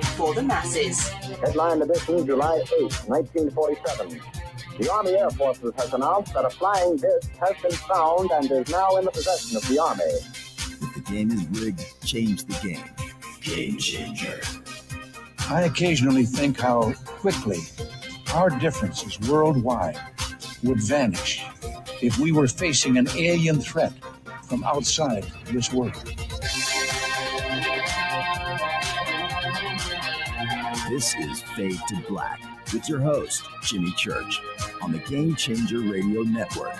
radio for the masses. Headline edition, July 8, 1947. The Army Air Forces has announced that a flying disc has been found and is now in the possession of the Army. If the game is rigged, change the game. Game changer. I occasionally think how quickly our differences worldwide would vanish if we were facing an alien threat from outside this world. This is Fade to Black with your host, Jimmy Church, on the Game Changer Radio Network.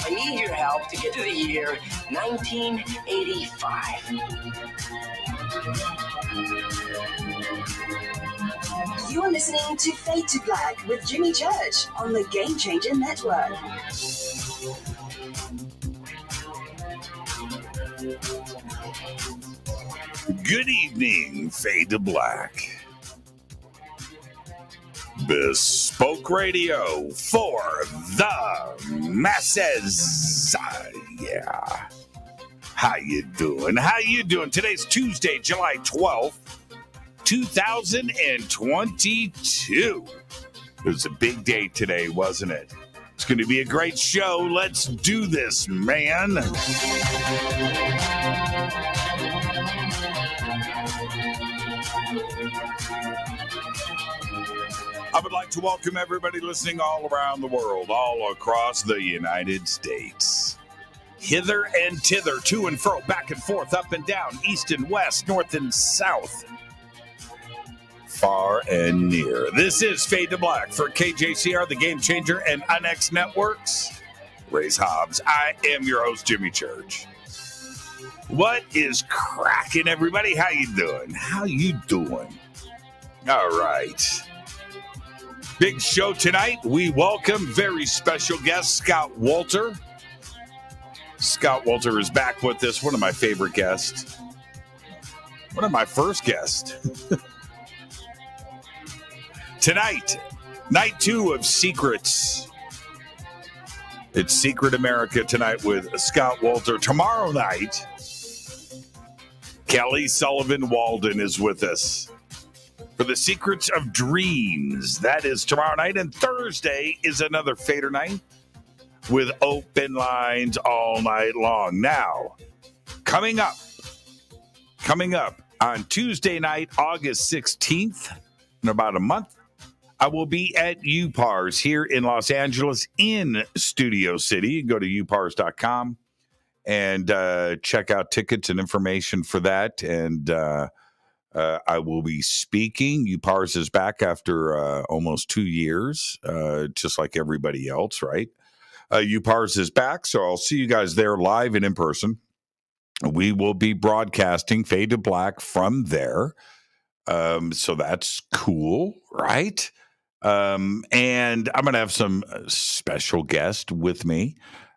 I need your help to get to the year 1985. You're listening to Fade to Black with Jimmy Church on the Game Changer Network. Good evening, Fade to Black. Bespoke Radio for the masses. Yeah. How you doing? How you doing? Today's Tuesday, July 12th, 2022. It was a big day today, wasn't it? It's going to be a great show. Let's do this, man. I would like to welcome everybody listening all around the world, all across the United States. Hither and thither, to and fro, back and forth, up and down, east and west, north and south, far and near. This is Fade to Black for KJCR, the Game Changer, and UnX Networks. Raise Hobbs. I am your host, Jimmy Church. What is cracking, everybody? How you doing? How you doing? All right. Big show tonight. We welcome very special guest, Scott Wolter. Scott Wolter is back with us, one of my favorite guests. One of my first guests. tonight, night two of Secrets. It's Secret America tonight with Scott Wolter. Tomorrow night, Kelly Sullivan Walden is with us for the Secrets of Dreams. That is tomorrow night. And Thursday is another Fader night with open lines all night long. Now, coming up, coming up on Tuesday night, August 16th, in about a month, I will be at UPARS here in Los Angeles in Studio City. Go to upars.com and uh, check out tickets and information for that. And uh, uh, I will be speaking. UPARS is back after uh, almost two years, uh, just like everybody else, right? Uh, UPARS is back, so I'll see you guys there live and in person. We will be broadcasting Fade to Black from there. Um, so that's cool, right? Um, and I'm going to have some uh, special guest with me.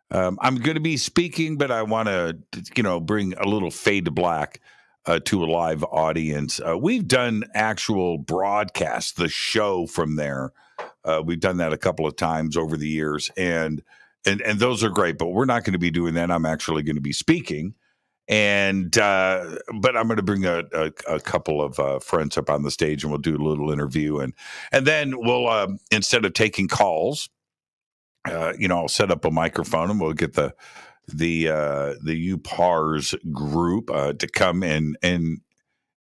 Um, I'm going to be speaking, but I want to, you know, bring a little Fade to Black uh, to a live audience. Uh, we've done actual broadcasts, the show from there. Uh, we've done that a couple of times over the years, and and and those are great. But we're not going to be doing that. I'm actually going to be speaking, and uh, but I'm going to bring a, a, a couple of uh, friends up on the stage, and we'll do a little interview, and and then we'll um, instead of taking calls, uh, you know, I'll set up a microphone, and we'll get the the uh, the UPARS group uh, to come in and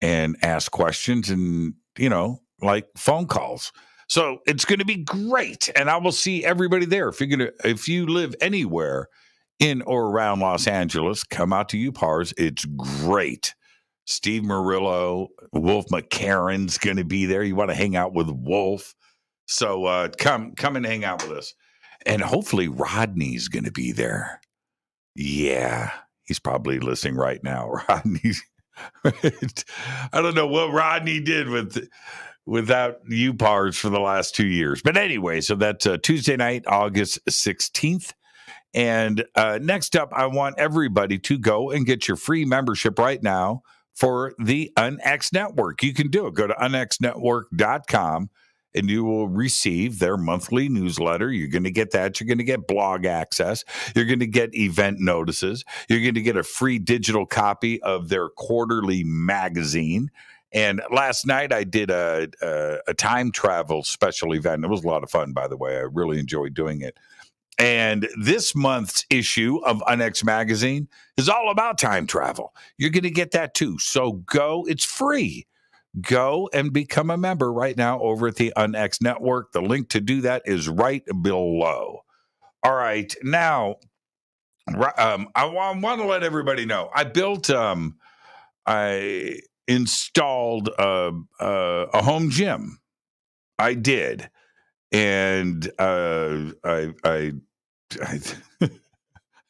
and ask questions and you know like phone calls. So it's going to be great, and I will see everybody there. If you're gonna, if you live anywhere in or around Los Angeles, come out to UPARS. It's great. Steve Murillo, Wolf McCarran's going to be there. You want to hang out with Wolf, so uh, come come and hang out with us, and hopefully Rodney's going to be there. Yeah, he's probably listening right now. Rodney, I don't know what Rodney did with without UPARS for the last two years. But anyway, so that's uh, Tuesday night, August 16th. And uh, next up, I want everybody to go and get your free membership right now for the UnX Network. You can do it. Go to unxnetwork.com and you will receive their monthly newsletter. You're going to get that. You're going to get blog access. You're going to get event notices. You're going to get a free digital copy of their quarterly magazine. And last night I did a, a, a time travel special event. It was a lot of fun, by the way. I really enjoyed doing it. And this month's issue of UnX Magazine is all about time travel. You're going to get that too. So go, it's free. Go and become a member right now over at the UnX Network. The link to do that is right below. All right. Now, um, I, want to let everybody know I built, um, I installed a, a, a home gym. I did. And uh, I, I I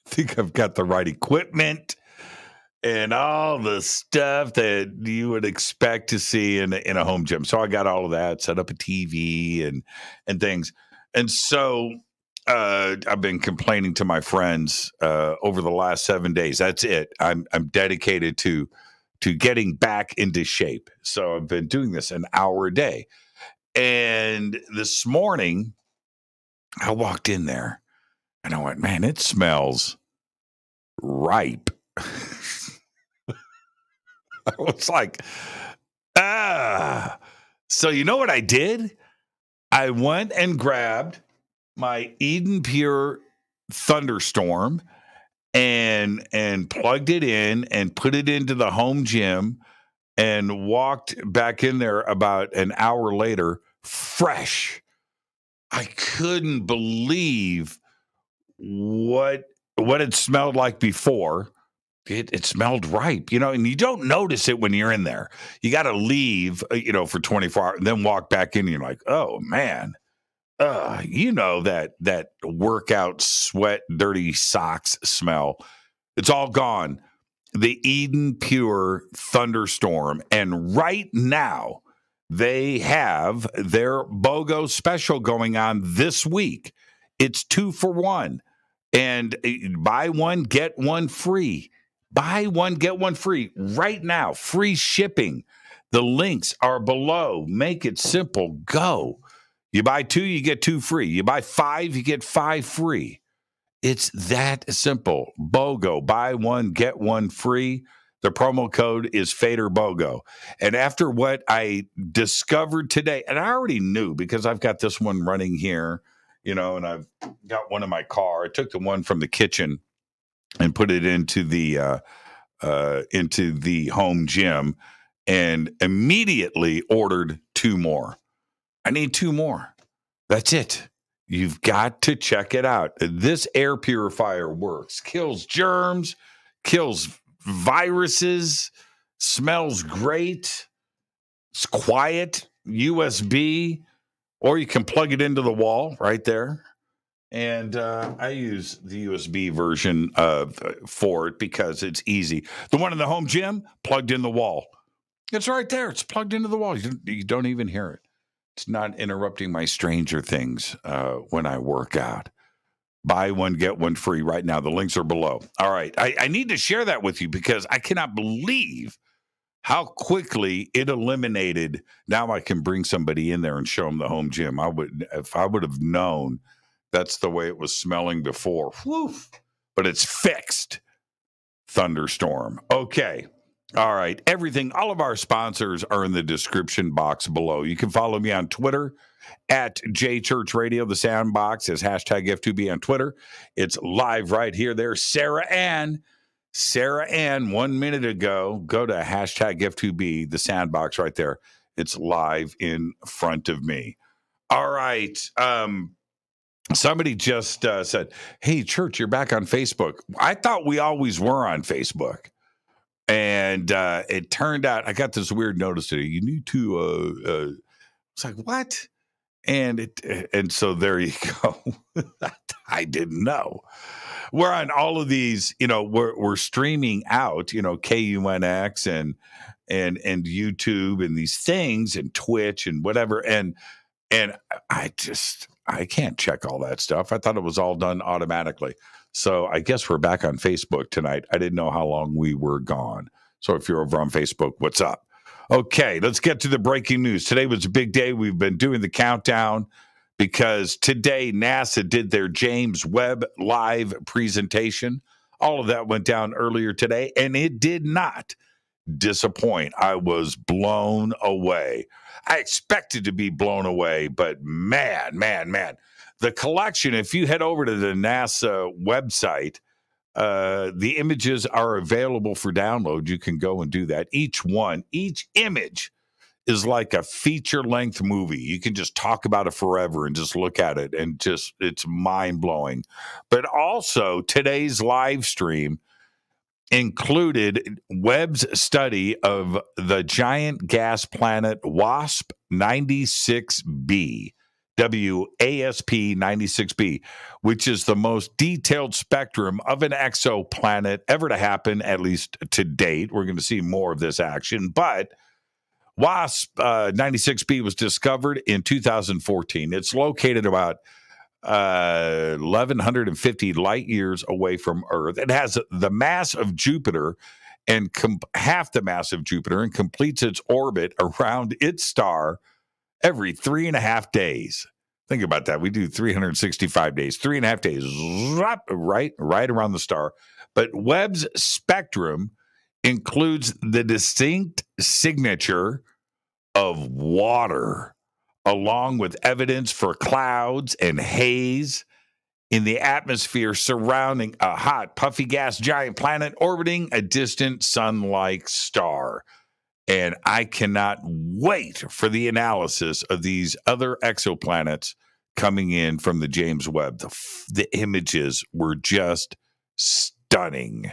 think I've got the right equipment and all the stuff that you would expect to see in a, in a home gym. So I got all of that, set up a TV and and things. And so uh, I've been complaining to my friends uh, over the last seven days. That's it. I'm I'm dedicated to to getting back into shape. So I've been doing this an hour a day. And this morning, I walked in there and I went, man, it smells ripe. I was like, ah. So you know what I did? I went and grabbed my Eden Pure Thunderstorm and and plugged it in and put it into the home gym and walked back in there about an hour later fresh. I couldn't believe what what it smelled like before. It, it smelled ripe, you know, and you don't notice it when you're in there. You got to leave, uh, you know, for 24 hours and then walk back in. You're like, oh man, uh, you know that that workout sweat, dirty socks smell. It's all gone. The Eden Pure Thunderstorm, and right now they have their BOGO special going on this week. It's two for one and eh, buy one get one free buy one get one free right now free shipping. The links are below. Make it simple. Go. You buy two you get two free. You buy five you get five free. It's that simple. Bogo. Buy one get one free. The promo code is fader bogo and after what i discovered today and i already knew because i've got this one running here you know, and I've got one in my car. I took the one from the kitchen and put it into the uh, uh, into the home gym, and immediately ordered two more. I need two more. That's it. You've got to check it out. This air purifier works, kills germs, kills viruses, smells great. It's quiet, USB or you can plug it into the wall right there. And uh, I use the USB version of uh, for it because it's easy. The one in the home gym plugged in the wall. It's right there. It's plugged into the wall. You don't, you don't even hear it. It's not interrupting my Stranger Things uh, when I work out. Buy one, get one free right now. The links are below. All right. I, I need to share that with you because I cannot believe how quickly it eliminated. Now I can bring somebody in there and show them the home gym. I would, if I would have known that's the way it was smelling before. Whew, but it's fixed. Thunderstorm. Okay. All right. Everything, all of our sponsors are in the description box below. You can follow me on Twitter at J Church Radio. The soundbox is hashtag F2B on Twitter. It's live right here. There's Sarah Ann Sarah Ann, one minute ago, go to hashtag F2B, the sandbox right there. It's live in front of me. All right. Um, somebody just uh, said, Hey, church, you're back on Facebook. I thought we always were on Facebook. And uh, it turned out I got this weird notice today. You need to, uh, uh, it's like, what? And it, and so there you go. I didn't know we're on all of these, you know, we're we're streaming out, you know, KUNX and and and YouTube and these things and Twitch and whatever. And and I just I can't check all that stuff. I thought it was all done automatically. So I guess we're back on Facebook tonight. I didn't know how long we were gone. So if you're over on Facebook, what's up? Okay, let's get to the breaking news. Today was a big day. We've been doing the countdown because today NASA did their James Webb live presentation. All of that went down earlier today, and it did not disappoint. I was blown away. I expected to be blown away, but man, man, man. The collection, if you head over to the NASA website, uh, the images are available for download. You can go and do that. Each one, each image is like a feature length movie. You can just talk about it forever and just look at it and just it's mind blowing. But also today's live stream included Webb's study of the giant gas planet WASP 96b. WASP 96b, which is the most detailed spectrum of an exoplanet ever to happen, at least to date. We're going to see more of this action, but WASP uh, 96b was discovered in 2014. It's located about uh, 1150 light years away from Earth. It has the mass of Jupiter and half the mass of Jupiter and completes its orbit around its star every three and a half days. Think about that. We do 365 days, three and a half days, right, right around the star. But Webb's spectrum includes the distinct signature of water, along with evidence for clouds and haze in the atmosphere surrounding a hot, puffy gas giant planet orbiting a distant sun like star. And I cannot wait for the analysis of these other exoplanets coming in from the James Webb. The, the images were just stunning.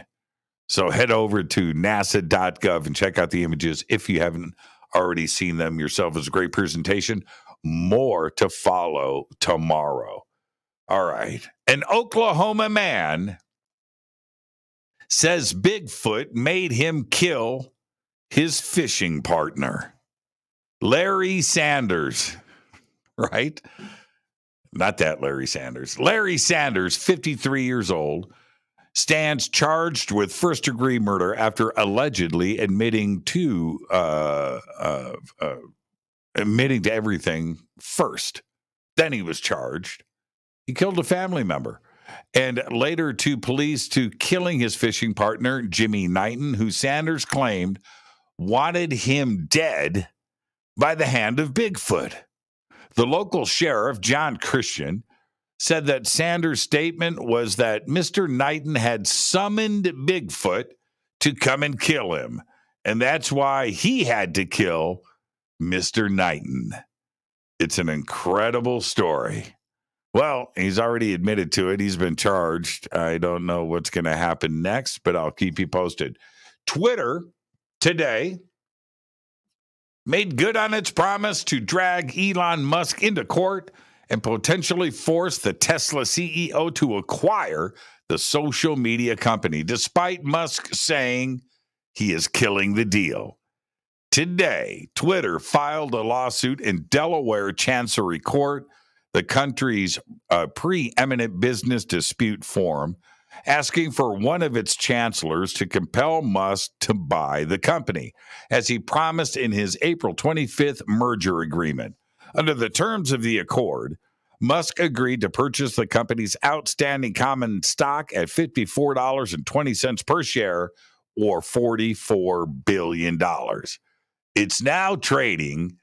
So head over to nasa.gov and check out the images if you haven't already seen them yourself. It's a great presentation. More to follow tomorrow. All right. An Oklahoma man says Bigfoot made him kill his fishing partner, Larry Sanders, right? Not that Larry Sanders. Larry Sanders, 53 years old, stands charged with first degree murder after allegedly admitting to uh, uh, uh, admitting to everything first. Then he was charged. He killed a family member and later to police to killing his fishing partner, Jimmy Knighton, who Sanders claimed wanted him dead by the hand of Bigfoot. The local sheriff, John Christian, said that Sanders' statement was that Mr. Knighton had summoned Bigfoot to come and kill him. And that's why he had to kill Mr. Knighton. It's an incredible story. Well, he's already admitted to it. He's been charged. I don't know what's going to happen next, but I'll keep you posted. Twitter today made good on its promise to drag Elon Musk into court and potentially force the Tesla CEO to acquire the social media company, despite Musk saying he is killing the deal. Today, Twitter filed a lawsuit in Delaware Chancery Court, the country's uh, preeminent business dispute forum, asking for one of its chancellors to compel Musk to buy the company, as he promised in his April 25th merger agreement. Under the terms of the accord, Musk agreed to purchase the company's outstanding common stock at $54.20 per share or $44 billion. It's now trading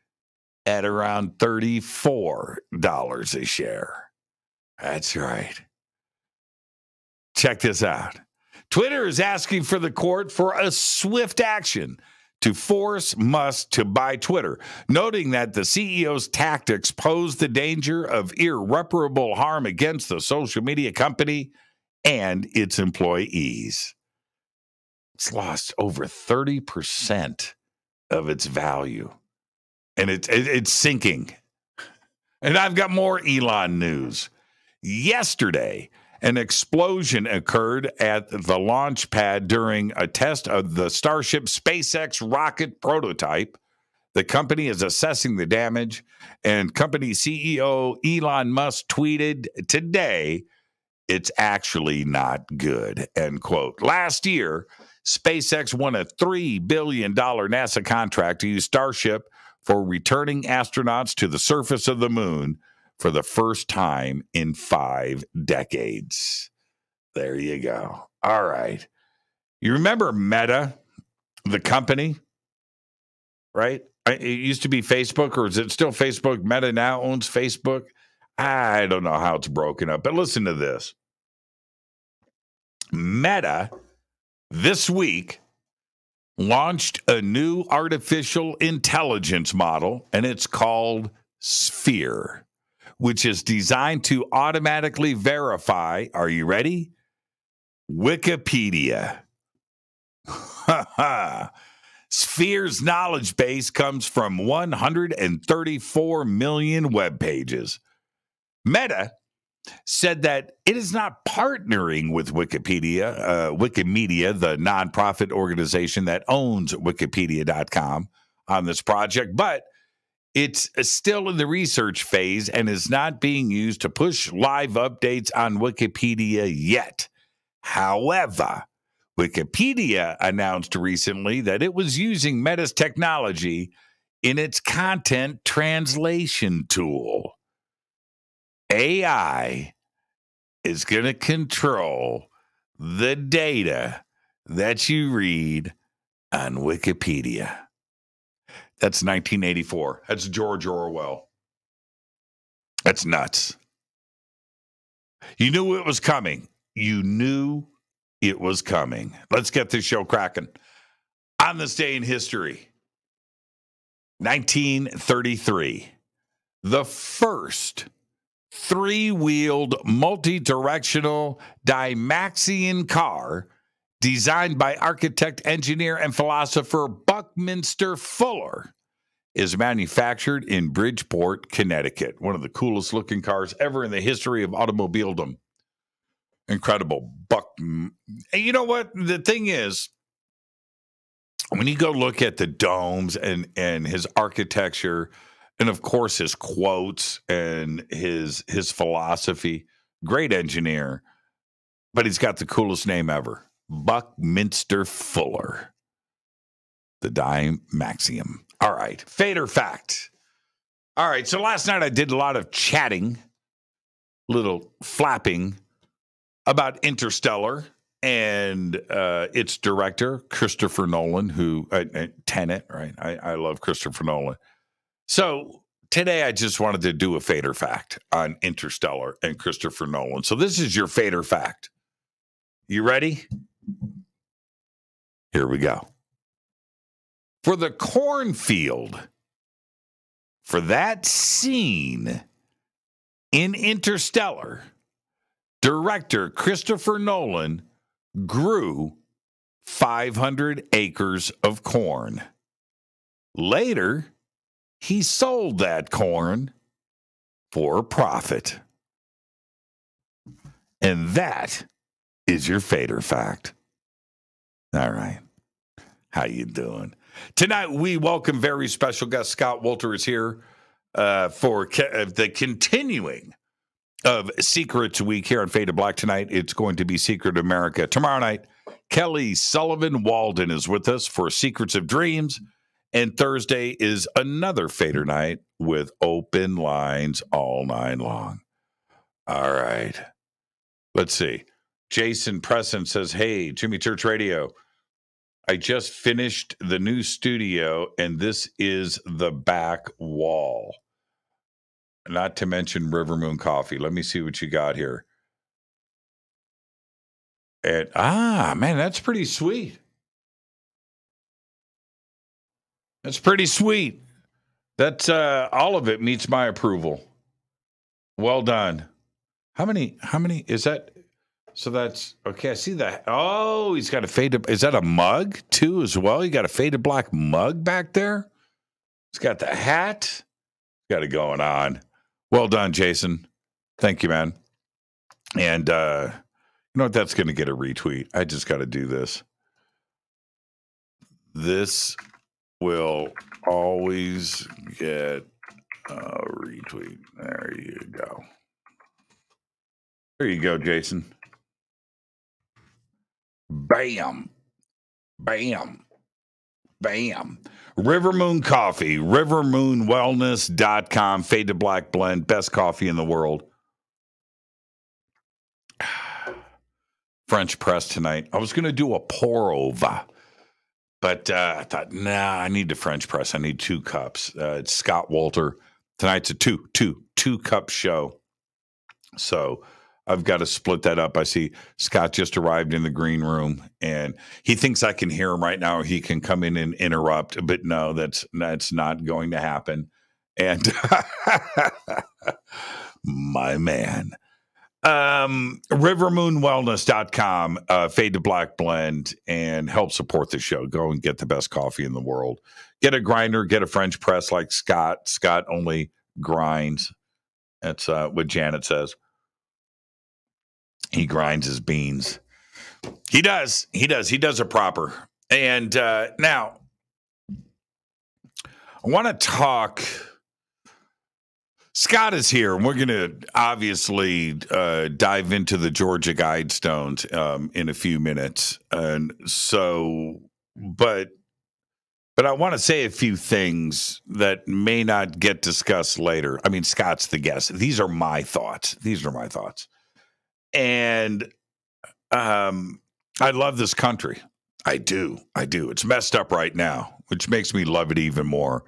at around $34 a share. That's right. Check this out. Twitter is asking for the court for a swift action to force Musk to buy Twitter, noting that the CEO's tactics pose the danger of irreparable harm against the social media company and its employees. It's lost over 30% of its value, and it, it, it's sinking. And I've got more Elon news. Yesterday, an explosion occurred at the launch pad during a test of the Starship SpaceX rocket prototype. The company is assessing the damage, and company CEO Elon Musk tweeted today it's actually not good. End quote. Last year, SpaceX won a $3 billion NASA contract to use Starship for returning astronauts to the surface of the moon for the first time in five decades. There you go. All right. You remember Meta, the company, right? It used to be Facebook, or is it still Facebook? Meta now owns Facebook. I don't know how it's broken up, but listen to this. Meta this week launched a new artificial intelligence model, and it's called Sphere, which is designed to automatically verify. Are you ready? Wikipedia. Sphere's knowledge base comes from 134 million web pages. Meta said that it is not partnering with Wikipedia, uh, Wikimedia, the nonprofit organization that owns Wikipedia.com, on this project, but it's still in the research phase and is not being used to push live updates on Wikipedia yet. However, Wikipedia announced recently that it was using Meta's technology in its content translation tool. AI is going to control the data that you read on Wikipedia. That's 1984. That's George Orwell. That's nuts. You knew it was coming. You knew it was coming. Let's get this show cracking. On this day in history, 1933, the first three wheeled, multi directional Dymaxion car designed by architect, engineer, and philosopher Buckminster Fuller is manufactured in Bridgeport, Connecticut. One of the coolest looking cars ever in the history of automobiledom. Incredible. Buck. And you know what? The thing is, when you go look at the domes and and his architecture, and of course his quotes and his his philosophy, great engineer, but he's got the coolest name ever, Buckminster Fuller, the Dime maxim. All right, fader fact. All right, so last night I did a lot of chatting, little flapping about Interstellar and uh, its director Christopher Nolan, who uh, uh, Tenet, right? I, I love Christopher Nolan. So today I just wanted to do a fader fact on Interstellar and Christopher Nolan. So this is your fader fact. You ready? Here we go. For the cornfield, for that scene in Interstellar, director Christopher Nolan grew 500 acres of corn. Later, he sold that corn for profit. And that is your fader fact. All right. How you doing? Tonight we welcome very special guest Scott Wolter is here uh, for uh, the continuing of Secrets Week here on Faded Black tonight. It's going to be Secret America. Tomorrow night, Kelly Sullivan Walden is with us for Secrets of Dreams. And Thursday is another Fader night with open lines all night long. All right. Let's see. Jason Preston says, Hey, Jimmy Church Radio. I just finished the new studio, and this is the back wall not to mention River Moon Coffee. Let me see what you got here. And ah, man, that's pretty sweet. That's pretty sweet. That's uh all of it meets my approval. Well done. How many how many is that? So that's okay. I see that. Oh, he's got a faded. Is that a mug too as well? You got a faded black mug back there. He's got the hat. Got it going on. Well done, Jason. Thank you, man. And uh, you know what? That's going to get a retweet. I just got to do this. This will always get a retweet. There you go. There you go, Jason. Bam. Bam. Bam. River Moon Coffee, rivermoonwellness.com, fade to black blend, best coffee in the world. French press tonight. I was going to do a pour over, but uh, I thought, nah, I need the French press. I need two cups. Uh, it's Scott Wolter. Tonight's a two, two, two cup show. So I've got to split that up. I see Scott just arrived in the green room and he thinks I can hear him right now. He can come in and interrupt, but no, that's that's not going to happen. And my man. Um, rivermoonwellness.com, uh, fade to black blend and help support the show. Go and get the best coffee in the world. Get a grinder, get a French press like Scott. Scott only grinds. That's uh, what Janet says. He grinds his beans. He does. He does. He does it proper. And uh, now, I want to talk. Scott is here, and we're going to obviously uh, dive into the Georgia Guidestones um, in a few minutes. And so, but but I want to say a few things that may not get discussed later. I mean, Scott's the guest. These are my thoughts. These are my thoughts and um, I love this country. I do. I do. It's messed up right now, which makes me love it even more.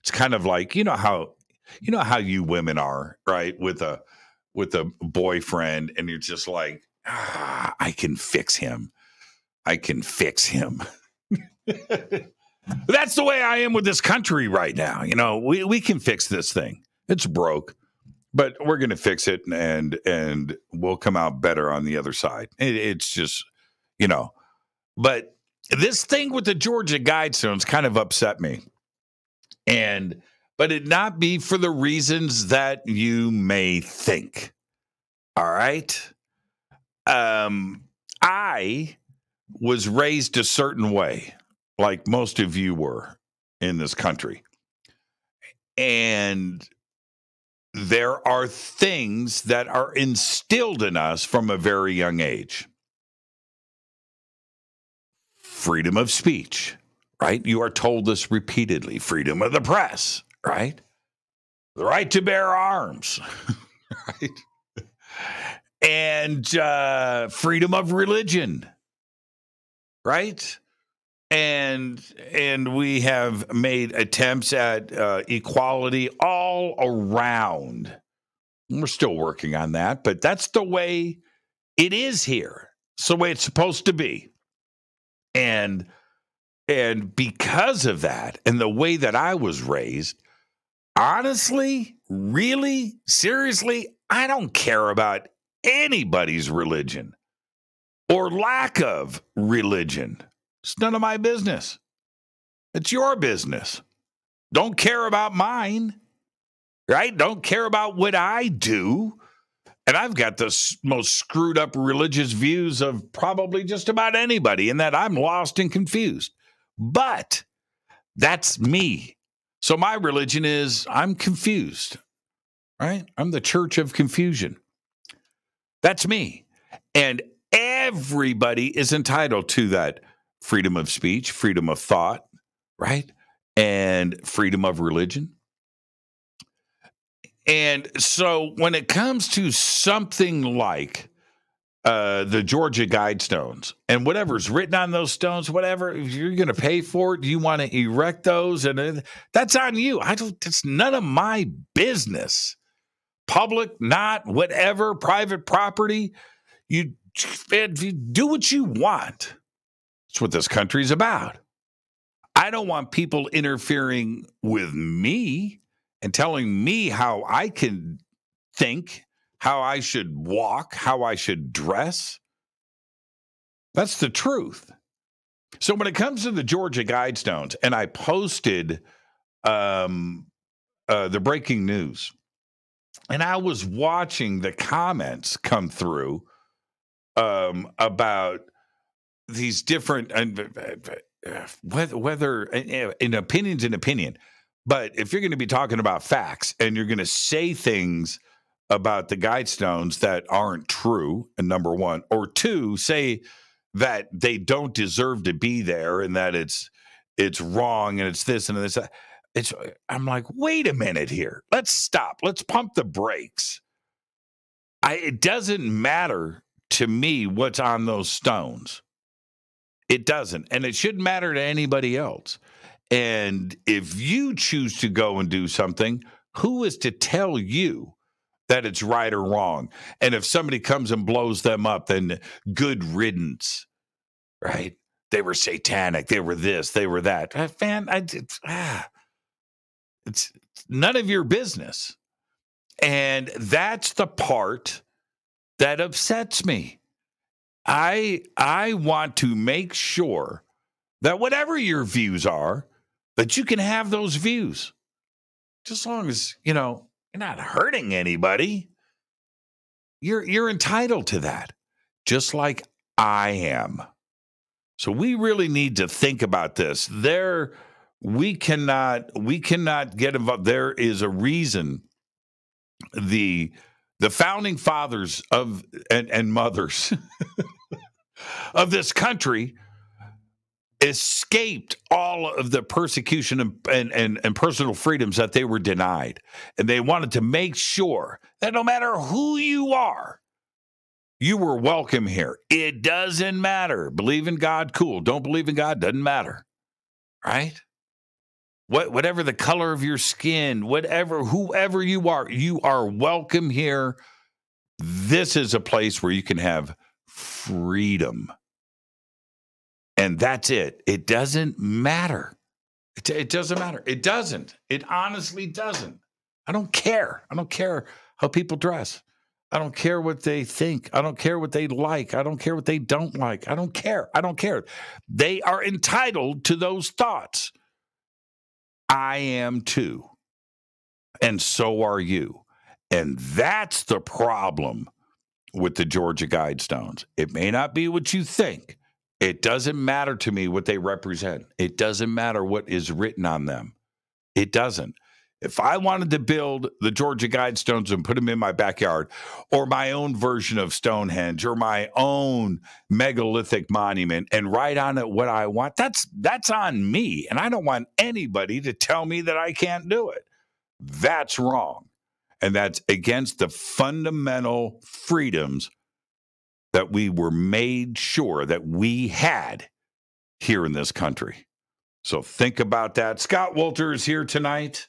It's kind of like you know how you know how you women are, right? With a with a boyfriend, and you're just like, ah, I can fix him. I can fix him. That's the way I am with this country right now. You know, we we can fix this thing. It's broke but we're going to fix it and and we'll come out better on the other side. It, it's just, you know, but this thing with the Georgia Guidestones kind of upset me, and but it not be for the reasons that you may think. All right, um, I was raised a certain way, like most of you were in this country, and there are things that are instilled in us from a very young age. Freedom of speech, right? You are told this repeatedly. Freedom of the press, right? The right to bear arms, right? And uh, freedom of religion, right? and and we have made attempts at uh, equality all around. We're still working on that, but that's the way it is here. It's the way it's supposed to be, and and because of that, and the way that I was raised, honestly, really, seriously, I don't care about anybody's religion or lack of religion. It's none of my business. It's your business. Don't care about mine, right? Don't care about what I do. And I've got the most screwed up religious views of probably just about anybody, in that I'm lost and confused. But that's me. So my religion is I'm confused, right? I'm the church of confusion. That's me. And everybody is entitled to that freedom of speech, freedom of thought, right? And freedom of religion. And so when it comes to something like uh, the Georgia Guidestones and whatever's written on those stones, whatever, you're going to pay for it, you want to erect those? And that's on you. I don't, it's none of my business. Public, not, whatever, private property. You, you do what you want. That's what this country's about. I don't want people interfering with me and telling me how I can think, how I should walk, how I should dress. That's the truth. So when it comes to the Georgia Guidestones, and I posted um, uh, the breaking news, and I was watching the comments come through um, about these different whether whether in opinions in opinion but if you're going to be talking about facts and you're going to say things about the guidestones that aren't true, and number one, or two, say that they don't deserve to be there and that it's it's wrong and it's this and this. It's uh, I'm like, wait a minute here. Let's stop. Let's pump the brakes. I it doesn't matter to me what's on those stones. It doesn't. And it shouldn't matter to anybody else. And if you choose to go and do something, who is to tell you that it's right or wrong? And if somebody comes and blows them up, then good riddance, right? They were satanic. They were this. They were that. Man, I, it's, ah, it's none of your business. And that's the part that upsets me. I I want to make sure that whatever your views are, that you can have those views. Just as long as, you know, you're not hurting anybody. You're you're entitled to that. Just like I am. So we really need to think about this. There we cannot we cannot get involved. There is a reason the the founding fathers of and, and mothers of this country escaped all of the persecution and, and, and, and, personal freedoms that they were denied. And they wanted to make sure that no matter who you are, you were welcome here. It doesn't matter. Believe in God, cool. Don't believe in God, doesn't matter. Right? What, whatever the color of your skin, whatever, whoever you are, you are welcome here. This is a place where you can have freedom. And that's it. It doesn't matter. It, it doesn't matter. It doesn't. It honestly doesn't. I don't care. I don't care how people dress. I don't care what they think. I don't care what they like. I don't care what they don't like. I don't care. I don't care. They are entitled to those thoughts. I am too. And so are you. And that's the problem with the Georgia Guidestones. It may not be what you think. It doesn't matter to me what they represent. It doesn't matter what is written on them. It doesn't. If I wanted to build the Georgia Guidestones and put them in my backyard, or my own version of Stonehenge, or my own megalithic monument, and write on it what I want, that's that's on me, and I don't want anybody to tell me that I can't do it. That's wrong, and that's against the fundamental freedoms that we were made sure that we had here in this country. So think about that. Scott Wolter is here tonight.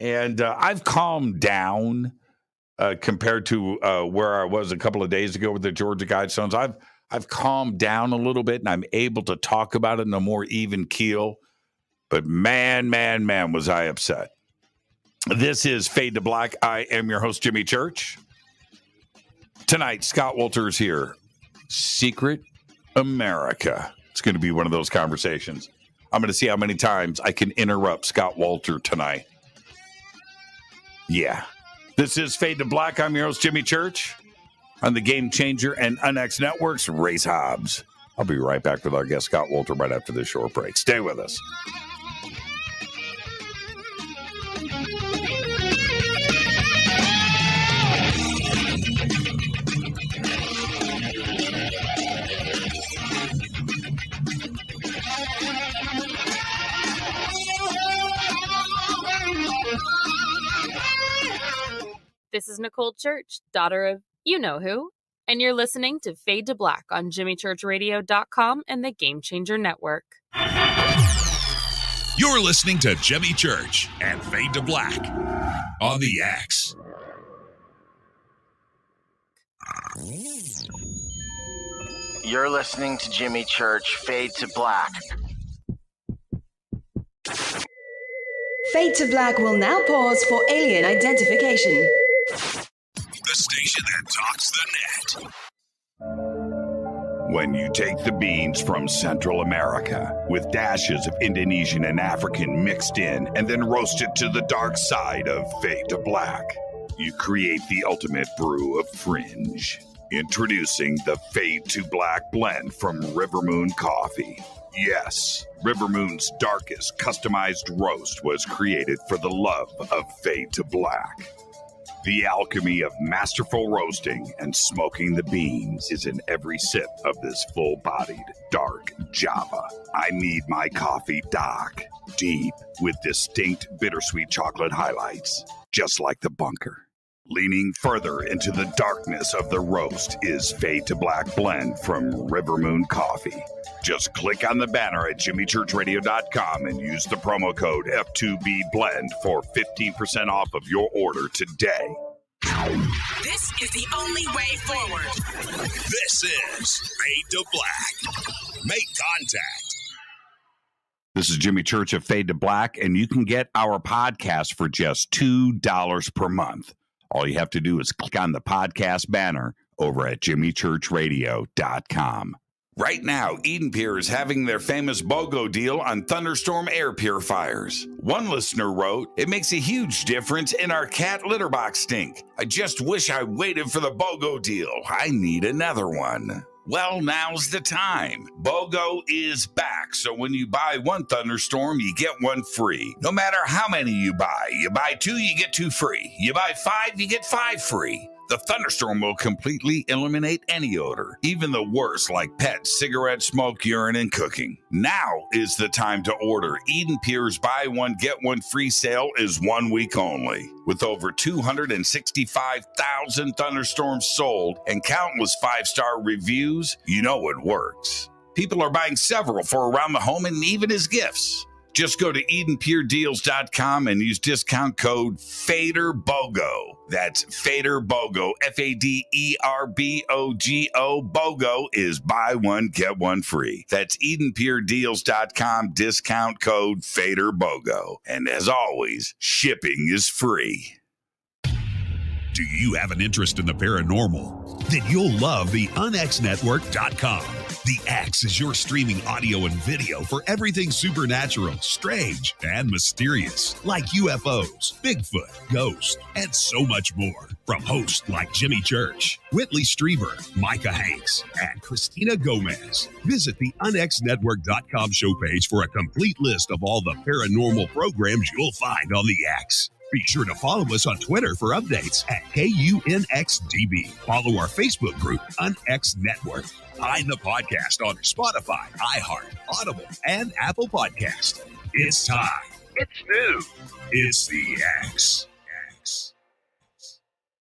And uh, I've calmed down uh, compared to uh, where I was a couple of days ago with the Georgia Guidestones. I've I've calmed down a little bit and I'm able to talk about it in a more even keel. But man, man, man, was I upset. This is Fade to Black. I am your host, Jimmy Church. Tonight, Scott Wolter's here. Secret America. It's going to be one of those conversations. I'm going to see how many times I can interrupt Scott Wolter tonight. Yeah. This is Fade to Black. I'm your host, Jimmy Church, on the Game Changer and UnX Networks, Race Hobbs. I'll be right back with our guest, Scott Wolter, right after this short break. Stay with us. This is Nicole Church, daughter of you know who, and you're listening to Fade to Black on JimmyChurchRadio.com and the Game Changer Network. You're listening to Jimmy Church and Fade to Black on the X. You're listening to Jimmy Church Fade to Black. Fade to Black will now pause for alien identification. The station that talks the net. When you take the beans from Central America with dashes of Indonesian and African mixed in and then roast it to the dark side of fade to black, you create the ultimate brew of fringe. Introducing the Fade to Black blend from Rivermoon Coffee. Yes, Rivermoon's darkest customized roast was created for the love of Fade to Black. The alchemy of masterful roasting and smoking the beans is in every sip of this full bodied dark Java. I need my coffee dark, deep, with distinct bittersweet chocolate highlights, just like the bunker. Leaning further into the darkness of the roast is Fade to Black Blend from River Moon Coffee. Just click on the banner at jimmychurchradio.com and use the promo code F2B Blend for 15% off of your order today. This is the only way forward. This is Fade to Black. Make contact. This is Jimmy Church of Fade to Black, and you can get our podcast for just $2 per month. All you have to do is click on the podcast banner over at jimmychurchradio.com. Right now, EdenPure is having their famous BOGO deal on Thunderstorm air purifiers. One listener wrote, It makes a huge difference in our cat litter box stink. I just wish I waited for the BOGO deal. I need another one. Well, now's the time. BOGO is back, so when you buy one thunderstorm, you get one free. No matter how many you buy, you buy two, you get two free. You buy five, you get five free. The thunderstorm will completely eliminate any odor, even the worst like pet, cigarette smoke, urine, and cooking. Now is the time to order. EdenPure's buy one, get one free sale is one week only. With over 265,000 thunderstorms sold and countless five star reviews, you know it works. People are buying several for around the home and even as gifts. Just go to EdenPureDeals.com and use discount code FADERBOGO. That's Fader BOGO. F A D E R B O G O. BOGO is buy one, get one free. That's EdenPureDeals.com. Discount code Fader BOGO. And as always, shipping is free. Do you have an interest in the paranormal? Then you'll love the UnXNetwork.com. The X is your streaming audio and video for everything supernatural, strange, and mysterious, like UFOs, Bigfoot, ghosts, and so much more. From hosts like Jimmy Church, Whitley Strieber, Micah Hanks, and Christina Gomez. Visit the UnXNetwork.com show page for a complete list of all the paranormal programs you'll find on the X. Be sure to follow us on Twitter for updates at KUNXDB. Follow our Facebook group, UnX Network. Find the podcast on Spotify, iHeart, Audible, and Apple Podcast. It's time. It's new. It's the X. X.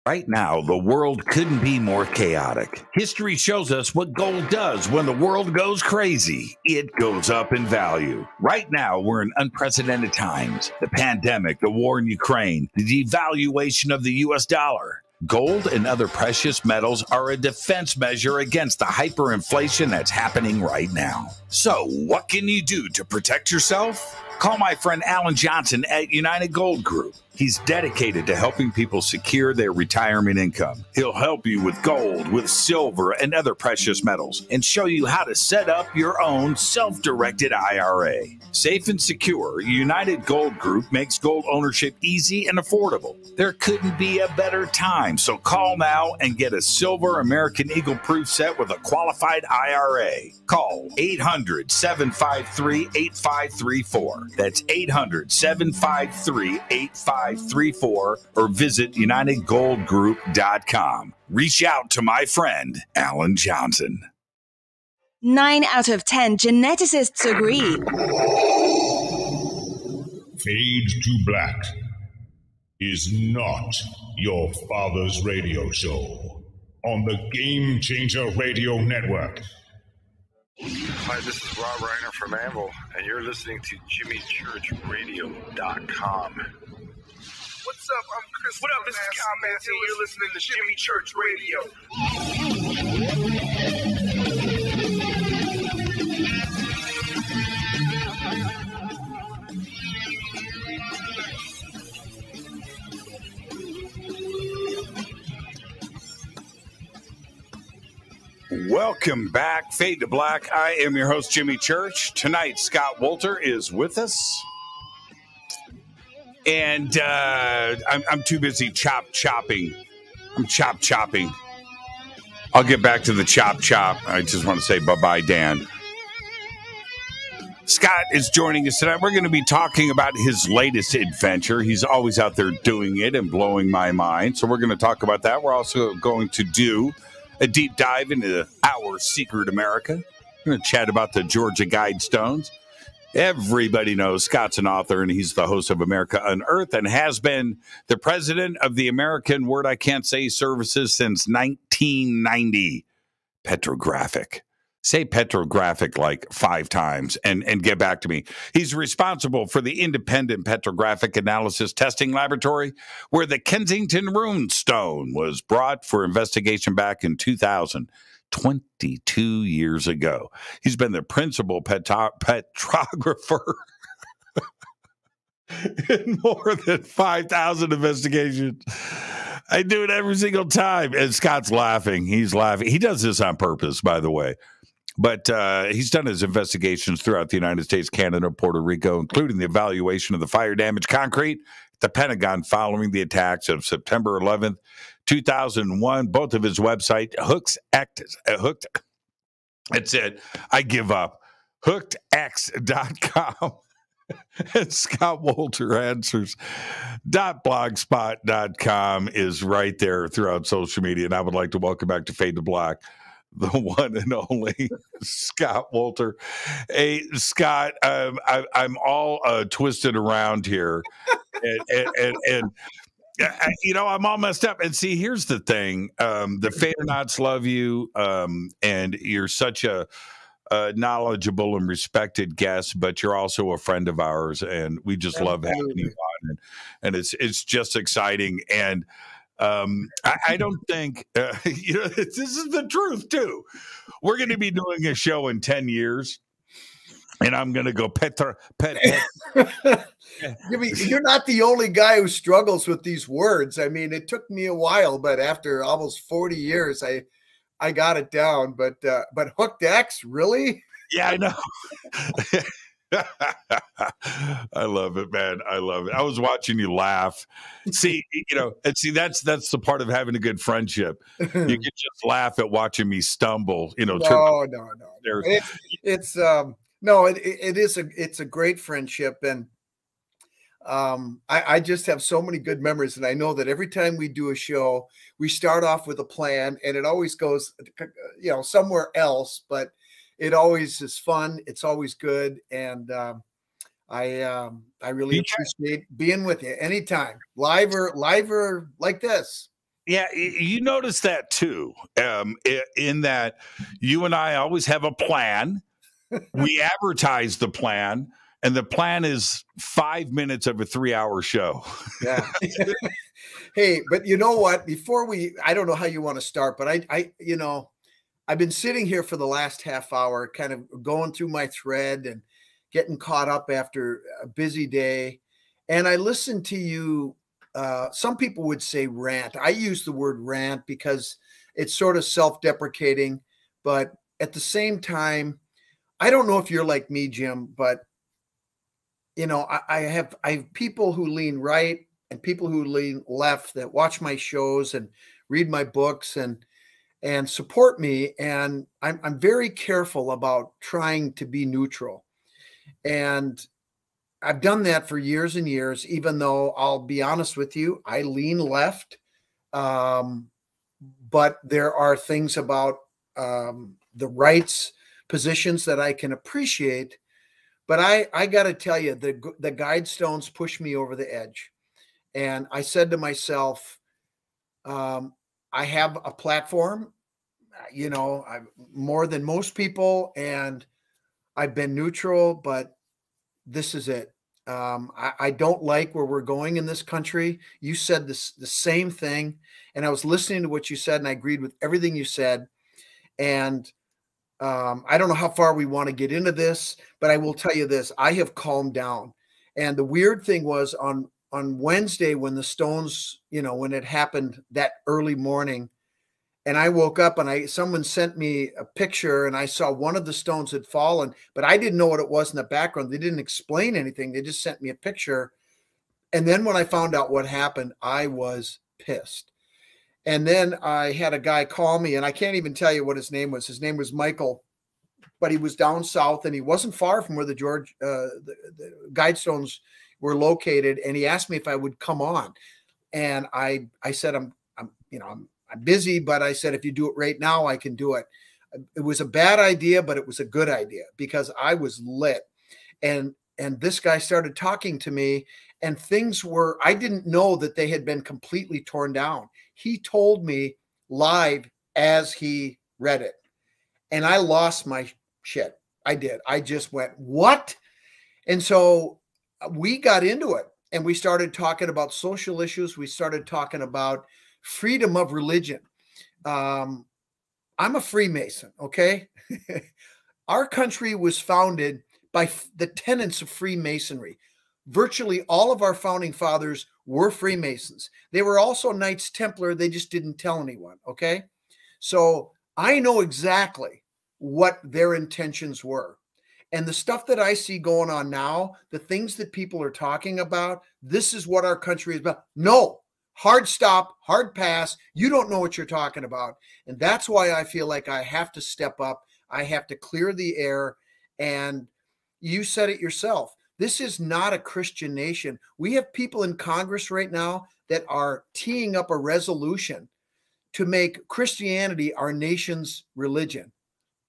Right now, the world couldn't be more chaotic. History shows us what gold does when the world goes crazy. It goes up in value. Right now, we're in unprecedented times. The pandemic, the war in Ukraine, the devaluation of the US dollar. Gold and other precious metals are a defense measure against the hyperinflation that's happening right now. So, what can you do to protect yourself? Call my friend Alan Johnson at United Gold Group. He's dedicated to helping people secure their retirement income. He'll help you with gold, with silver, and other precious metals, and show you how to set up your own self directed IRA. Safe and secure, United Gold Group makes gold ownership easy and affordable. There couldn't be a better time, so call now and get a silver American Eagle proof set with a qualified IRA. Call 800 753 8534. That's 800 753 8534 or visit UnitedGoldGroup.com. Reach out to my friend, Alan Johnson. Nine out of ten geneticists agree. Fade to Black is not your father's radio show on the Game Changer Radio Network. Hi, this is Robb Reiner from Anvil, and you're listening to JimmyChurchRadio.com. What's up? I'm Chris. What up? This is Kyle Massey. You're listening to Jimmy Church Radio. Welcome back, Fade to Black. I am your host, Jimmy Church. Tonight, Scott Wolter is with us. And uh, I'm, I'm too busy chop chopping. I'm chop chopping. I'll get back to the chop chop. I just want to say bye bye, Dan. Scott is joining us tonight. We're going to be talking about his latest adventure. He's always out there doing it and blowing my mind. So we're going to talk about that. We're also going to do a deep dive into our secret America. We're going to chat about the Georgia Guidestones. Everybody knows Scott's an author and he's the host of America Unearthed and has been the president of the American Word I Can't Say services since 1990. Petrographic. Say petrographic like five times and, and get back to me. He's responsible for the independent petrographic analysis testing laboratory where the Kensington Rune Stone was brought for investigation back in 2000. 22 years ago. He's been the principal petro- petrographer in more than 5,000 investigations. I do it every single time. And Scott's laughing. He's laughing. He does this on purpose, by the way. But uh, he's done his investigations throughout the United States, Canada, Puerto Rico, including the evaluation of the fire damage concrete at the Pentagon following the attacks of September 11th, 2001. Both of his website, Hooks Act, uh, Hooked. That's it. I give up. HookedX.com. and Scott Wolter answers dot blogspot.com is right there throughout social media. And I would like to welcome back to Fade to Black the one and only Scott Wolter. Hey, Scott, um, I, am all uh, twisted around here, and, and, and, and you know I'm all messed up. And see, here's the thing: um, the Fadernauts love you, um, and you're such a, a, knowledgeable and respected guest. But you're also a friend of ours, and we just Absolutely. love having you on. And, and it's it's just exciting and. Um, I, I, don't think uh, you know this is the truth too. We're going to be doing a show in ten years, and I'm going to go Petra pet. pet. You're not the only guy who struggles with these words. I mean, it took me a while, but after almost 40 years, I I got it down. But uh, but hooked X, really? Yeah, I know. I love it, man. I love it. I was watching you laugh. See, you know, and see that's that's the part of having a good friendship. You can just laugh at watching me stumble. You know, no, no, no. It's, it's um no, it, it is a it's a great friendship, and um I, I just have so many good memories, and I know that every time we do a show, we start off with a plan, and it always goes, you know, somewhere else, but it always is fun. It's always good, and um, I um, I really yeah. appreciate being with you anytime, live or live or like this. Yeah, you notice that too. Um, in that you and I always have a plan. We advertise the plan, and the plan is five minutes of a three-hour show. yeah. hey, but you know what? Before we, I don't know how you want to start, but I, I, you know, I've been sitting here for the last half hour, kind of going through my thread and getting caught up after a busy day. And I listened to you. Uh, some people would say rant. I use the word rant because it's sort of self deprecating. But at the same time, I don't know if you're like me, Jim, but you know, I, I have I have people who lean right and people who lean left that watch my shows and read my books and and support me. And I'm, I'm very careful about trying to be neutral. And I've done that for years and years, even though I'll be honest with you, I lean left. Um, but there are things about um, the rights positions that I can appreciate. But I, I got to tell you, the, the guide stones push me over the edge. And I said to myself, um, I have a platform, you know, I'm more than most people, and I've been neutral, but this is it. Um, I, I, don't like where we're going in this country. You said this the same thing, and I was listening to what you said, and I agreed with everything you said. And um, I don't know how far we want to get into this, but I will tell you this: I have calmed down. And the weird thing was on on Wednesday when the Stones, you know, when it happened that early morning, and I woke up and I someone sent me a picture and I saw one of the stones had fallen, but I didn't know what it was in the background. They didn't explain anything. They just sent me a picture. And then when I found out what happened, I was pissed. And then I had a guy call me, and I can't even tell you what his name was. His name was Michael. but he was down south and he wasn't far from where the George uh, the, the Guidestones were located. And he asked me if I would come on, and I I said I'm I'm you know I'm I'm busy, but I said if you do it right now, I can do it. It was a bad idea, but it was a good idea because I was lit, and and this guy started talking to me, and things were I didn't know that they had been completely torn down. He told me live as he read it, and I lost my shit. I did. I just went what, and so uh, we got into it and we started talking about social issues. We started talking about freedom of religion. Um, I'm a Freemason, okay? Our country was founded by the tenets of Freemasonry. Virtually all of our founding fathers were Freemasons. They were also Knights Templar, they just didn't tell anyone, okay? So I know exactly what their intentions were. And the stuff that I see going on now, the things that people are talking about, this is what our country is about. No, hard stop, hard pass. You don't know what you're talking about. And that's why I feel like I have to step up. I have to clear the air. And you said it yourself. This is not a Christian nation. We have people in Congress right now that are teeing up a resolution to make Christianity our nation's religion.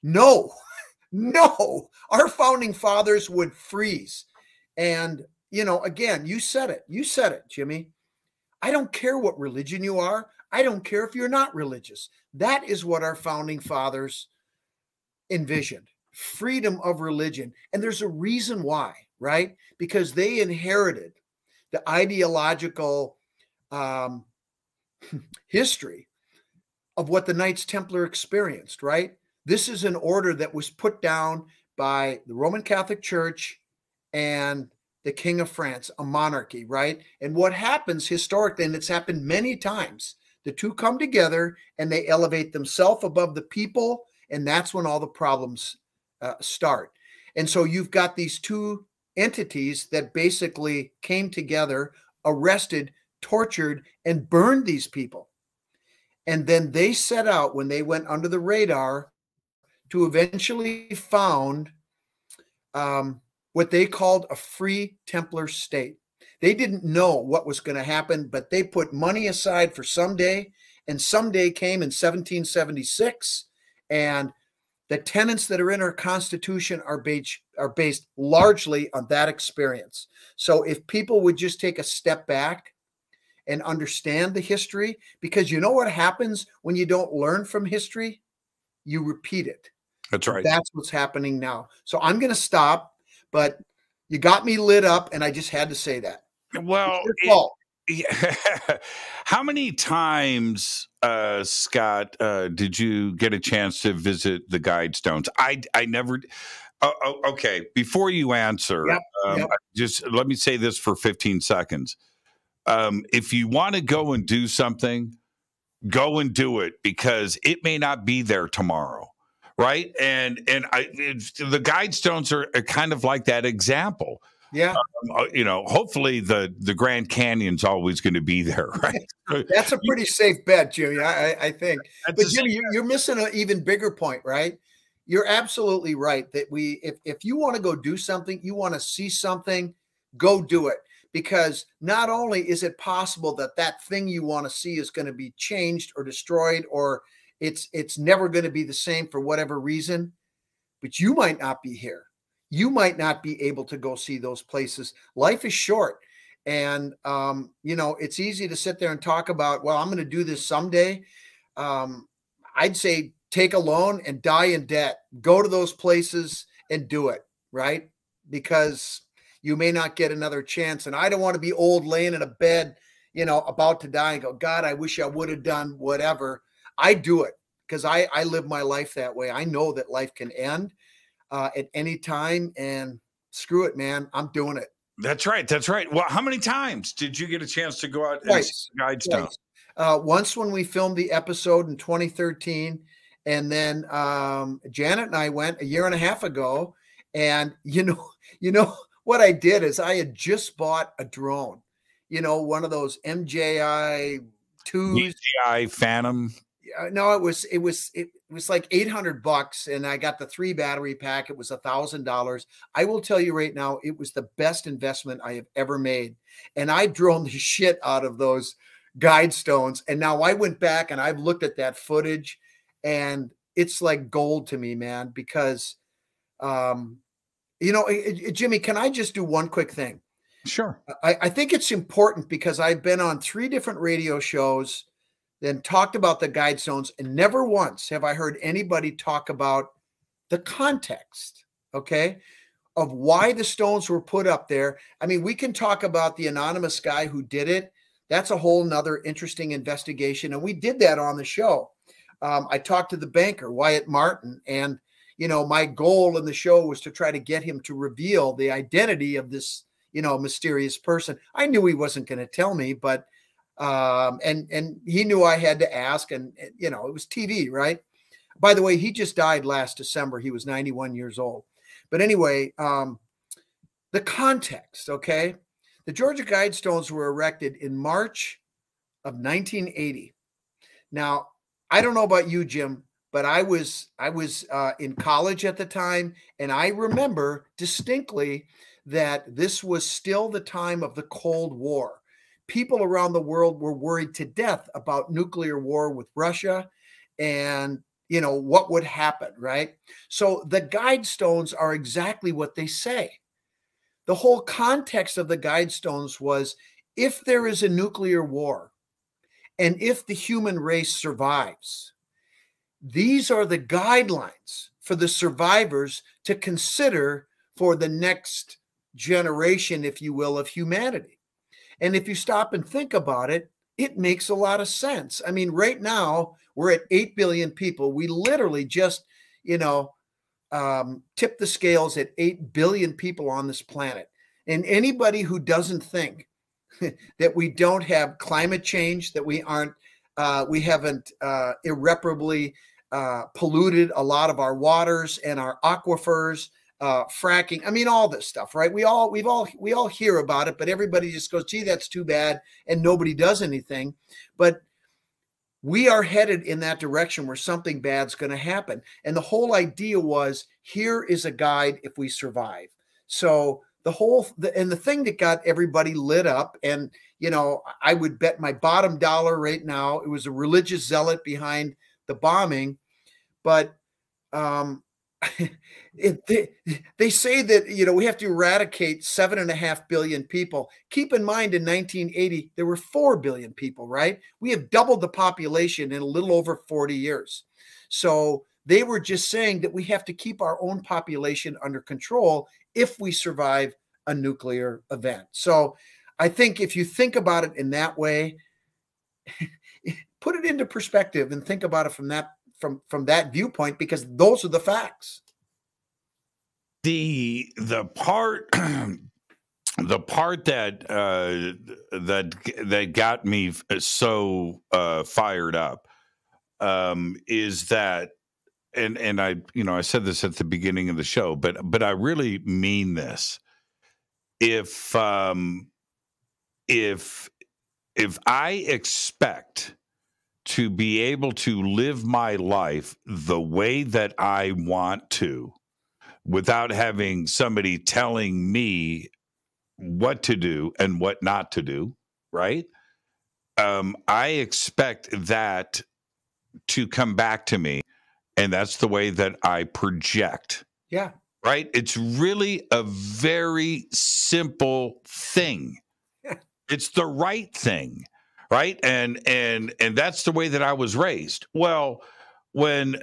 No, no, our founding fathers would freeze. And, you know, again, you said it. You said it, Jimmy. I don't care what religion you are. I don't care if you're not religious. That is what our founding fathers envisioned freedom of religion. And there's a reason why, right? Because they inherited the ideological um, history of what the Knights Templar experienced, right? This is an order that was put down by the Roman Catholic Church and the King of France, a monarchy, right? And what happens historically, and it's happened many times, the two come together and they elevate themselves above the people, and that's when all the problems uh, start. And so you've got these two entities that basically came together, arrested, tortured, and burned these people. And then they set out when they went under the radar to eventually found um, what they called a free Templar state. They didn't know what was going to happen, but they put money aside for someday, and someday came in 1776. And the tenets that are in our Constitution are based, are based largely on that experience. So if people would just take a step back and understand the history, because you know what happens when you don't learn from history? You repeat it. That's right. That's what's happening now. So I'm going to stop, but you got me lit up, and I just had to say that. Well, it, how many times, uh, Scott, uh, did you get a chance to visit the Guidestones? I I never. Oh, oh, okay, before you answer, yep, um, yep. just let me say this for 15 seconds. Um, if you want to go and do something, go and do it because it may not be there tomorrow right? And and I the Guidestones are, are kind of like that example. Yeah, um, uh, you know, hopefully the the Grand Canyon's always going to be there, right? That's a pretty safe bet, Jimmy. I, I think. That's but Jimmy, you're, you're missing an even bigger point, right? You're absolutely right that we, if if you want to go do something, you want to see something, go do it. Because not only is it possible that that thing you want to see is going to be changed or destroyed or it's it's never going to be the same for whatever reason but you might not be here you might not be able to go see those places. Life is short and um, you know it's easy to sit there and talk about well i'm going to do this someday. Um, i'd say take a loan and die in debt. Go to those places and do it right? Because you may not get another chance and i don't want to be old laying in a bed you know about to die and go god i wish i would have done whatever. I do it because I I live my life that way. I know that life can end uh, at any time, and screw it, man, I'm doing it. That's right. That's right. Well, how many times did you get a chance to go out Twice. and guide stuff? Uh, once when we filmed the episode in 2013, and then um, Janet and I went a year and a half ago. And you know, you know what I did is I had just bought a drone. You know, one of those MJI twos. DJI Phantom no, it was it was it was like 800 bucks and I got the 3 battery pack. It was a $1000. I will tell you right now it was the best investment I have ever made. And I drone the shit out of those guide stones and now I went back and I've looked at that footage and it's like gold to me, man, because um you know, Jimmy, can I just do one quick thing? Sure. I, I think it's important because I've been on three different radio shows then talked about the guide stones, and never once have I heard anybody talk about the context, okay, of why the stones were put up there. I mean, we can talk about the anonymous guy who did it. That's a whole nother interesting investigation. And we did that on the show. Um, I talked to the banker, Wyatt Martin, and you know, my goal in the show was to try to get him to reveal the identity of this, you know, mysterious person. I knew he wasn't going to tell me, but um, and and he knew I had to ask, and you know it was TV, right? By the way, he just died last December. He was 91 years old. But anyway, um, the context, okay? The Georgia Guidestones were erected in March of 1980. Now, I don't know about you, Jim, but I was I was uh, in college at the time, and I remember distinctly that this was still the time of the Cold War people around the world were worried to death about nuclear war with Russia and you know what would happen, right? So the guide stones are exactly what they say. The whole context of the guide stones was if there is a nuclear war and if the human race survives, these are the guidelines for the survivors to consider for the next generation, if you will, of humanity. And if you stop and think about it, it makes a lot of sense. I mean, right now we're at 8 billion people. We literally just, you know, um, tip the scales at 8 billion people on this planet. And anybody who doesn't think that we don't have climate change, that we aren't, uh, we haven't uh, irreparably uh, polluted a lot of our waters and our aquifers, uh, fracking. I mean, all this stuff, right? We all we've all we all hear about it, but everybody just goes, "Gee, that's too bad," and nobody does anything. But we are headed in that direction where something bad's going to happen. And the whole idea was, here is a guide if we survive. So the whole the, and the thing that got everybody lit up, and you know, I would bet my bottom dollar right now it was a religious zealot behind the bombing, but um, they, they say that you know we have to eradicate seven and a half billion people. Keep in mind in 1980 there were four billion people right? We have doubled the population in a little over 40 years. So they were just saying that we have to keep our own population under control if we survive a nuclear event. So i think if you think about it in that way put it into perspective and think about it from that from from that viewpoint because those are the facts. The the part the part that uh, that that got me so uh, fired up um, is that and and I you know I said this at the beginning of the show, but but I really mean this. If um, if if I expect to be able to live my life the way that I want to without having somebody telling me what to do and what not to do, right? Um, I expect that to come back to me. And that's the way that I project. Yeah. Right? It's really a very simple thing. Yeah. it's the right thing right? And and and that's the way that i was raised. Well when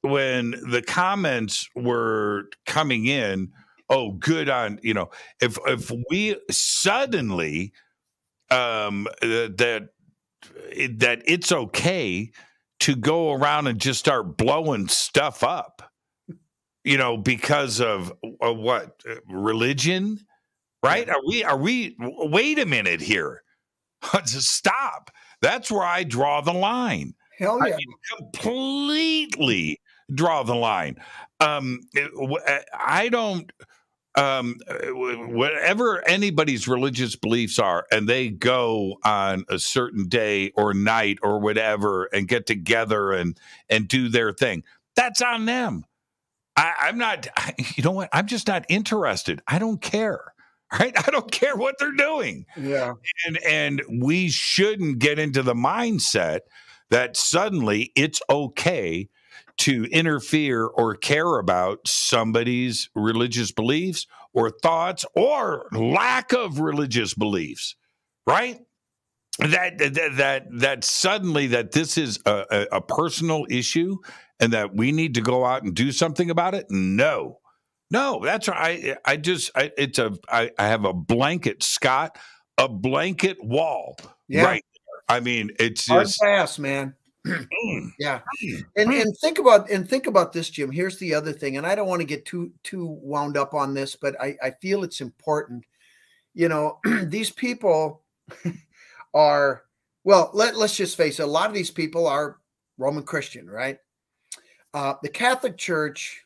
when the comments were coming in oh good on you know if if we suddenly um that that it's okay to go around and just start blowing stuff up you know because of, of what uh, religion right? Are we are we wait a minute here Stop. That's where I draw the line. Hell yeah. I mean, completely draw the line. Um, I don't. um, whatever anybody's religious beliefs are, and they go on a certain day or night or whatever and get together and and do their thing, that's on them. I, I'm not. You know what? I'm just not interested. I don't care. Right? I don't care what they're doing. Yeah. And and we shouldn't get into the mindset that suddenly it's okay to interfere or care about somebody's religious beliefs or thoughts or lack of religious beliefs, right? That that that, that suddenly that this is a, a, a personal issue and that we need to go out and do something about it. No, no, that's right. I I just I, it's a I, I have a blanket, Scott, a blanket wall Yeah. right there. I mean, it's Hard just pass, man. Mm, yeah. Mm, and mm. and think about and think about this, Jim. Here's the other thing, and I don't want to get too too wound up on this, but I, I feel it's important. You know, these people are well, let, let's just face it, a lot of these people are Roman Christian, right? Uh, the Catholic Church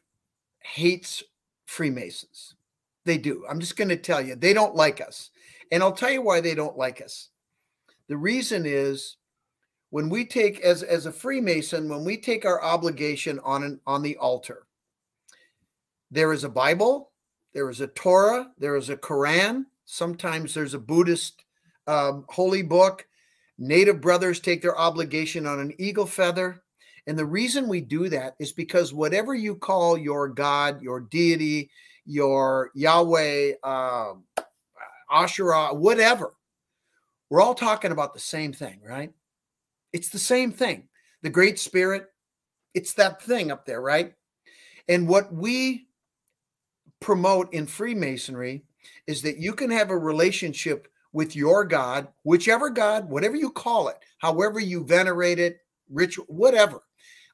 hates Freemasons. They do. I'm just going to tell you, they don't like us. And I'll tell you why they don't like us. The reason is when we take as as a freemason when we take our obligation on an on the altar there is a bible there is a torah there is a quran sometimes there's a buddhist um, holy book native brothers take their obligation on an eagle feather and the reason we do that is because whatever you call your god your deity your yahweh um, asherah whatever we're all talking about the same thing right it's the same thing. The Great Spirit, it's that thing up there, right? And what we promote in Freemasonry is that you can have a relationship with your God, whichever God, whatever you call it, however you venerate it, ritual, whatever.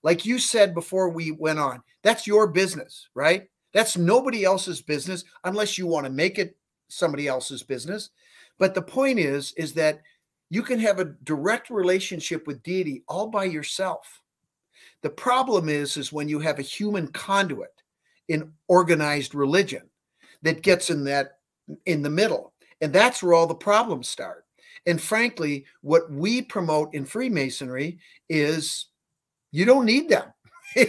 Like you said before we went on, that's your business, right? That's nobody else's business unless you want to make it somebody else's business. But the point is, is that you can have a direct relationship with deity all by yourself. The problem is, is when you have a human conduit in organized religion that gets in that in the middle. And that's where all the problems start. And frankly, what we promote in Freemasonry is you don't need them.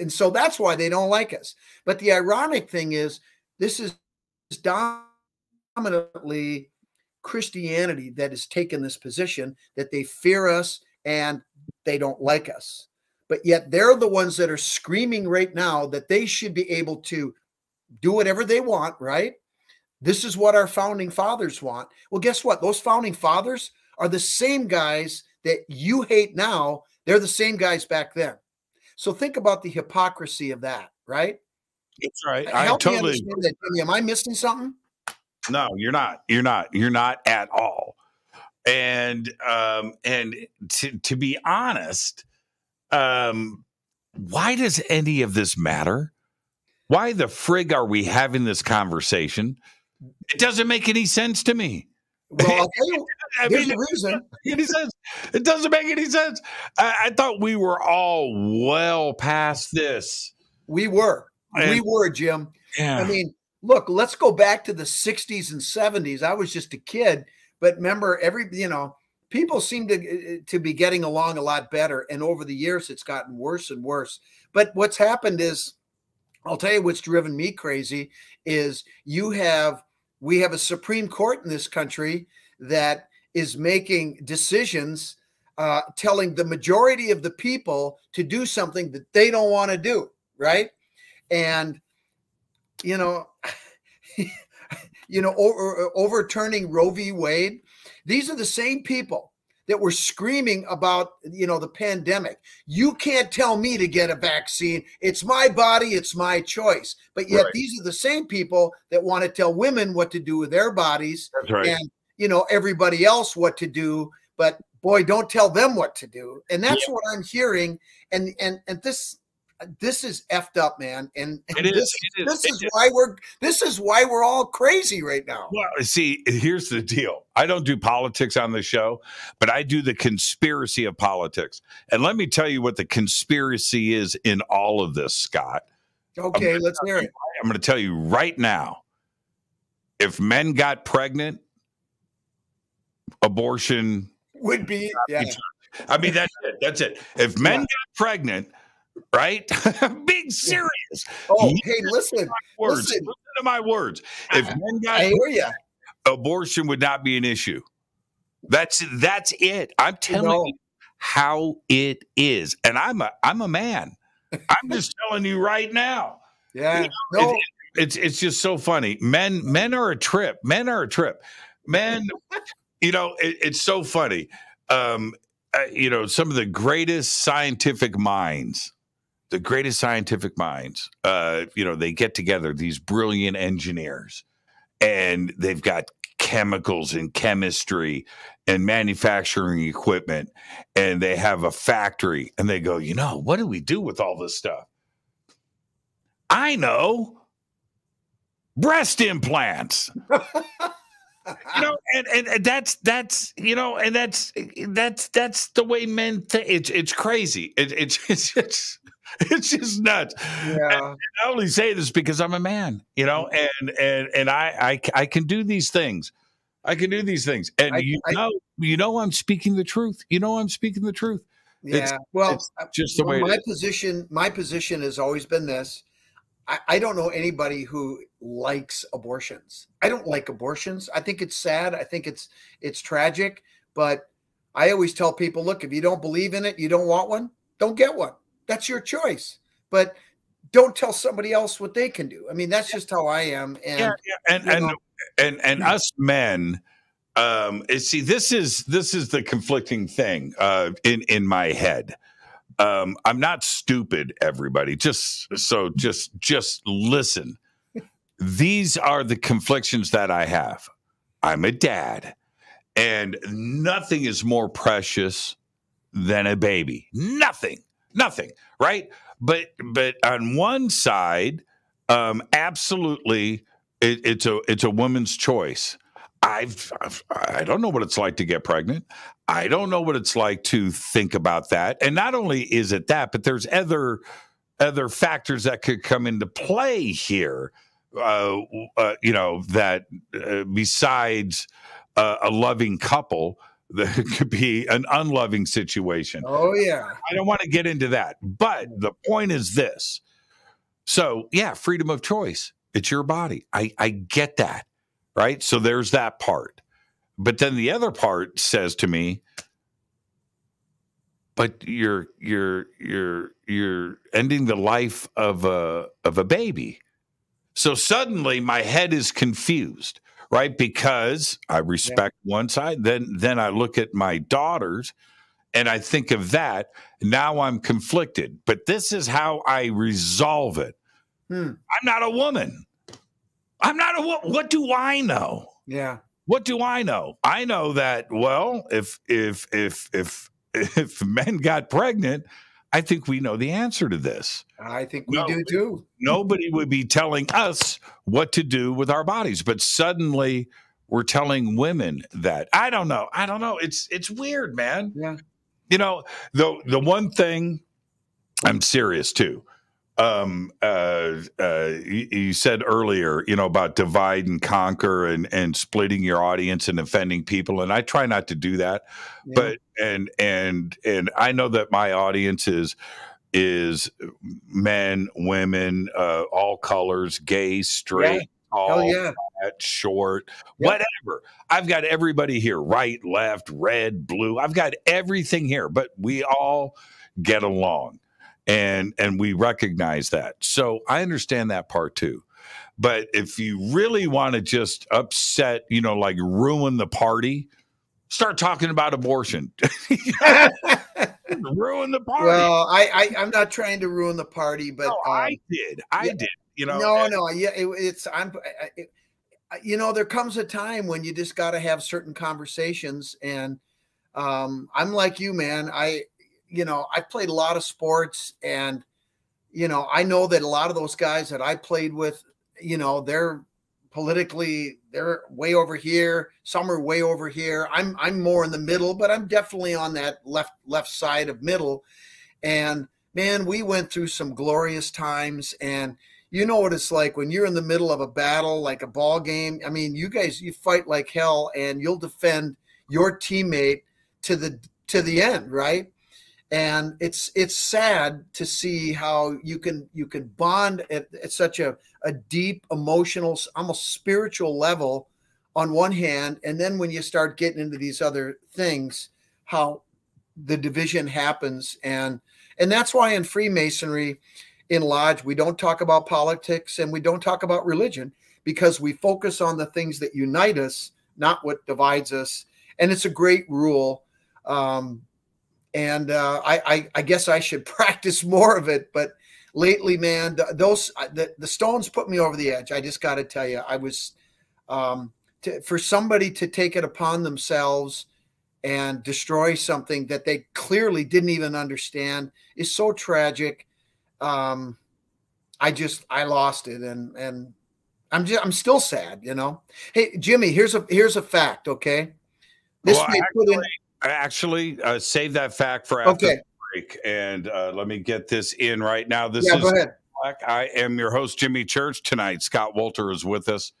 and so that's why they don't like us. But the ironic thing is, this is dominantly Christianity that has taken this position that they fear us and they don't like us. But yet they're the ones that are screaming right now that they should be able to do whatever they want, right? This is what our founding fathers want. Well, guess what? Those founding fathers are the same guys that you hate now. They're the same guys back then. So think about the hypocrisy of that, right? That's right. I Help me totally understand that. Am I missing something? No, you're not. You're not. You're not at all. And um and to to be honest, um why does any of this matter? Why the frig are we having this conversation? It doesn't make any sense to me. Well, I'll tell you, I there's mean, a reason. Any sense? It doesn't make any sense. I, I thought we were all well past this. We were. we were, Jim. Yeah. I mean, look, let's go back to the 60s and 70s. I was just a kid, but remember every, you know, people seem to eh, eh, to be getting along a lot better and over the years it's gotten worse and worse. But what's happened is I'll tell you what's driven me crazy is you have we have a Supreme Court in this country that is making decisions uh, telling the majority of the people to do something that they don't want to do, right? And you know, you know, over, overturning Roe v. Wade. These are the same people that were screaming about, you know, the pandemic. You can't tell me to get a vaccine. It's my body, it's my choice. But yet, Right. these are the same people that want to tell women what to do with their bodies, That's right. and you know everybody else what to do. But boy, don't tell them what to do. And that's what I'm hearing. And and and this this is effed up, man. And, and It is, this, is, this is. why we're this is why we're all crazy right now. Well, see, here's the deal. I don't do politics on the show, but I do the conspiracy of politics. And let me tell you what the conspiracy is in all of this, Scott. Okay, let's hear it. I'm going to tell you right now. if men got pregnant, abortion would be yeah. I mean that's it. That's it. If men yeah. got pregnant, right? Being serious. Oh, hey, listen, words. listen. listen to my words. If men got I hear you. abortion would not be an issue. That's that's it. I'm telling you how it is, and I'm a I'm a man. I'm just telling you right now. Yeah, You know, no, it- it's it's just so funny. Men men are a trip. Men are a trip. Men, you know, it, it's so funny. Um, uh, you know, some of the greatest scientific minds, the greatest scientific minds. Uh, you know, they get together. These brilliant engineers, and they've got chemicals and chemistry and manufacturing equipment, and they have a factory, and they go, you know, what do we do with all this stuff? I know breast implants. you know, and, and, and that's that's you know, and that's that's that's the way men think. It's it's crazy. It, it's it's it's it's just nuts. Yeah. I only say this because I'm a man, you know, mm-hmm. and and and I I I can do these things. I can do these things, and I- you I- know, you know, I'm speaking the truth. You know, I'm speaking the truth. It's- Yeah. well, it's uh, just the well, way. my position. My position has always been this. I, I don't know anybody who likes abortions. I don't like abortions. I think it's sad. I think it's it's tragic. But I always tell people, look, if you don't believe in it, you don't want one, don't get one. That's your choice. But don't tell somebody else what they can do. I mean, that's just how I am. And yeah, yeah. and and know- and and us men um see this is this is the conflicting thing uh in in my head um i'm not stupid everybody just so just just listen these are the conflictions that i have i'm a dad and nothing is more precious than a baby nothing nothing right? But but on one side um absolutely it, it's a it's a woman's choice. I've, I've i don't know what it's like to get pregnant. I don't know what it's like to think about that. And not only is it that but there's other other factors that could come into play here uh, uh you know that uh, besides uh, a loving couple that could be an unloving situation oh yeah, I don't want to get into that. But the point is this. So, yeah, freedom of choice. It's your body. I, I get that. Right. So there's that part. But then the other part says to me, but you're you're you're you're ending the life of a of a baby. So suddenly my head is confused, right? Because I respect one side, then then I look at my daughters and I think of that. Now I'm conflicted. But this is how I resolve it. Hmm. I'm not a woman. I'm not a woman. What do I know? yeah. What do I know? I know that well, if if if if if men got pregnant, I think we know the answer to this. I think we No. do too. Nobody would be telling us what to do with our bodies, but suddenly we're telling women that. I don't know. I don't know. It's it's weird, man. Yeah. You know, the the one thing I'm serious too. Um, uh, uh, you, you said earlier, you know, about divide and conquer and and splitting your audience and offending people, and I try not to do that. Yeah. But and and and I know that my audience is is men, women, uh, all colors, gay, straight, Hell tall, yeah. fat, short, Yep. whatever. I've got everybody here, right, left, red, blue. I've got everything here, but we all get along and and we recognize that. So I understand that part too. But if you really want to just upset, you know, like ruin the party, start talking about abortion. ruin the party. Well, I, I I'm not trying to ruin the party, but no, um, I did. I yeah. did. You know, no, and- no, yeah, it, it's I'm. I- it, you know, there comes a time when you just got to have certain conversations, and um, I'm like you, man. I, you know, I played a lot of sports, and you know, I know that a lot of those guys that I played with, you know, they're politically they're way over here. Some are way over here. I'm I'm more in the middle, but I'm definitely on that left left side of middle. And man, we went through some glorious times, and you know what it's like when you're in the middle of a battle, like a ball game. I mean, you guys, you fight like hell, and you'll defend your teammate to the to the end, right? And it's it's sad to see how you can you can bond at, at such a, a deep emotional, almost spiritual level on one hand, and then when you start getting into these other things, how the division happens. And and that's why in freemasonry in lodge we don't talk about politics and we don't talk about religion because we focus on the things that unite us not what divides us. And it's a great rule um, and uh, I, I, I guess i should practice more of it but lately man those the, the stones put me over the edge i just got to tell you i was um, to, for somebody to take it upon themselves and destroy something that they clearly didn't even understand is so tragic. Um, I just I lost it, and and I'm just I'm still sad, you know. Hey, Jimmy, here's a here's a fact, okay? This well, actually, in, actually uh, save that fact for after okay. the break, and uh, let me get this in right now. This yeah, is go ahead. I am your host, Jimmy Church. Tonight, Scott Wolter is with us,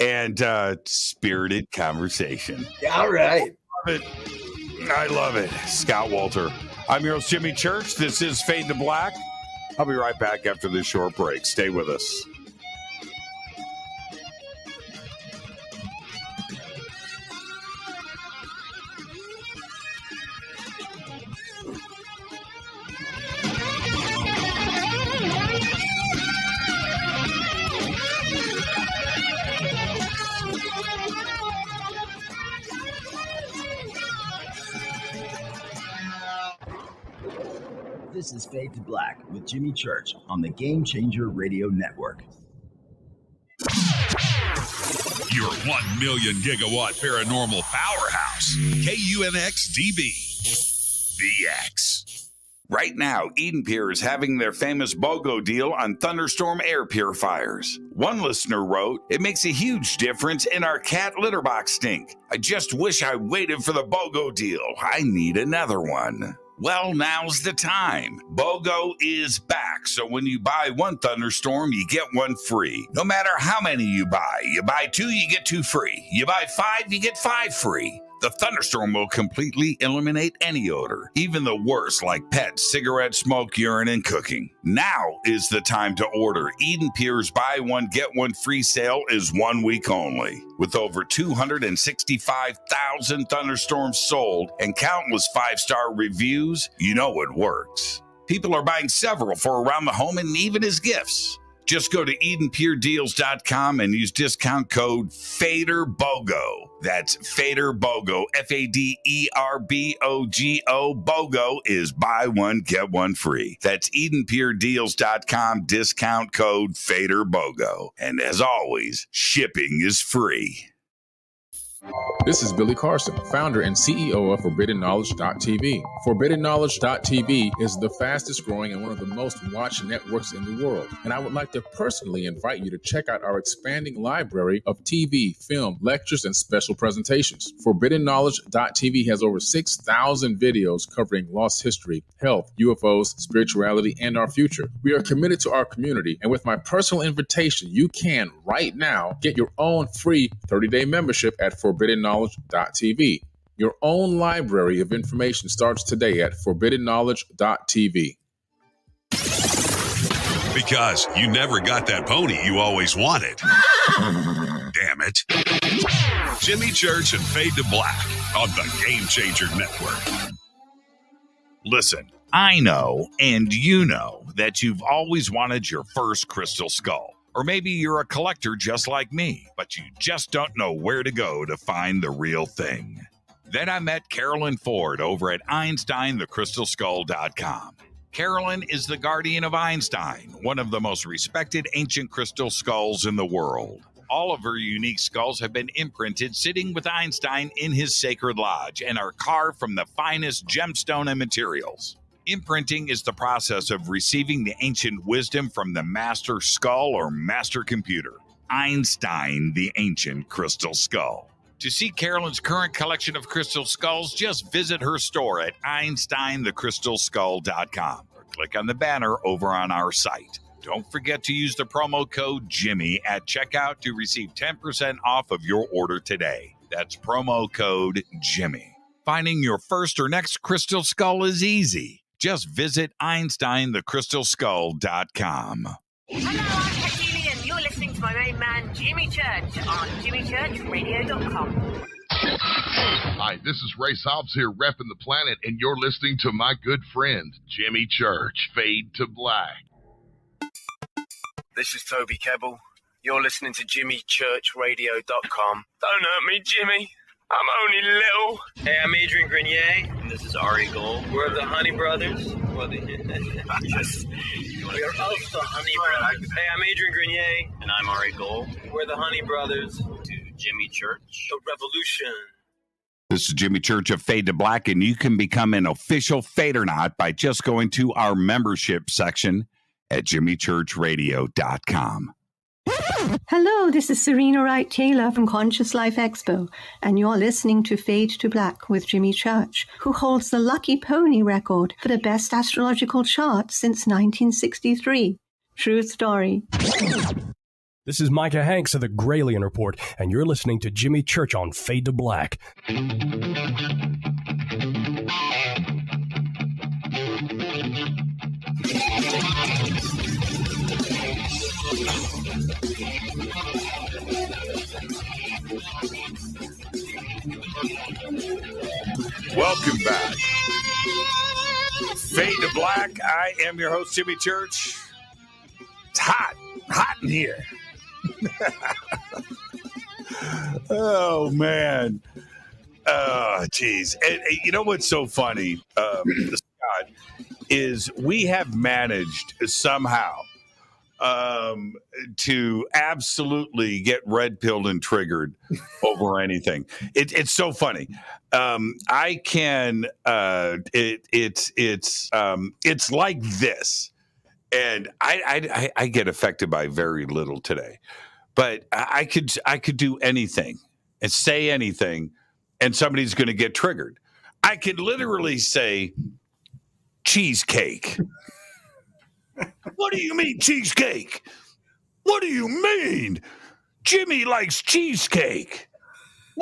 and uh, spirited conversation. Yeah, all right it. I love it. Scott Wolter. I'm your host, Jimmy Church. This is Fade to Black. I'll be right back after this short break. Stay with us. This is Fade to Black with Jimmy Church on the Game Changer Radio Network. Your 1 million gigawatt paranormal powerhouse, KUNX DB. VX. Right now, EdenPure is having their famous BOGO deal on Thunderstorm air purifiers. One listener wrote, It makes a huge difference in our cat litter box stink. I just wish I waited for the BOGO deal. I need another one. Well, now's the time. BOGO is back. So when you buy one thunderstorm, you get one free. No matter how many you buy, you buy two, you get two free. You buy five, you get five free. The thunderstorm will completely eliminate any odor, even the worst like pet, cigarette smoke, urine, and cooking. Now is the time to order. EdenPure's buy one, get one free sale is one week only. With over 265,000 thunderstorms sold and countless five star reviews, you know it works. People are buying several for around the home and even as gifts. Just go to EdenPureDeals.com and use discount code FADERBOGO. That's Fader Bogo, F A D E R B O G O. BOGO is buy one, get one free. That's EdenPureDeals.com, discount code FADERBOGO. And as always, shipping is free. This is Billy Carson, founder and CEO of ForbiddenKnowledge.tv. ForbiddenKnowledge.tv is the fastest growing and one of the most watched networks in the world. And I would like to personally invite you to check out our expanding library of TV, film, lectures, and special presentations. ForbiddenKnowledge.tv has over 6,000 videos covering lost history, health, UFOs, spirituality, and our future. We are committed to our community, and with my personal invitation, you can right now get your own free 30 day membership at forbiddenknowledge.tv. Your own library of information starts today at forbiddenknowledge.tv. Because you never got that pony you always wanted. Damn it. Jimmy Church and Fade to Black on the Game Changer Network. Listen, I know and you know that you've always wanted your first crystal skull. Or maybe you're a collector just like me, but you just don't know where to go to find the real thing. Then I met Carolyn Ford over at EinsteinTheCrystalSkull.com. Carolyn is the guardian of Einstein, one of the most respected ancient crystal skulls in the world. All of her unique skulls have been imprinted sitting with Einstein in his sacred lodge and are carved from the finest gemstone and materials. Imprinting is the process of receiving the ancient wisdom from the master skull or master computer. Einstein, the ancient crystal skull. To see Carolyn's current collection of crystal skulls, just visit her store at EinsteinTheCrystalSkull.com or click on the banner over on our site. Don't forget to use the promo code Jimmy at checkout to receive 10% off of your order today. That's promo code Jimmy. Finding your first or next crystal skull is easy. Just visit EinsteinTheCrystalSkull.com. Hello, I'm Katie, and you're listening to my main man, Jimmy Church, on JimmyChurchRadio.com. Hi, this is Ray Hobbs here, repping the planet, and you're listening to my good friend, Jimmy Church, Fade to Black. This is Toby Kebbell. You're listening to JimmyChurchRadio.com. Don't hurt me, Jimmy. I'm only little. Hey, I'm Adrian Grenier. And this is Ari Gold. We're the Honey Brothers. Well, the, yes. We're of the Honey Brothers. Hey, I'm Adrian Grenier. And I'm Ari Gold. We're the Honey Brothers. To Jimmy Church. The Revolution. This is Jimmy Church of Fade to Black, and you can become an official Fade or Not by just going to our membership section at jimmychurchradio.com. Hello, this is Serena Wright Taylor from Conscious Life Expo, and you're listening to Fade to Black with Jimmy Church, who holds the Lucky Pony record for the best astrological chart since 1963. True story. This is Micah Hanks of the Gralien Report, and you're listening to Jimmy Church on Fade to Black. Welcome back. Fade to Black. I am your host, Jimmy Church. It's hot, hot in here. oh, man. Oh, geez. And, and you know what's so funny, um, Scott, is we have managed somehow um, to absolutely get red pilled and triggered over anything. It, it's so funny. Um, I can. Uh, it, it's it's um, it's like this, and I, I I get affected by very little today, but I could I could do anything and say anything, and somebody's going to get triggered. I could literally say cheesecake. What do you mean cheesecake? What do you mean? Jimmy likes cheesecake.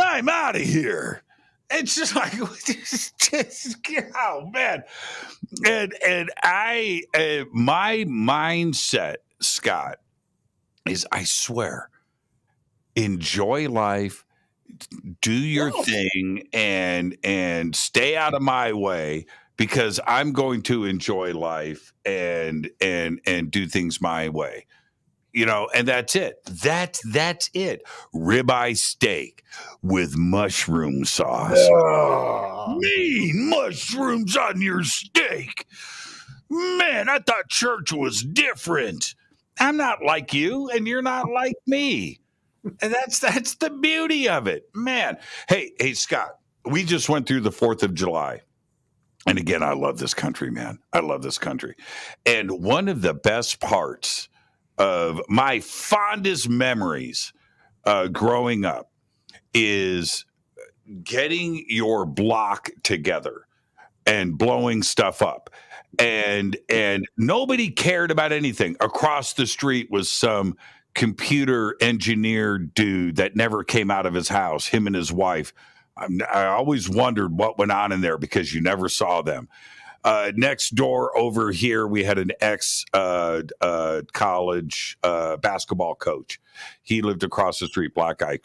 I'm out of here. It's just like just, oh man, and and I uh, my mindset, Scott, is I swear, enjoy life, do your no. thing, and and stay out of my way because I'm going to enjoy life and and and do things my way. You know, and that's it. That's that's it. Ribeye steak with mushroom sauce. Oh. Mean mushrooms on your steak. Man, I thought church was different. I'm not like you, and you're not like me. And that's that's the beauty of it. Man. Hey, hey, Scott, we just went through the fourth of July. And again, I love this country, man. I love this country. And one of the best parts of my fondest memories uh, growing up is getting your block together and blowing stuff up and and nobody cared about anything across the street was some computer engineer dude that never came out of his house him and his wife I always wondered what went on in there because you never saw them. Uh, next door over here, we had an ex uh, uh, college uh, basketball coach. He lived across the street, black guy,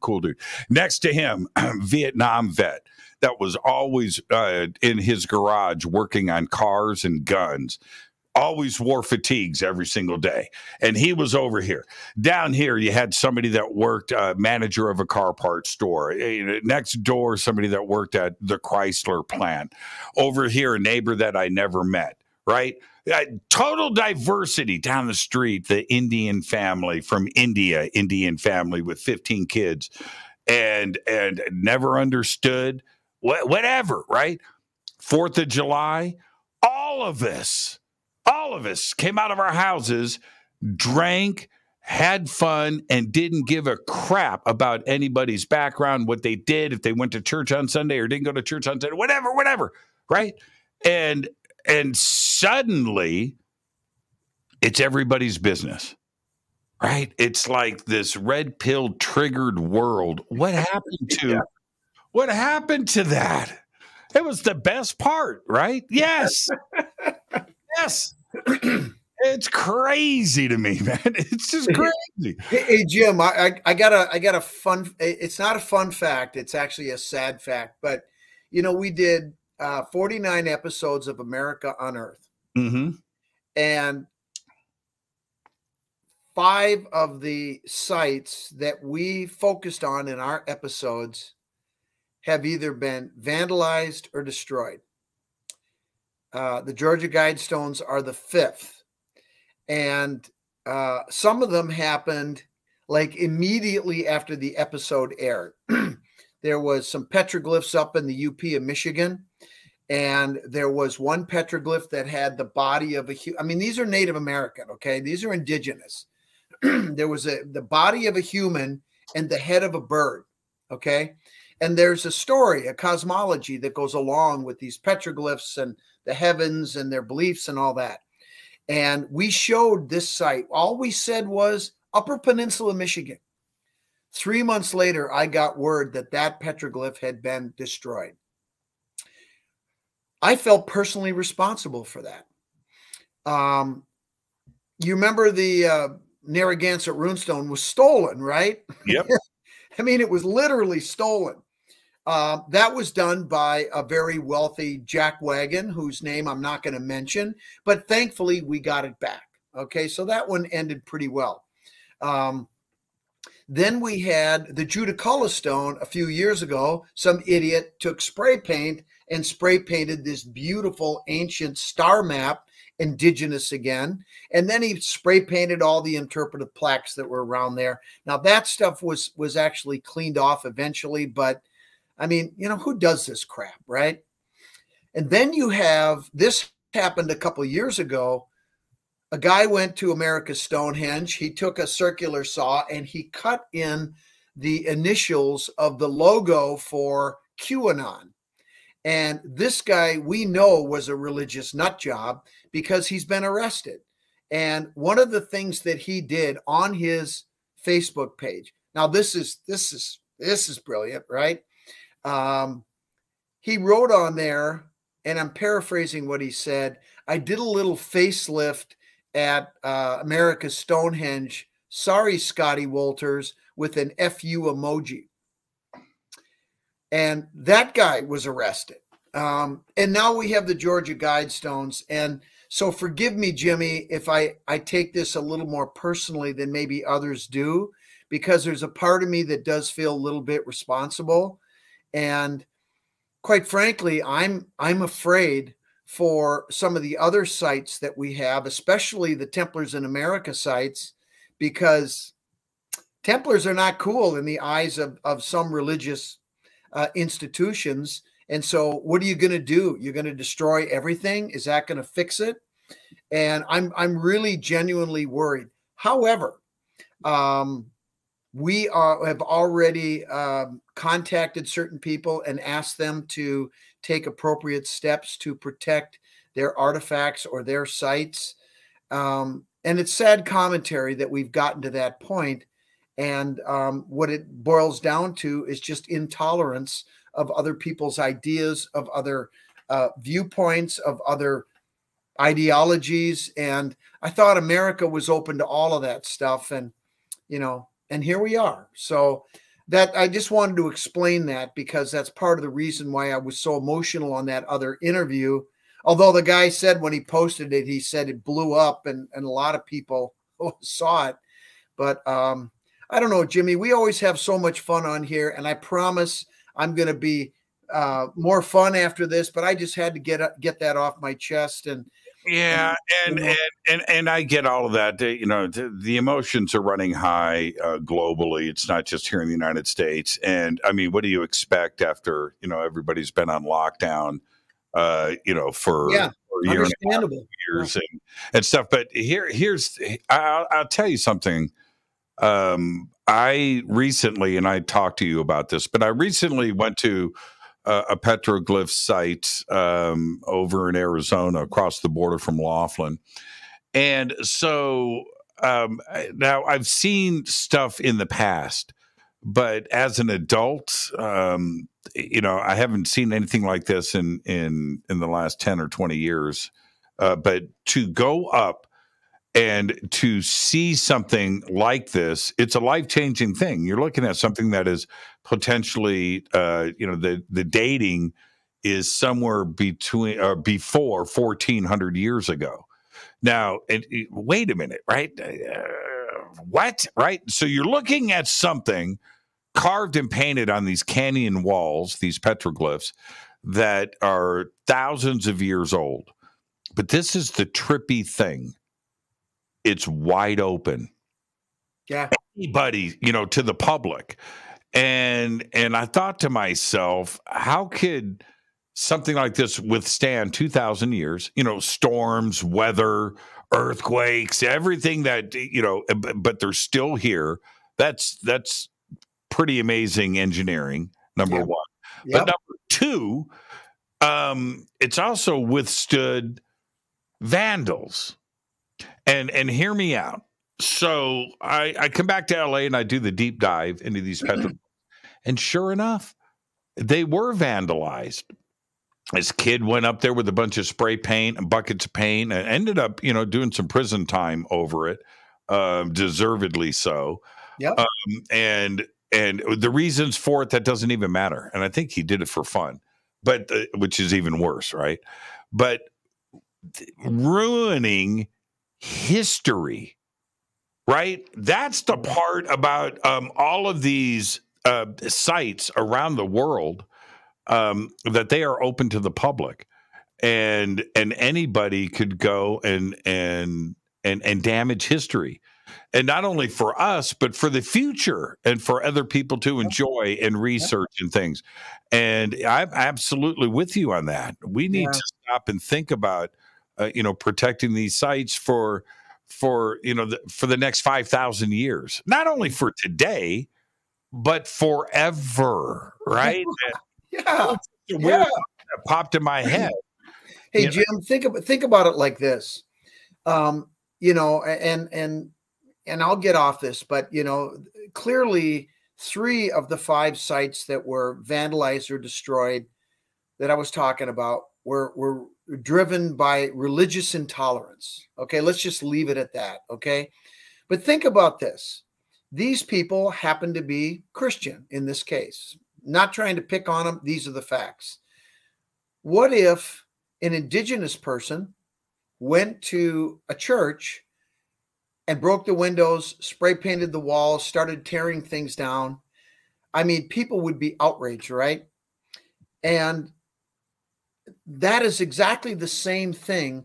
cool dude. Next to him, Vietnam vet that was always uh, in his garage working on cars and guns always wore fatigues every single day. And he was over here. Down here, you had somebody that worked, uh, manager of a car parts store. Eh, next door, somebody that worked at the Chrysler plant. Over here, a neighbor that I never met, right? Uh, total diversity down the street, the Indian family from India, Indian family with 15 kids, and and never understood wh- whatever, right? Fourth of July, all of this all of us came out of our houses, drank, had fun, and didn't give a crap about anybody's background, what they did, if they went to church on Sunday or didn't go to church on Sunday, whatever, whatever. Right. And and suddenly it's everybody's business, right? It's like this red pill triggered world. What happened to yeah. what happened to that? It was the best part, right? Yes. yes. It's crazy to me, man. It's just crazy. Hey, hey Jim, I, I, I got a I got a fun. It's not a fun fact. It's actually a sad fact. But you know, we did uh, 49 episodes of America Unearthed, mm-hmm. and five of the sites that we focused on in our episodes have either been vandalized or destroyed. Uh, the Georgia Guidestones are the fifth. And uh, some of them happened like immediately after the episode aired. there was some petroglyphs up in the UP of Michigan. And there was one petroglyph that had the body of a I mean, these are Native American, okay? These are indigenous. there was a the body of a human and the head of a bird, okay? And there's a story, a cosmology that goes along with these petroglyphs and the heavens and their beliefs and all that. And we showed this site. All we said was Upper Peninsula, Michigan. Three months later, I got word that that petroglyph had been destroyed. I felt personally responsible for that. Um, you remember the uh, Narragansett runestone was stolen, right? Yep. I mean, it was literally stolen. Uh, that was done by a very wealthy Jack Wagon, whose name I'm not going to mention, but thankfully we got it back. Okay, so that one ended pretty well. Um, then we had the Judaculla stone a few years ago. Some idiot took spray paint and spray painted this beautiful ancient star map, indigenous again. And then he spray painted all the interpretive plaques that were around there. Now that stuff was was actually cleaned off eventually, but I mean, you know, who does this crap, right? And then you have this happened a couple years ago. A guy went to America's Stonehenge. He took a circular saw and he cut in the initials of the logo for QAnon. And this guy we know was a religious nut job because he's been arrested. And one of the things that he did on his Facebook page. Now this is this is this is brilliant, right? Um, he wrote on there, and I'm paraphrasing what he said. I did a little facelift at uh, America's Stonehenge. Sorry, Scotty Wolters, with an FU emoji. And that guy was arrested. Um, and now we have the Georgia Guidestones. And so forgive me, Jimmy, if I, I take this a little more personally than maybe others do, because there's a part of me that does feel a little bit responsible. And quite frankly, I'm I'm afraid for some of the other sites that we have, especially the Templars in America sites, because Templars are not cool in the eyes of, of some religious uh, institutions. And so, what are you going to do? You're going to destroy everything? Is that going to fix it? And I'm I'm really genuinely worried. However, um, we are, have already um, contacted certain people and asked them to take appropriate steps to protect their artifacts or their sites. Um, and it's sad commentary that we've gotten to that point. And um, what it boils down to is just intolerance of other people's ideas, of other uh, viewpoints, of other ideologies. And I thought America was open to all of that stuff. And, you know, and here we are. So that I just wanted to explain that because that's part of the reason why I was so emotional on that other interview. Although the guy said when he posted it, he said it blew up and, and a lot of people saw it. But um, I don't know, Jimmy, we always have so much fun on here. And I promise I'm going to be uh, more fun after this, but I just had to get, get that off my chest. And yeah, and and and and I get all of that. You know, the emotions are running high uh, globally. It's not just here in the United States. And I mean, what do you expect after you know everybody's been on lockdown? Uh, you know, for, yeah, for year and years and, and stuff. But here, here's I'll, I'll tell you something. Um, I recently, and I talked to you about this, but I recently went to a, petroglyph site um, over in Arizona, across the border from Laughlin. And so um, now I've seen stuff in the past, but as an adult, um, you know, I haven't seen anything like this in in in the last ten or twenty years. Uh, but to go up and to see something like this, it's a life changing thing. You're looking at something that is potentially, uh, you know, the the dating is somewhere between uh, before 1400 years ago. Now, and, wait a minute, right? Uh, what? Right? So you're looking at something carved and painted on these canyon walls, these petroglyphs that are thousands of years old. But this is the trippy thing. It's wide open. Yeah. Anybody, you know, to the public. And and I thought to myself, how could something like this withstand 2000 years you know storms weather earthquakes everything that you know but they're still here that's that's pretty amazing engineering number Yeah. one Yep. but number two um it's also withstood vandals and and hear me out. So i i come back to la and i do the deep dive into these petrol and sure enough they were vandalized. This kid went up there with a bunch of spray paint and buckets of paint and ended up you know doing some prison time over it um, deservedly so. Yep. um, and and the reasons for it that doesn't even matter. And i think he did it for fun but uh, which is even worse right? But ruining history right? That's the part about um, all of these uh, sites around the world um, that they are open to the public. And and anybody could go and and and and damage history. And not only for us but for the future and for other people to enjoy and research and things. And i'm absolutely with you on that. We need Yeah. to stop and think about uh, you know protecting these sites for for you know the, for the next 5000 years not only for today but forever right Yeah. Yeah. popped in my head Hey You know? Jim, think about think about it like this. Um, you know, and and and I'll get off this, but you know, clearly three of the five sites that were vandalized or destroyed that I was talking about were were driven by religious intolerance. Okay, let's just leave it at that. Okay. But think about this. These people happen to be Christian in this case. Not trying to pick on them. These are the facts. What if an indigenous person went to a church and broke the windows, spray painted the walls, started tearing things down? I mean, people would be outraged, right? And that is exactly the same thing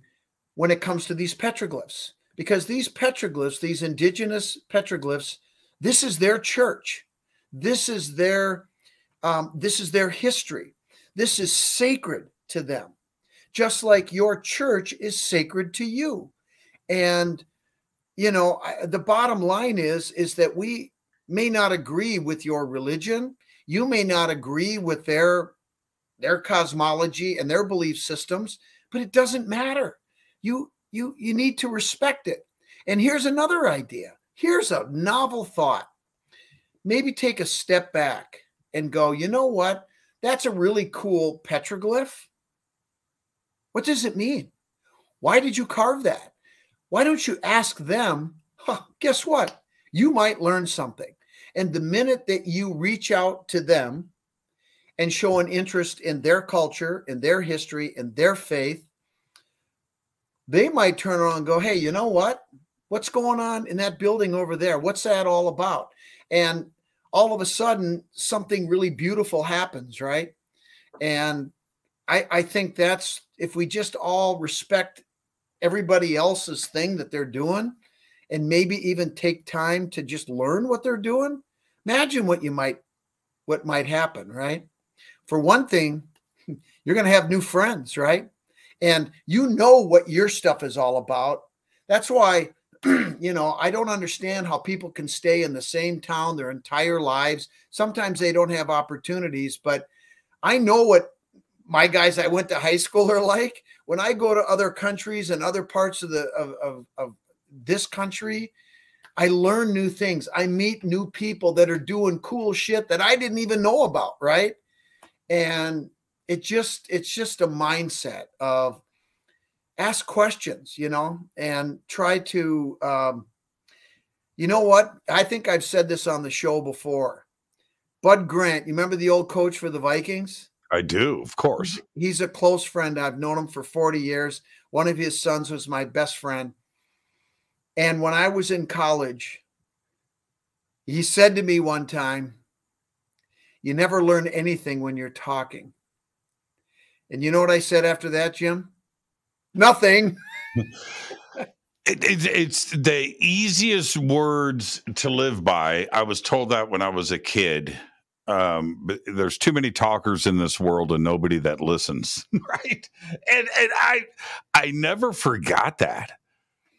when it comes to these petroglyphs, because these petroglyphs, these indigenous petroglyphs, this is their church. This is their um, this is their history. This is sacred to them, just like your church is sacred to you. And you know, I, the bottom line is is that we may not agree with your religion. You may not agree with their their cosmology and their belief systems, but it doesn't matter. You you you need to respect it. And here's another idea. Here's a novel thought. Maybe take a step back and go, you know what? That's a really cool petroglyph. What does it mean? Why did you carve that? Why don't you ask them? Huh, guess what? You might learn something. And the minute that you reach out to them and show an interest in their culture, in their history, in their faith, they might turn around and go, hey, you know what? What's going on in that building over there? What's that all about? And all of a sudden, something really beautiful happens, right? And I, I think that's if we just all respect everybody else's thing that they're doing and maybe even take time to just learn what they're doing imagine what you might what might happen right for one thing you're going to have new friends right and you know what your stuff is all about that's why you know i don't understand how people can stay in the same town their entire lives sometimes they don't have opportunities but i know what my guys I went to high school are like. When I go to other countries and other parts of the of, of, of this country, I learn new things. I meet new people that are doing cool shit that I didn't even know about, right? And it just it's just a mindset of ask questions, you know, and try to um you know what? I think I've said this on the show before. Bud Grant, you remember the old coach for the Vikings? I do, of course. He's a close friend. I've known him for 40 years. One of his sons was my best friend. And when I was in college, he said to me one time, You never learn anything when you're talking. And you know what I said after that, Jim? Nothing. It, it, it's the easiest words to live by. I was told that when I was a kid. Um, but there's too many talkers in this world and nobody that listens, right? And and I I never forgot that.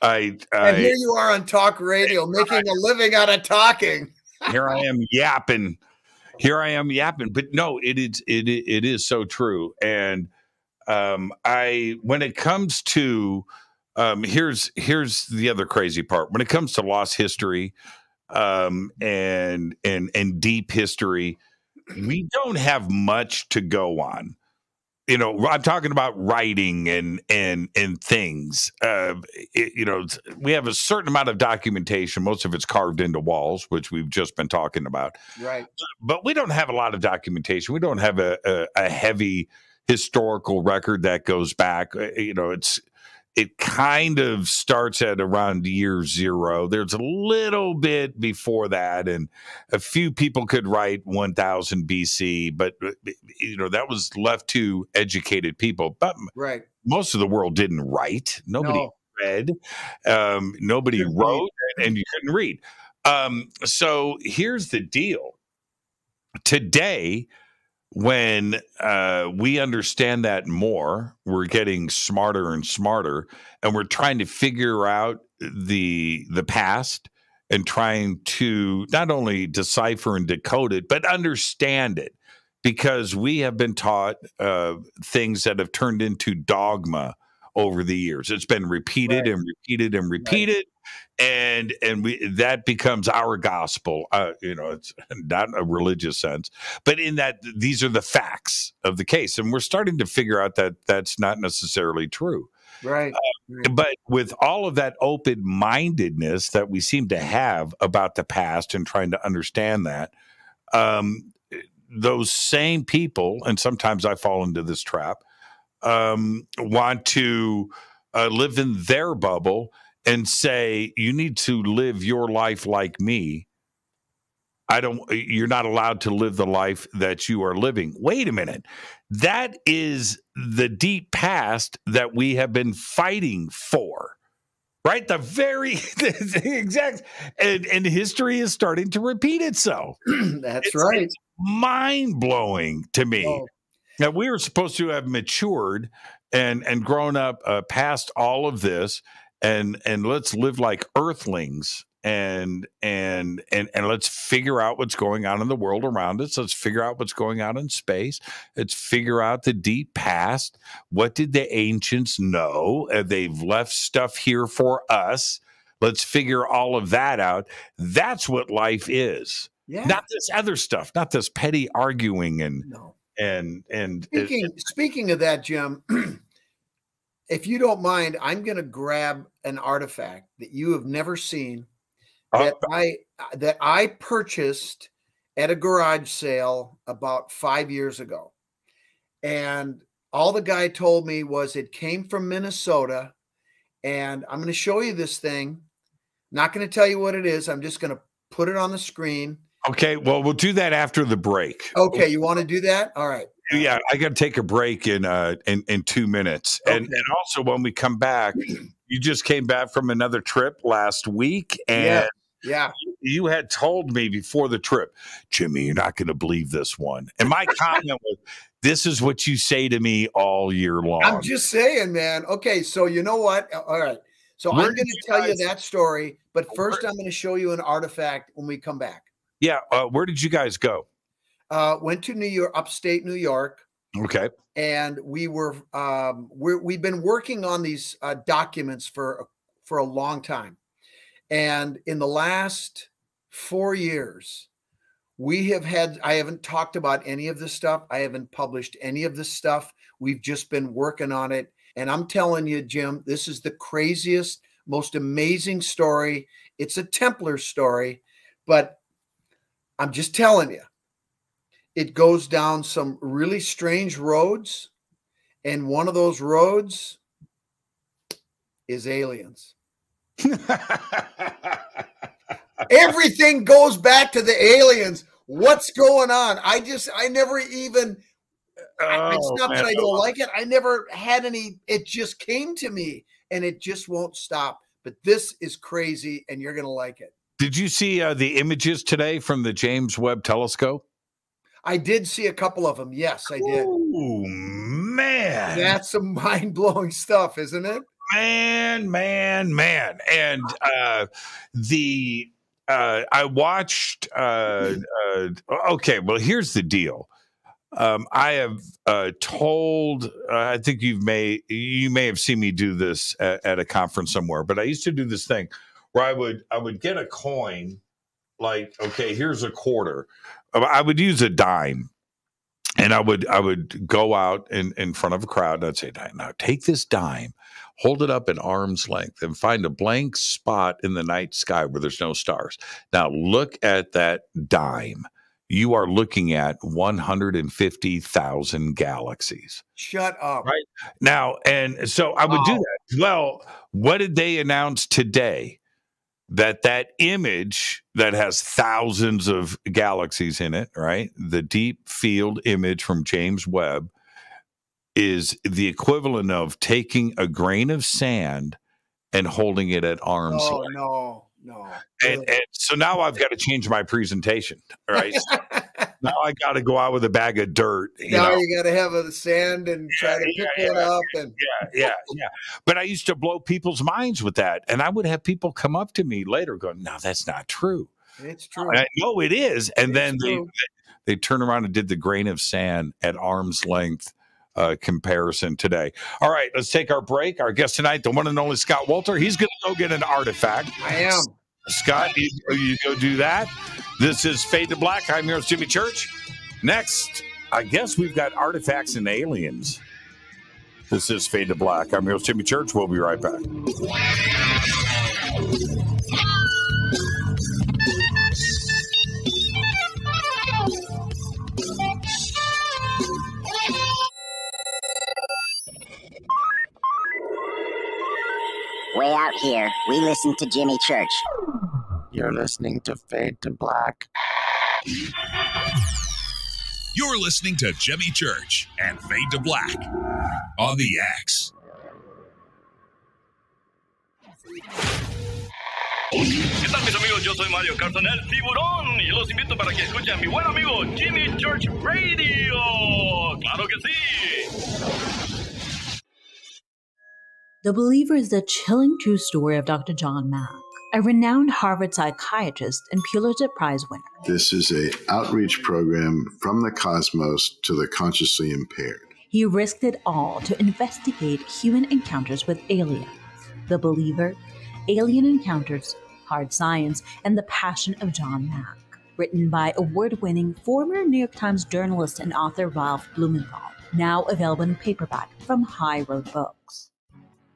I, I and here you are on talk radio, making a living out of talking. here I am yapping. Here I am yapping. But no, it is it it is so true. And um, I when it comes to um, here's here's the other crazy part. When it comes to lost history um, and and and deep history, we don't have much to go on. You know, I'm talking about writing and and and things. Uh, it, you know, we have a certain amount of documentation. Most of it's carved into walls, which we've just been talking about. Right. But we don't have a lot of documentation. We don't have a, a, a heavy historical record that goes back. Uh, You know, it's it kind of starts at around year zero. There's a little bit before that, and a few people could write 1000 BC, but uh, you know that was left to educated people. But Right. most of the world didn't write. Nobody No. read. Um, nobody Couldn't wrote, and, and you couldn't read. Um, so here's the deal. Today, when uh, we understand that more, we're getting smarter and smarter, and we're trying to figure out the the past and trying to not only decipher and decode it, but understand it, because we have been taught uh, things that have turned into dogma over the years. It's been repeated and repeated and repeated, and and we that becomes our gospel. Uh, you know, it's not a religious sense, but in that these are the facts of the case, and we're starting to figure out that that's not necessarily true. Right. But with all of that open mindedness that we seem to have about the past and trying to understand that, um, those same people, and sometimes I fall into this trap, um, want to uh, live in their bubble and say, you need to live your life like me. I don't, you're not allowed to live the life that you are living. Wait a minute. That is the deep past that we have been fighting for. Right? The very the exact and, and history is starting to repeat itself. That's right. mind blowing to me. Oh. Now we were supposed to have matured and and grown up uh, past all of this, and and let's live like Earthlings and and and and let's figure out what's going on in the world around us. Let's figure out what's going on in space. Let's figure out the deep past. What did the ancients know? Uh, they've left stuff here for us. Let's figure all of that out. That's what life is. Yeah. Not this other stuff, not this petty arguing and No. and and it- Speaking speaking of that, Jim, if you don't mind, I'm going to grab an artifact that you have never seen uh-huh. that I that I purchased at a garage sale about 5 years ago. And all the guy told me was it came from Minnesota and I'm going to show you this thing. Not going to tell you what it is. I'm just going to put it on the screen. okay, well, we'll do that after the break. Okay, you want to do that? All right. Yeah, I got to take a break in uh in in 2 minutes. And and also when we come back, you just came back from another trip last week and Yeah. Yeah. you had told me before the trip, Jimmy, you're not going to believe this one. And my comment was, this is what you say to me all year long. I'm just saying, man. Okay, so you know what? All right. So Where I'm going to tell you that story, but first I'm going to show you an artifact when we come back. yeah, uh, where did you guys go? Uh, went to New York, upstate New York, Okay. And we were um, we're, we've been working on these uh, documents for for a long time, and in the last four years, we have had I haven't talked about any of this stuff. I haven't published any of this stuff. We've just been working on it, and I'm telling you, Jim, this is the craziest, most amazing story. It's a Templar story, but I'm just telling you, it goes down some really strange roads. And one of those roads is aliens. Everything goes back to the aliens. What's going on? I just, I never even, I, it's Oh, not that. I don't like it. I never had any, it just came to me and it just won't stop. But this is crazy and you're going to like it. Did you see uh, the images today from the James Webb Telescope? I did see a couple of them. Yes, I did. Oh man, That's some mind blowing stuff, isn't it? man, man, man, and uh, the uh, I watched. Uh, uh, okay, well, here's the deal. Um, I have uh, told. Uh, I think you've may you may have seen me do this at, at a conference somewhere, but I used to do this thing where I would I would get a coin, like okay, here's a quarter. I would use a dime, and I would I would go out in in front of a crowd and I'd say, now take this dime, hold it up at arm's length, and find a blank spot in the night sky where there's no stars. Now look at that dime. You are looking at 150,000 galaxies. Shut up. Right. Now, and so I would do that. Well, what did they announce today? That that image that has thousands of galaxies in it, right? The deep field image from James Webb is the equivalent of taking a grain of sand and holding it at arm's Oh length. no, no. And, and so now I've got to change my presentation. Right. now I got to go out with a bag of dirt. You now know? you got to have a sand and try to pick yeah, one up and yeah, yeah, yeah. But I used to blow people's minds with that, and I would have people come up to me later, going, "No, that's not true." it's true. I know it is, and then they, true. they they turn around and did the grain of sand at arm's length uh, comparison today. All right, let's take our break. Our guest tonight, the one and only Scott Wolter, he's going to go get an artifact. I am. Scott, you, you go do that. This is Fade to Black. I'm here with Jimmy Church. Next, I guess we've got artifacts and aliens. This is Fade to Black. I'm here with Jimmy Church. We'll be right back. Way out here, we listen to Jimmy Church. You're listening to Fade to Black. You're listening to Jimmy Church and Fade to Black on the X. ¿Qué tal mis amigos? Yo soy Mario Carson, el tiburón, y los invito para que escuchen a mi buen amigo Jimmy Church Radio. ¡Claro que sí! The Believer is the chilling true story of Dr. John Mack, a renowned Harvard psychiatrist and Pulitzer Prize winner. This is a outreach program from the cosmos to the consciously impaired. He risked it all to investigate human encounters with aliens. The Believer, Alien Encounters, Hard Science, and the Passion of John Mack. Written by award winning former New York Times journalist and author Ralph Blumenthal. Now available in paperback from High Road Books.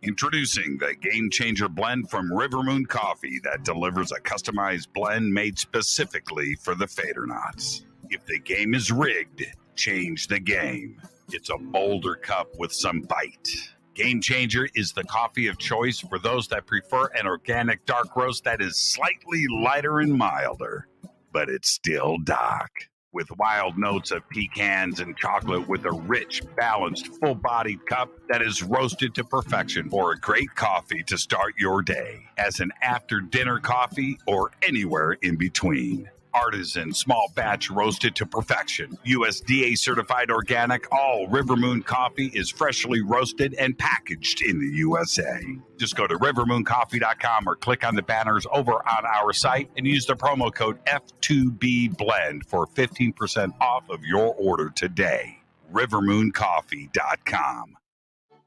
Introducing the Game Changer blend from River Moon Coffee that delivers a customized blend made specifically for the fader Fadernauts. If the game is rigged, change the game. It's a bolder cup with some bite. Game Changer is the coffee of choice for those that prefer an organic dark roast that is slightly lighter and milder, but it's still dark. With wild notes of pecans and chocolate, with a rich, balanced, full bodied cup that is roasted to perfection for a great coffee to start your day, as an after dinner coffee or anywhere in between artisan, small batch roasted to perfection. USDA certified organic, all River Moon coffee is freshly roasted and packaged in the USA. Just go to rivermooncoffee.com or click on the banners over on our site and use the promo code F2B Blend for 15% off of your order today. rivermooncoffee.com.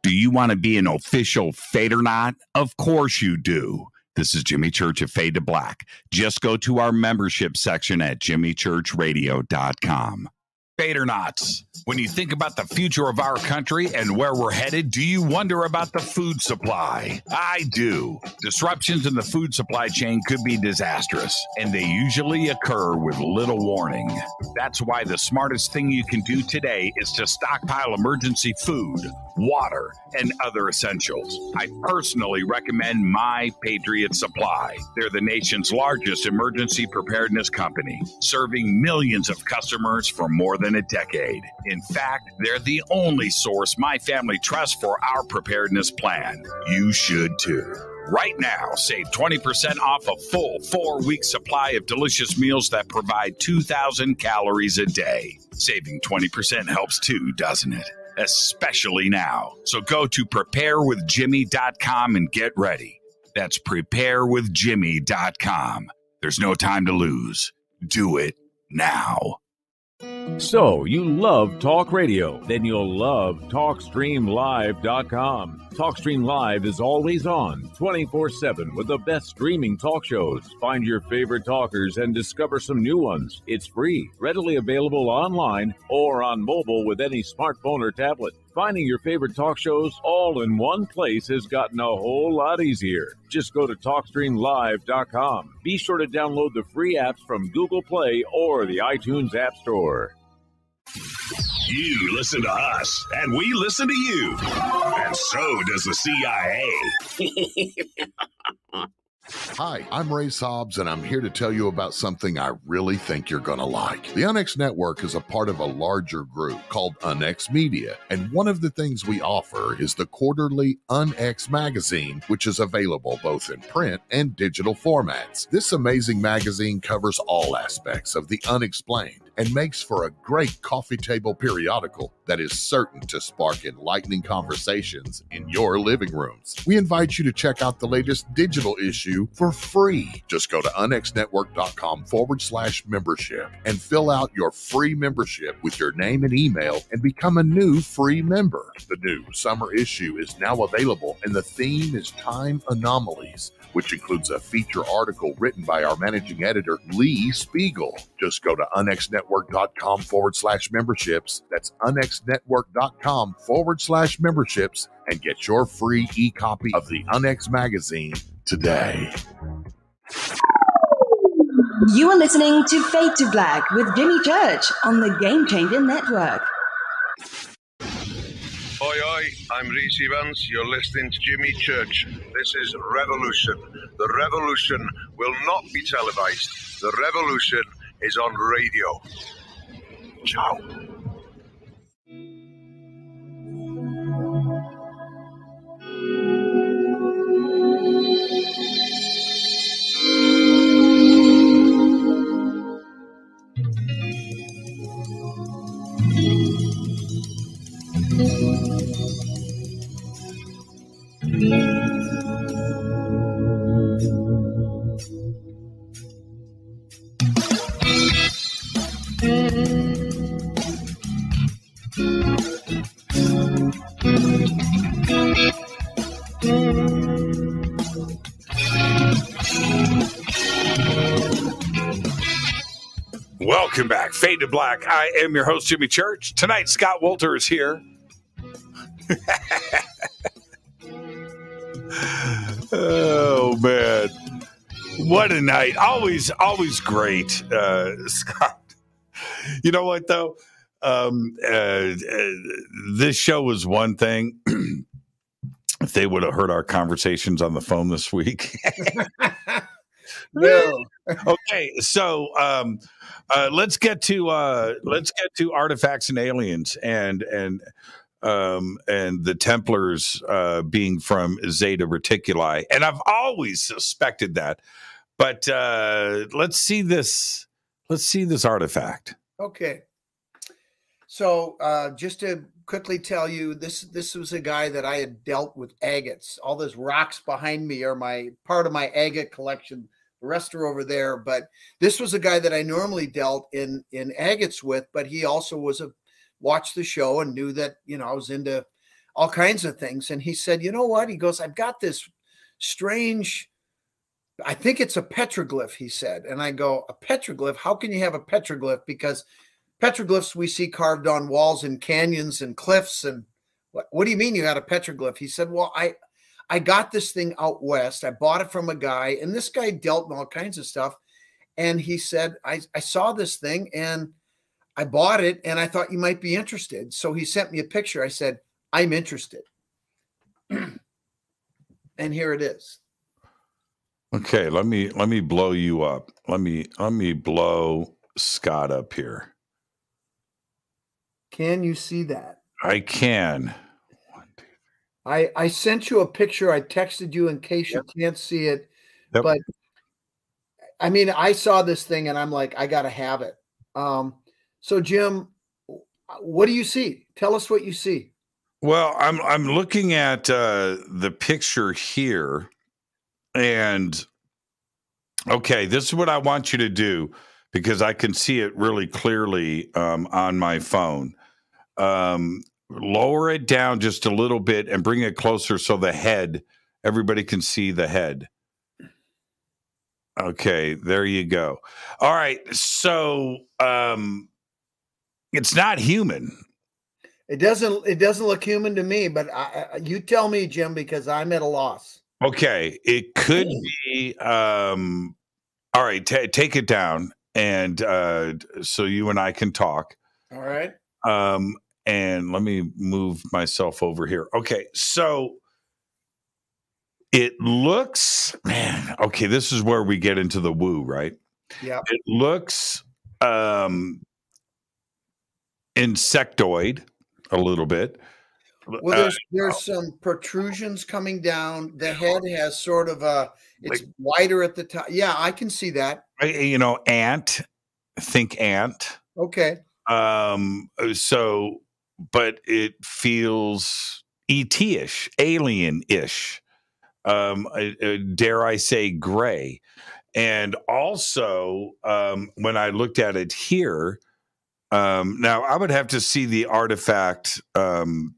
Do you want to be an official Fade or not? Of course you do. This is Jimmy Church of Fade to Black. Just go to our membership section at jimmychurchradio.com. Fadernauts, when you think about the future of our country and where we're headed, do you wonder about the food supply? I do. Disruptions in the food supply chain could be disastrous, and they usually occur with little warning. That's why the smartest thing you can do today is to stockpile emergency food, water, and other essentials. I personally recommend My Patriot Supply. They're the nation's largest emergency preparedness company, serving millions of customers for more than a decade. In fact, they're the only source my family trusts for our preparedness plan. You should too. Right now, save 20% off a full four week supply of delicious meals that provide 2,000 calories a day. Saving 20% helps too, doesn't it? Especially now. So go to preparewithjimmy.com and get ready. That's preparewithjimmy.com. There's no time to lose. Do it now. So, you love talk radio? Then you'll love TalkStreamLive.com. TalkStream Live is always on, 24 7, with the best streaming talk shows. Find your favorite talkers and discover some new ones. It's free, readily available online or on mobile with any smartphone or tablet. Finding your favorite talk shows all in one place has gotten a whole lot easier. Just go to TalkStreamLive.com. Be sure to download the free apps from Google Play or the iTunes App Store. You listen to us, and we listen to you. And so does the CIA. Hi, I'm Ray Sobbs, and I'm here to tell you about something I really think you're going to like. The UnX Network is a part of a larger group called UnX Media, and one of the things we offer is the quarterly UnX magazine, which is available both in print and digital formats. This amazing magazine covers all aspects of the unexplained and makes for a great coffee table periodical that is certain to spark enlightening conversations in your living rooms. We invite you to check out the latest digital issue for free. Just go to unxnetwork.com forward slash membership and fill out your free membership with your name and email and become a new free member. The new summer issue is now available and the theme is time anomalies which includes a feature article written by our managing editor, Lee Spiegel. Just go to unxnetwork.com forward slash memberships. That's unxnetwork.com forward slash memberships and get your free e copy of the UnX magazine today. You are listening to Fade to Black with Jimmy Church on the Game Changer Network. Oi, oi, I'm Reese Evans. You're listening to Jimmy Church. This is Revolution. The revolution will not be televised. The revolution is on radio. Ciao. Black. I am your host, Jimmy Church. Tonight, Scott Wolter is here. oh, man. What a night. Always, always great, uh, Scott. You know what, though? Um, uh, uh, this show was one thing. if they would have heard our conversations on the phone this week. No. Okay, so um, uh, let's get to uh, let's get to artifacts and aliens and and um, and the Templars uh, being from Zeta Reticuli, and I've always suspected that. But uh, let's see this. Let's see this artifact. Okay. So uh, just to quickly tell you, this this was a guy that I had dealt with agates. All those rocks behind me are my part of my agate collection. Are over there, but this was a guy that I normally dealt in in agates with. But he also was a watched the show and knew that, you know, I was into all kinds of things. And he said, you know what? He goes, I've got this strange, I think it's a petroglyph, he said. And I go, a petroglyph? How can you have a petroglyph? Because petroglyphs we see carved on walls in canyons and cliffs. And what, what do you mean you had a petroglyph? He said, well, I, I got this thing out west. I bought it from a guy, and this guy dealt in all kinds of stuff. And he said, I, I saw this thing and I bought it and I thought you might be interested. So he sent me a picture. I said, I'm interested. and here it is. Okay, let me let me blow you up. Let me let me blow Scott up here. Can you see that? I can. I I sent you a picture. I texted you in case yep. you can't see it. Yep. But I mean, I saw this thing and I'm like, I got to have it. Um, so Jim, what do you see? Tell us what you see. Well, I'm I'm looking at uh, the picture here, and okay, this is what I want you to do because I can see it really clearly um, on my phone. Um, lower it down just a little bit and bring it closer so the head, everybody can see the head. Okay, there you go. All right, so um it's not human. It doesn't it doesn't look human to me, but I, you tell me, Jim, because I'm at a loss. Okay, it could be um all right, take it down and uh so you and I can talk. All right. Um and let me move myself over here. Okay, so it looks, man, okay, this is where we get into the woo, right? Yeah. It looks um insectoid a little bit. Well, there's uh, there's some protrusions coming down. The head has sort of a it's like, wider at the top. Yeah, I can see that. You know, ant. Think ant. Okay. Um. So but it feels ET-ish, alien-ish. Um, uh, dare I say, gray. And also, um, when I looked at it here, um, now I would have to see the artifact, um,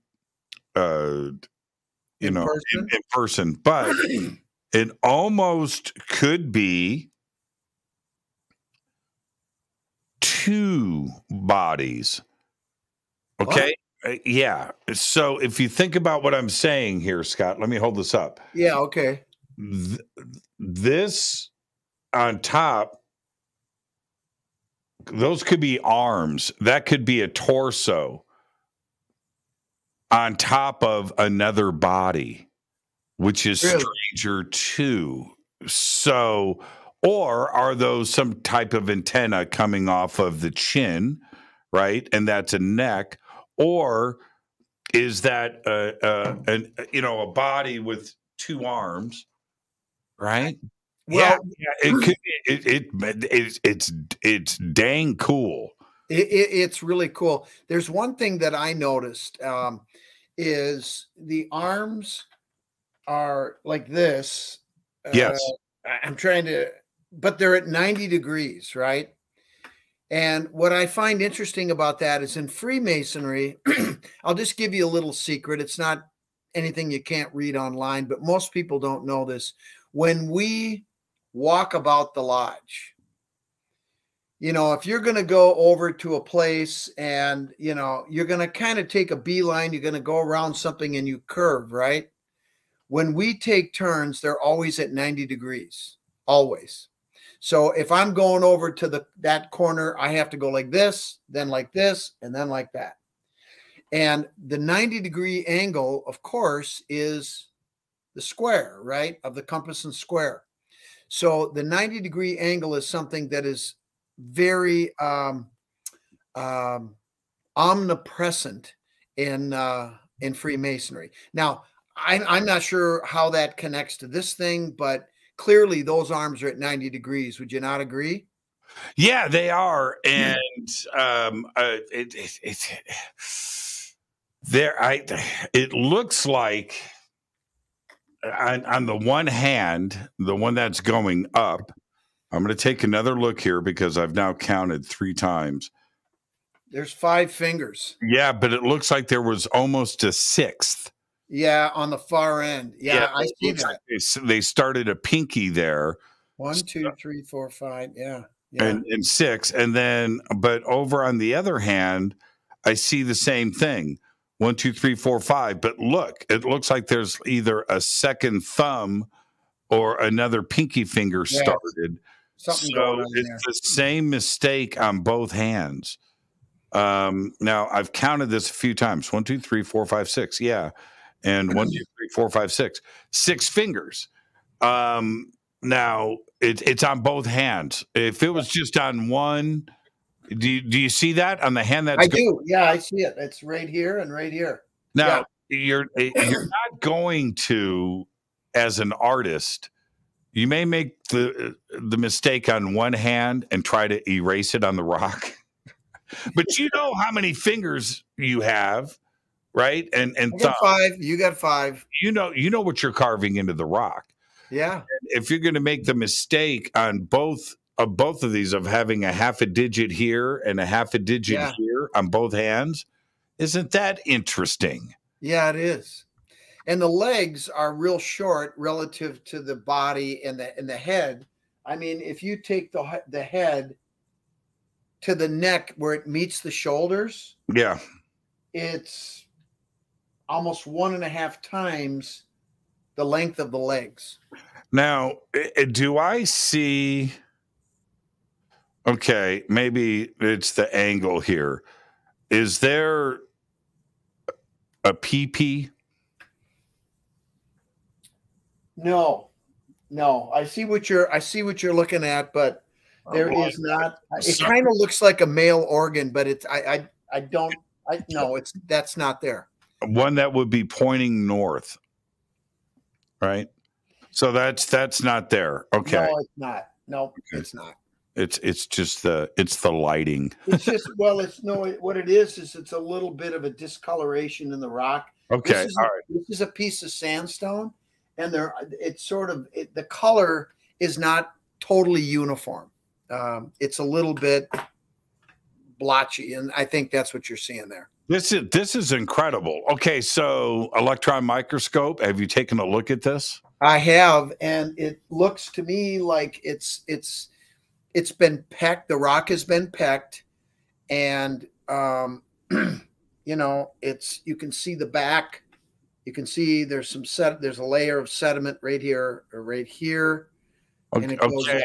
uh, you in know, person? In, in person, but it almost could be two bodies Okay. Uh, yeah. So if you think about what I'm saying here, Scott, let me hold this up. Yeah. Okay. Th- this on top, those could be arms. That could be a torso on top of another body, which is really? stranger too. So, or are those some type of antenna coming off of the chin, right? And that's a neck or is that uh, uh, an you know a body with two arms, right? Well, yeah, it could. It, it, it, it's it's dang cool. It, it's really cool. There's one thing that I noticed um, is the arms are like this. Yes, uh, I'm trying to, but they're at 90 degrees, right? And what I find interesting about that is in Freemasonry, I'll just give you a little secret. It's not anything you can't read online, but most people don't know this. When we walk about the lodge, you know, if you're going to go over to a place and, you know, you're going to kind of take a beeline, you're going to go around something and you curve, right? When we take turns, they're always at 90 degrees, always. So if I'm going over to the that corner, I have to go like this, then like this, and then like that. And the 90 degree angle, of course, is the square, right? Of the compass and square. So the 90 degree angle is something that is very um, um, omnipresent in uh, in Freemasonry. Now, I'm, I'm not sure how that connects to this thing, but clearly those arms are at 90 degrees. Would you not agree? Yeah, they are. And um, uh, it, it, it, there, I, it looks like on, on the one hand, the one that's going up, I'm going to take another look here because I've now counted three times. There's five fingers. Yeah, but it looks like there was almost a sixth. Yeah, on the far end. Yeah, I see that. like they started a pinky there. One, two, three, four, five. Yeah. Yeah. and, and six. And then, but over on the other hand, I see the same thing one, two, three, four, five. But look, it looks like there's either a second thumb or another pinky finger started. Something so it's there. the same mistake on both hands. Um, now I've counted this a few times one, two, three, four, five, six. Yeah. And one, two, three, four, five, six. Six fingers. Um, now it, it's on both hands. If it was just on one, do you, do you see that on the hand that's I do. Yeah, I see it. It's right here and right here. now you're eh, you're not going to as an artist you may make the the mistake on one hand and try to erase it on the rock but you know how many fingers you have right and and I got thumb. five. You got five. you know you know what you're carving into the rock Yeah. if you're going to make the mistake on both of both of these of having a half a digit here and a half a digit Yeah. here on both hands isn't that interesting Yeah, it is. And the legs are real short relative to the body and the and the head. I mean, if you take the the head to the neck where it meets the shoulders, yeah it's almost one and a half times the length of the legs. Now, i- i- do I see? Okay, maybe it's the angle here. Is there a PP? No, no. I see what you're I see what you're looking at, but there Oh, is not. It kind of looks like a male organ, but it's I I I don't I no, it's that's not there. One that would be pointing north, right? So that's that's not there. Okay, No, it's not. No, it's not. it's it's just the it's the lighting. It's just well, it's no. What it is is it's a little bit of a discoloration in the rock. Okay, this is, all a, this is a piece of sandstone, and there it's sort of it, the color is not totally uniform. Um, it's a little bit blotchy, and I think that's what you're seeing there. This is this is incredible. Okay, so electron microscope. Have you taken a look at this? I have, and it looks to me like it's it's it's been pecked. The rock has been pecked, and um, you know it's you can see the back. You can see there's some set. There's a layer of sediment right here, or right here, Okay. okay.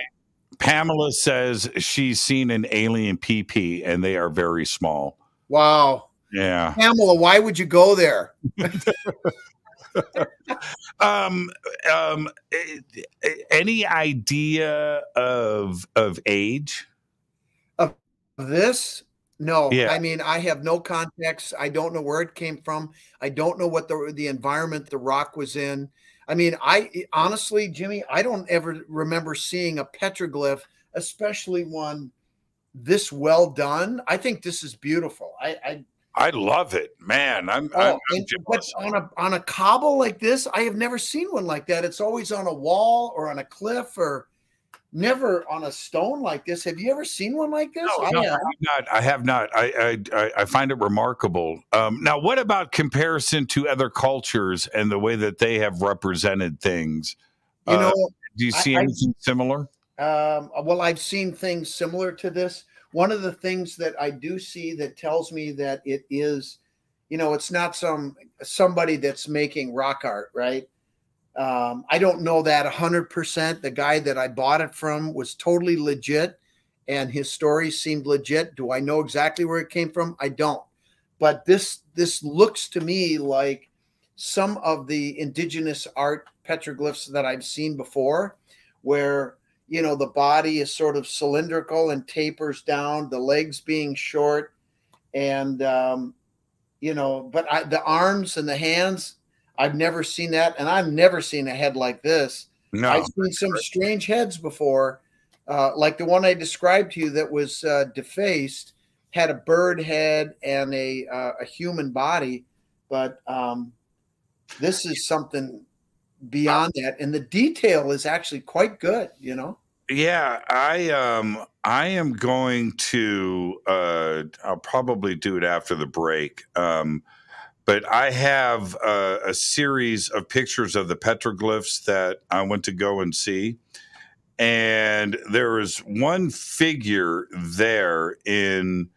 Pamela says she's seen an alien PP and they are very small. Wow, Yeah. Pamela, why would you go there? Um um eh, eh, any idea of of age? Of this? No, Yeah. I mean I have no context. I don't know where it came from. I don't know what the the environment the rock was in. I mean, I honestly, Jimmy, I don't ever remember seeing a petroglyph, especially one this well done. I think this is beautiful. I, I I love it. Man, I'm, oh, I'm, I'm but on a on a cobble like this, I have never seen one like that. It's always on a wall or on a cliff or never on a stone like this. Have you ever seen one like this? No, I no, I have. not. I have not. I I, I- I find it remarkable. Um, now, what about comparison to other cultures and the way that they have represented things? You Uh, know, do you see I- anything similar? Um, well, I've seen things similar to this. One of the things that I do see that tells me that it is, you know, it's not some somebody that's making rock art, right? Um, I don't know that hundred percent. The guy that I bought it from was totally legit, and his story seemed legit. Do I know exactly where it came from? I don't. But this this looks to me like some of the indigenous art petroglyphs that I've seen before, where you know the body is sort of cylindrical and tapers down, the legs being short, and um, you know, but I, the arms and the hands, I've never seen that, and I've never seen a head like this. No. I've seen some strange heads before, uh, like the one I described to you that was uh, defaced, had a bird head and a uh, a human body, but um, this is something beyond that, and the detail is actually quite good. You know. Yeah, I um I am going to. Uh, I'll probably do it after the break. Um, but I have uh, a series of pictures of the petroglyphs that I went to go and see, and there is one figure there in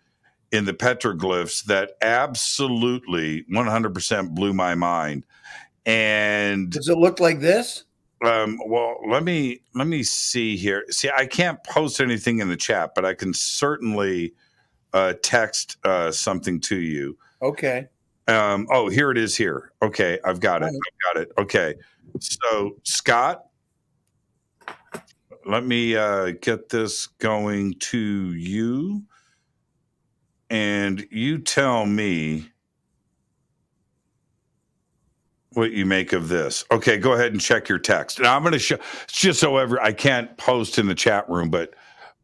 in the petroglyphs that absolutely 100% blew my mind. And does it look like this? Um, well, let me let me see here. See, I can't post anything in the chat, but I can certainly uh, text uh, something to you. Okay. Um, oh, here it is. Here. Okay, I've got it. I've got it. Okay. So, Scott, let me uh, get this going to you, and you tell me what you make of this. Okay, go ahead and check your text. Now I'm going to show it's just so ever I can't post in the chat room, but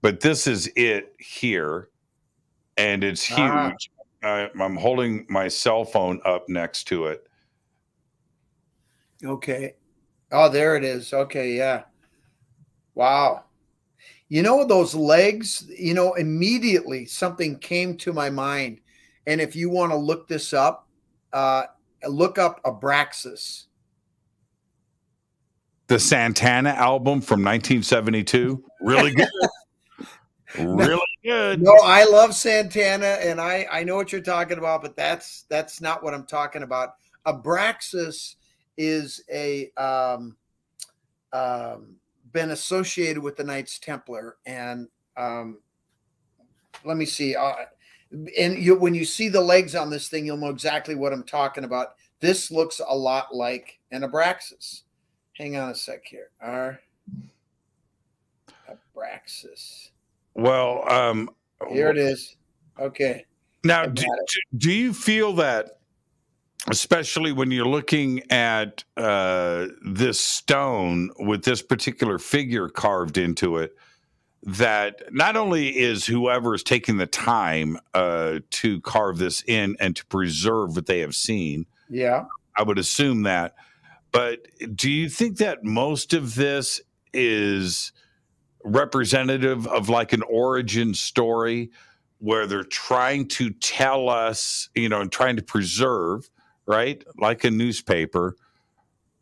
but this is it here, and it's huge. Ah. I, I'm holding my cell phone up next to it. Okay. Oh, there it is. Okay, yeah. Wow. You know those legs, you know, immediately something came to my mind. And if you want to look this up, uh, look up Abraxas. The Santana album from 1972. Really good. really good. No, I love Santana and I I know what you're talking about, but that's that's not what I'm talking about. Abraxas is a um um been associated with the Knights Templar and um let me see uh, and you, when you see the legs on this thing, you'll know exactly what I'm talking about. This looks a lot like an Abraxas. Hang on a sec here. Our Abraxas. Well, um, here it is. Okay. Now, do, do you feel that, especially when you're looking at uh, this stone with this particular figure carved into it, that not only is whoever is taking the time uh, to carve this in and to preserve what they have seen, yeah, I would assume that. But do you think that most of this is representative of like an origin story where they're trying to tell us, you know, and trying to preserve, right? Like a newspaper.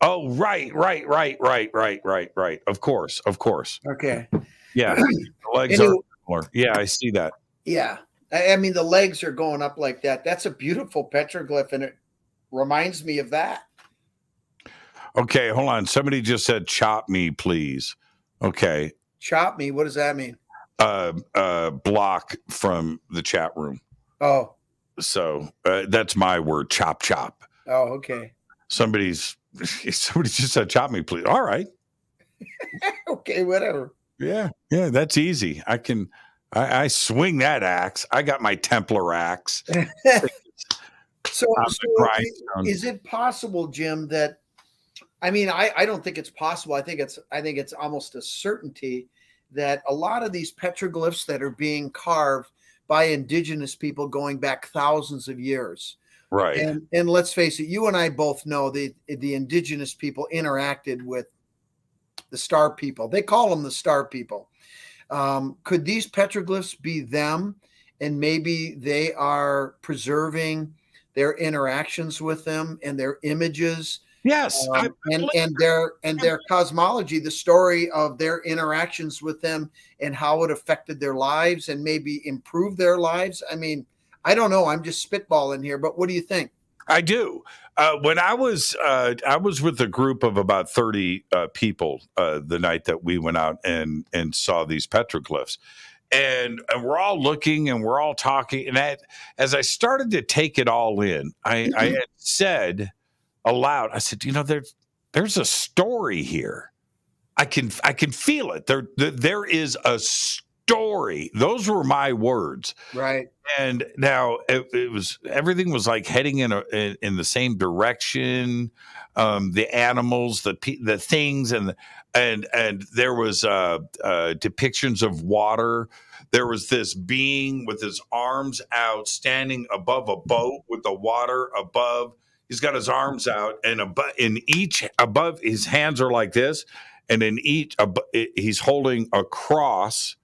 Oh, right, right, right, right, right, right, right. Of course, of course. Okay. Yeah, the legs are more. Yeah, I see that. Yeah, I mean the legs are going up like that. That's a beautiful petroglyph, and it reminds me of that. Okay, hold on. Somebody just said, "Chop me, please." Okay. Chop me. What does that mean? Uh, uh, block from the chat room. Oh. So uh, that's my word. Chop, chop. Oh, okay. Somebody's somebody just said, "Chop me, please." All right. okay, whatever. Yeah, yeah, that's easy. I can, I, I swing that axe. I got my Templar axe. so, so is it possible, Jim, that I mean, I, I don't think it's possible. I think it's I think it's almost a certainty that a lot of these petroglyphs that are being carved by indigenous people going back thousands of years. Right. And and let's face it, you and I both know the the indigenous people interacted with the star people. They call them the star people. Um, could these petroglyphs be them? And maybe they are preserving their interactions with them and their images. Yes, um, and and their and their cosmology, the story of their interactions with them and how it affected their lives and maybe improved their lives. I mean, I don't know. I'm just spitballing here, but what do you think? I do. Uh, when I was uh, I was with a group of about thirty uh, people uh, the night that we went out and and saw these petroglyphs, and, and we're all looking and we're all talking. And I, as I started to take it all in, I, I had said aloud, I said, "You know, there's there's a story here. I can I can feel it. There there is a story. Those were my words. Right. And now it, it was everything was like heading in a in, in the same direction. Um, the animals, the the things, and and and there was uh, uh, depictions of water. There was this being with his arms out, standing above a boat with the water above. He's got his arms out, and above in each above his hands are like this, and in each he's holding a cross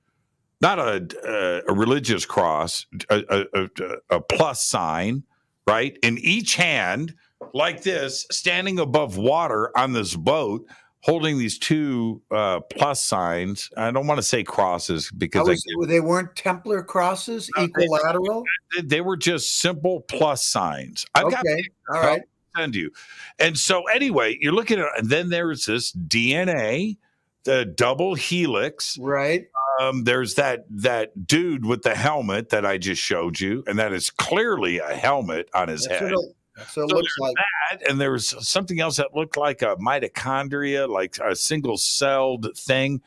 not a a religious cross, a, a, a, a plus sign, right? In each hand, like this, standing above water on this boat, holding these two uh, plus signs. I don't want to say crosses because Was, they weren't Templar crosses, equilateral. They, they were just simple plus signs. I've got Okay, all right. Send you. And so anyway, you're looking at and then there's this DNA, the double helix. Right. Um, there's that that dude with the helmet that I just showed you, and that is clearly a helmet on his That's head. what it, that's what it So looks like. that, and there was something else that looked like a mitochondria, like a single celled thing.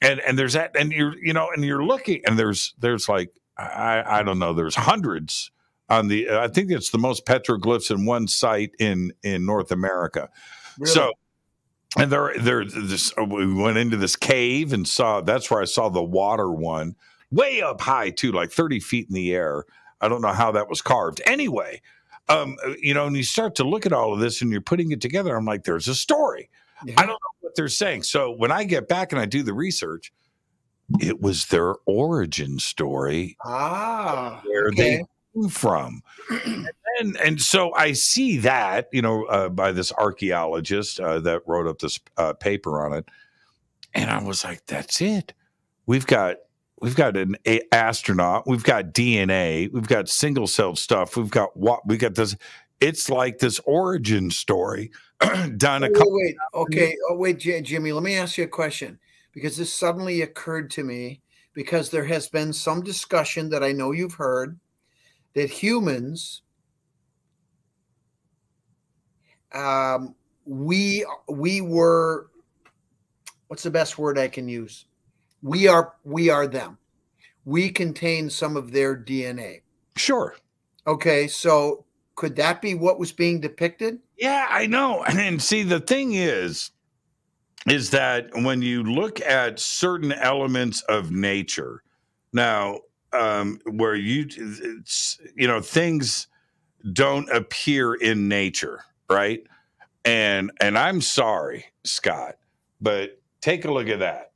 And and there's that, and you're you know, and you're looking, and there's there's like I I don't know, there's hundreds on the. I think it's the most petroglyphs in one site in in North America. So and there there this uh, we went into this cave and saw that's where I saw the water one way up high too, like 30 feet in the air. I don't know how that was carved. Anyway, um, you know, and you start to look at all of this and you're putting it together. I'm like, there's a story. I don't know what they're saying. So when I get back and I do the research, it was their origin story Ah, where okay. they came from. and and so I see that you know uh, by this archaeologist uh, that wrote up this uh, paper on it, and I was like, that's it. We've got we've got an a- astronaut. We've got DNA. We've got single celled stuff. We've got what we got this. It's like this origin story done a Wait, couple. wait, wait. Okay. Oh, wait, Jimmy. Let me ask you a question because this suddenly occurred to me because there has been some discussion that I know you've heard that humans, um, we we were. What's the best word I can use? We are we are them. We contain some of their DNA. Sure. Okay, so could that be what was being depicted? Yeah, I know. And see, the thing is, is that when you look at certain elements of nature, now, um, where you, it's, you know, things don't appear in nature, right? And and I'm sorry, Scott, but take a look at that.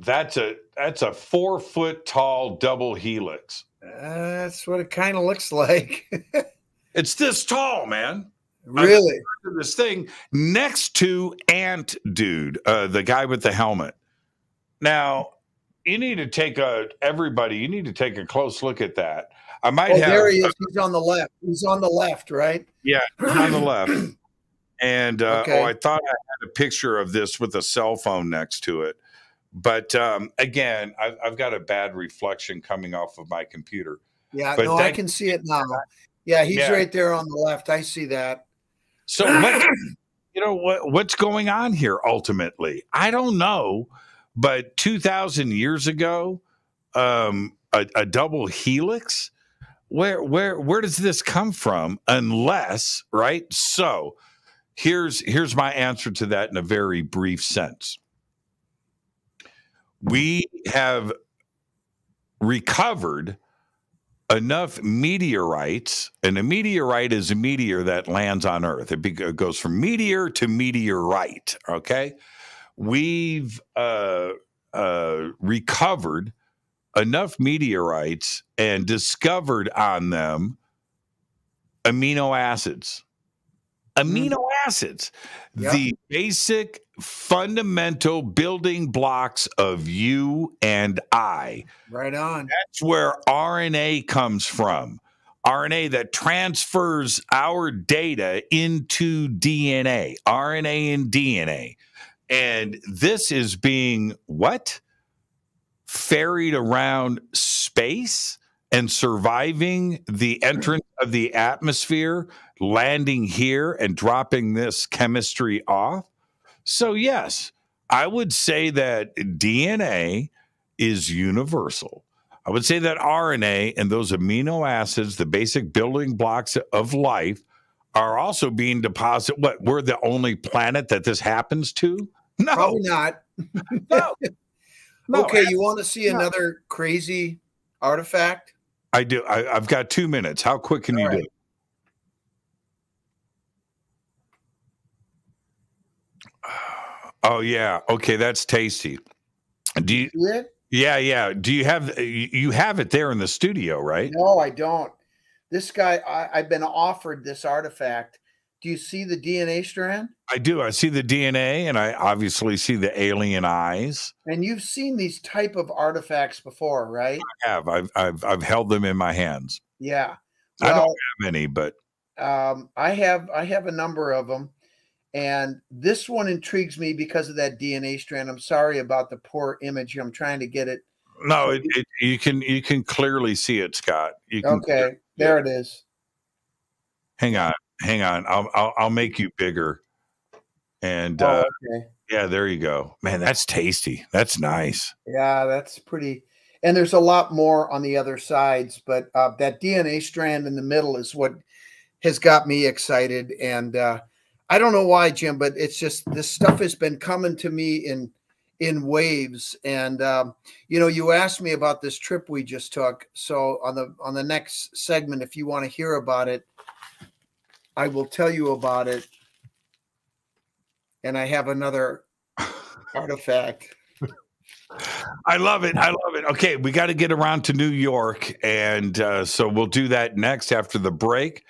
That's a that's a four foot tall double helix. That's what it kind of looks like. It's this tall, man. Really? This thing next to Ant Dude, uh, the guy with the helmet. Now, you need to take a everybody. You need to take a close look at that. I might oh, have. there he is. He's on the left. He's on the left, right? Yeah, on the left. And uh, Okay. oh, I thought I had a picture of this with a cell phone next to it. But um, again, I've, I've got a bad reflection coming off of my computer. Yeah, But no, I can see it now. Yeah, he's Yeah. right there on the left. I see that. So what you know what what's going on here ultimately? I don't know, but 2000 years ago, um a, a double helix, where where where does this come from unless, right? So, here's here's my answer to that in a very brief sense. We have recovered enough meteorites, and a meteorite is a meteor that lands on Earth. It, goes from meteor to meteorite. Okay, we've uh, uh, recovered enough meteorites and discovered on them amino acids. Amino acids, Yep. the basic fundamental building blocks of you and I. Right on. That's where RNA comes from. RNA that transfers our data into DNA, RNA and DNA. And this is being what? Ferried around space and surviving the entrance of the atmosphere, landing here and dropping this chemistry off. So, yes, I would say that DNA is universal. I would say that RNA and those amino acids, the basic building blocks of life, are also being deposited. What we're the only planet that this happens to? No, Probably not. no. No, okay, you want to see no. another crazy artifact? I do. I, I've got two minutes. How quick can you do? it? Oh yeah. Okay, that's tasty. Do you? Yeah. Yeah, yeah. Do you have uh, you have it there in the studio, right? No, I don't. This guy, I, I've been offered this artifact. Do you see the DNA strand? I do. I see the DNA, and I obviously see the alien eyes. And you've seen these type of artifacts before, right? I have. I've I've, I've held them in my hands. Yeah. I don't have any, but um, I have I have a number of them, and this one intrigues me because of that DNA strand. I'm sorry about the poor image. I'm trying to get it. no, it, it, you can you can clearly see it, Scott. You can Okay, there it is. Hang on, hang on. I'll I'll, I'll make you bigger. And Oh, uh, okay. yeah, there you go. Man, that's tasty. That's nice. Yeah, that's pretty. And there's a lot more on the other sides, but uh, that DNA strand in the middle is what has got me excited. And uh, I don't know why, Jim, but it's just this stuff has been coming to me in in waves. And um, you know, you asked me about this trip we just took. So on the on the next segment, if you want to hear about it, I will tell you about it. And I have another artifact. I love it. I love it. Okay, we got to get around to New York, and uh, so we'll do that next after the break.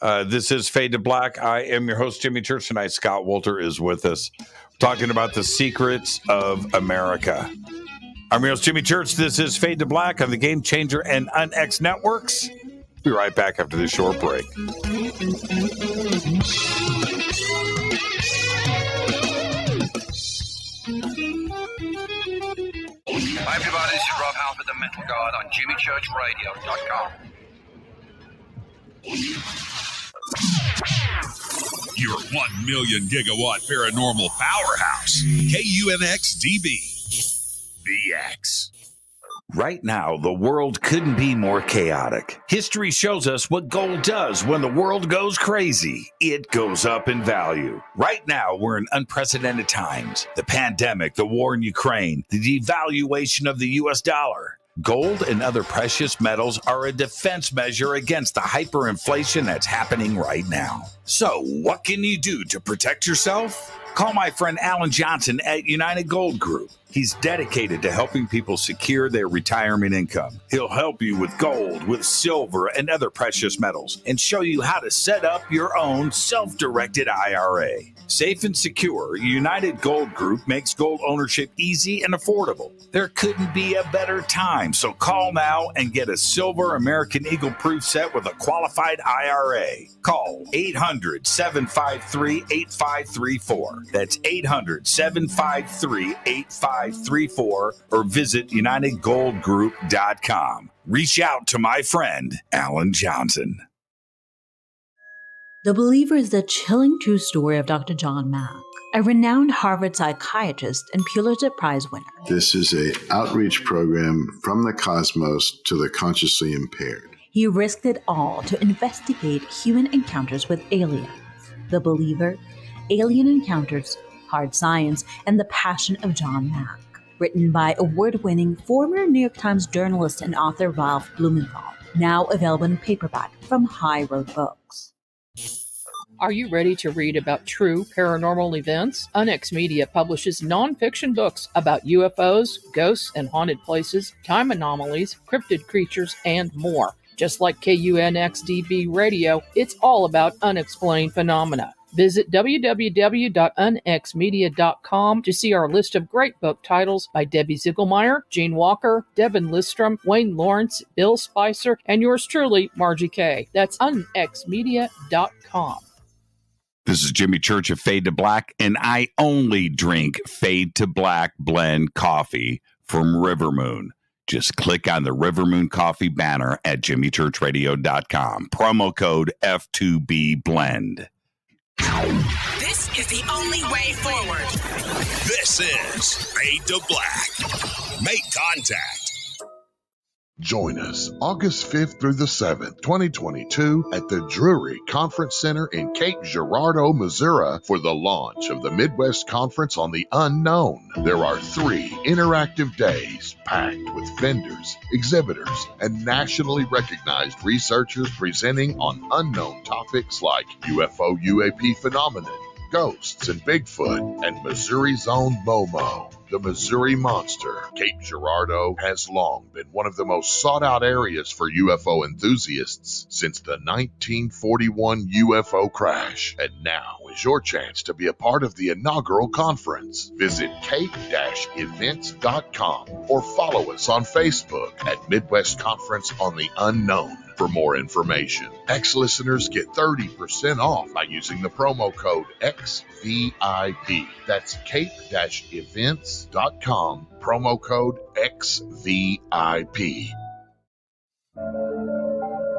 Uh, this is Fade to Black. I am your host, Jimmy Church. Tonight, Scott Wolter is with us, talking about the secrets of America. I'm your host, Jimmy Church. This is Fade to Black on the Game Changer and UnX Networks. Be right back after this short break. Hi, everybody. This is Rob Halford, the Metal God on JimmyChurchRadio.com. Your 1 million gigawatt paranormal powerhouse, KUNX DB. VX. Right now, the world couldn't be more chaotic. History shows us what gold does when the world goes crazy. It goes up in value. Right now, we're in unprecedented times. The pandemic, the war in Ukraine, the devaluation of the US dollar. Gold and other precious metals are a defense measure against the hyperinflation that's happening right now. So, what can you do to protect yourself? Call my friend Alan Johnson at United Gold Group. He's dedicated to helping people secure their retirement income. He'll help you with gold, with silver, and other precious metals, and show you how to set up your own self directed IRA. Safe and secure, United Gold Group makes gold ownership easy and affordable. There couldn't be a better time, so call now and get a silver American Eagle proof set with a qualified IRA. Call 800 753 8534. That's 800 753 8534 or visit UnitedGoldGroup.com. Reach out to my friend, Alan Johnson. The Believer is the chilling true story of Dr. John Mack, a renowned Harvard psychiatrist and Pulitzer Prize winner. This is a outreach program from the cosmos to the consciously impaired. He risked it all to investigate human encounters with aliens. The Believer, Alien Encounters, Hard Science, and the Passion of John Mack. Written by award winning former New York Times journalist and author Ralph Blumenthal. Now available in paperback from High Road Books. Are you ready to read about true paranormal events? UnX Media publishes nonfiction books about UFOs, ghosts and haunted places, time anomalies, cryptid creatures, and more. Just like KUNXDB Radio, it's all about unexplained phenomena. Visit www.unxmedia.com to see our list of great book titles by Debbie Ziegelmeyer, Gene Walker, Devin Listrom, Wayne Lawrence, Bill Spicer, and yours truly, Margie Kay. That's unxmedia.com. This is Jimmy Church of Fade to Black, and I only drink Fade to Black blend coffee from River Moon. Just click on the River Moon coffee banner at jimmychurchradio.com. Promo code F2B blend. This is the only way forward. This is Fade to Black. Make contact. Join us August 5th through the 7th, 2022, at the Drury Conference Center in Cape Girardeau, Missouri, for the launch of the Midwest Conference on the Unknown. There are three interactive days packed with vendors, exhibitors, and nationally recognized researchers presenting on unknown topics like UFO UAP phenomenon, ghosts and Bigfoot, and Missouri's own Momo. The Missouri Monster, Cape Girardeau, has long been one of the most sought out areas for UFO enthusiasts since the 1941 UFO crash. And now is your chance to be a part of the inaugural conference. Visit cape-events.com or follow us on Facebook at Midwest Conference on the Unknown for more information. Ex listeners get 30% off by using the promo code XVIP. That's cape events.com, promo code XVIP.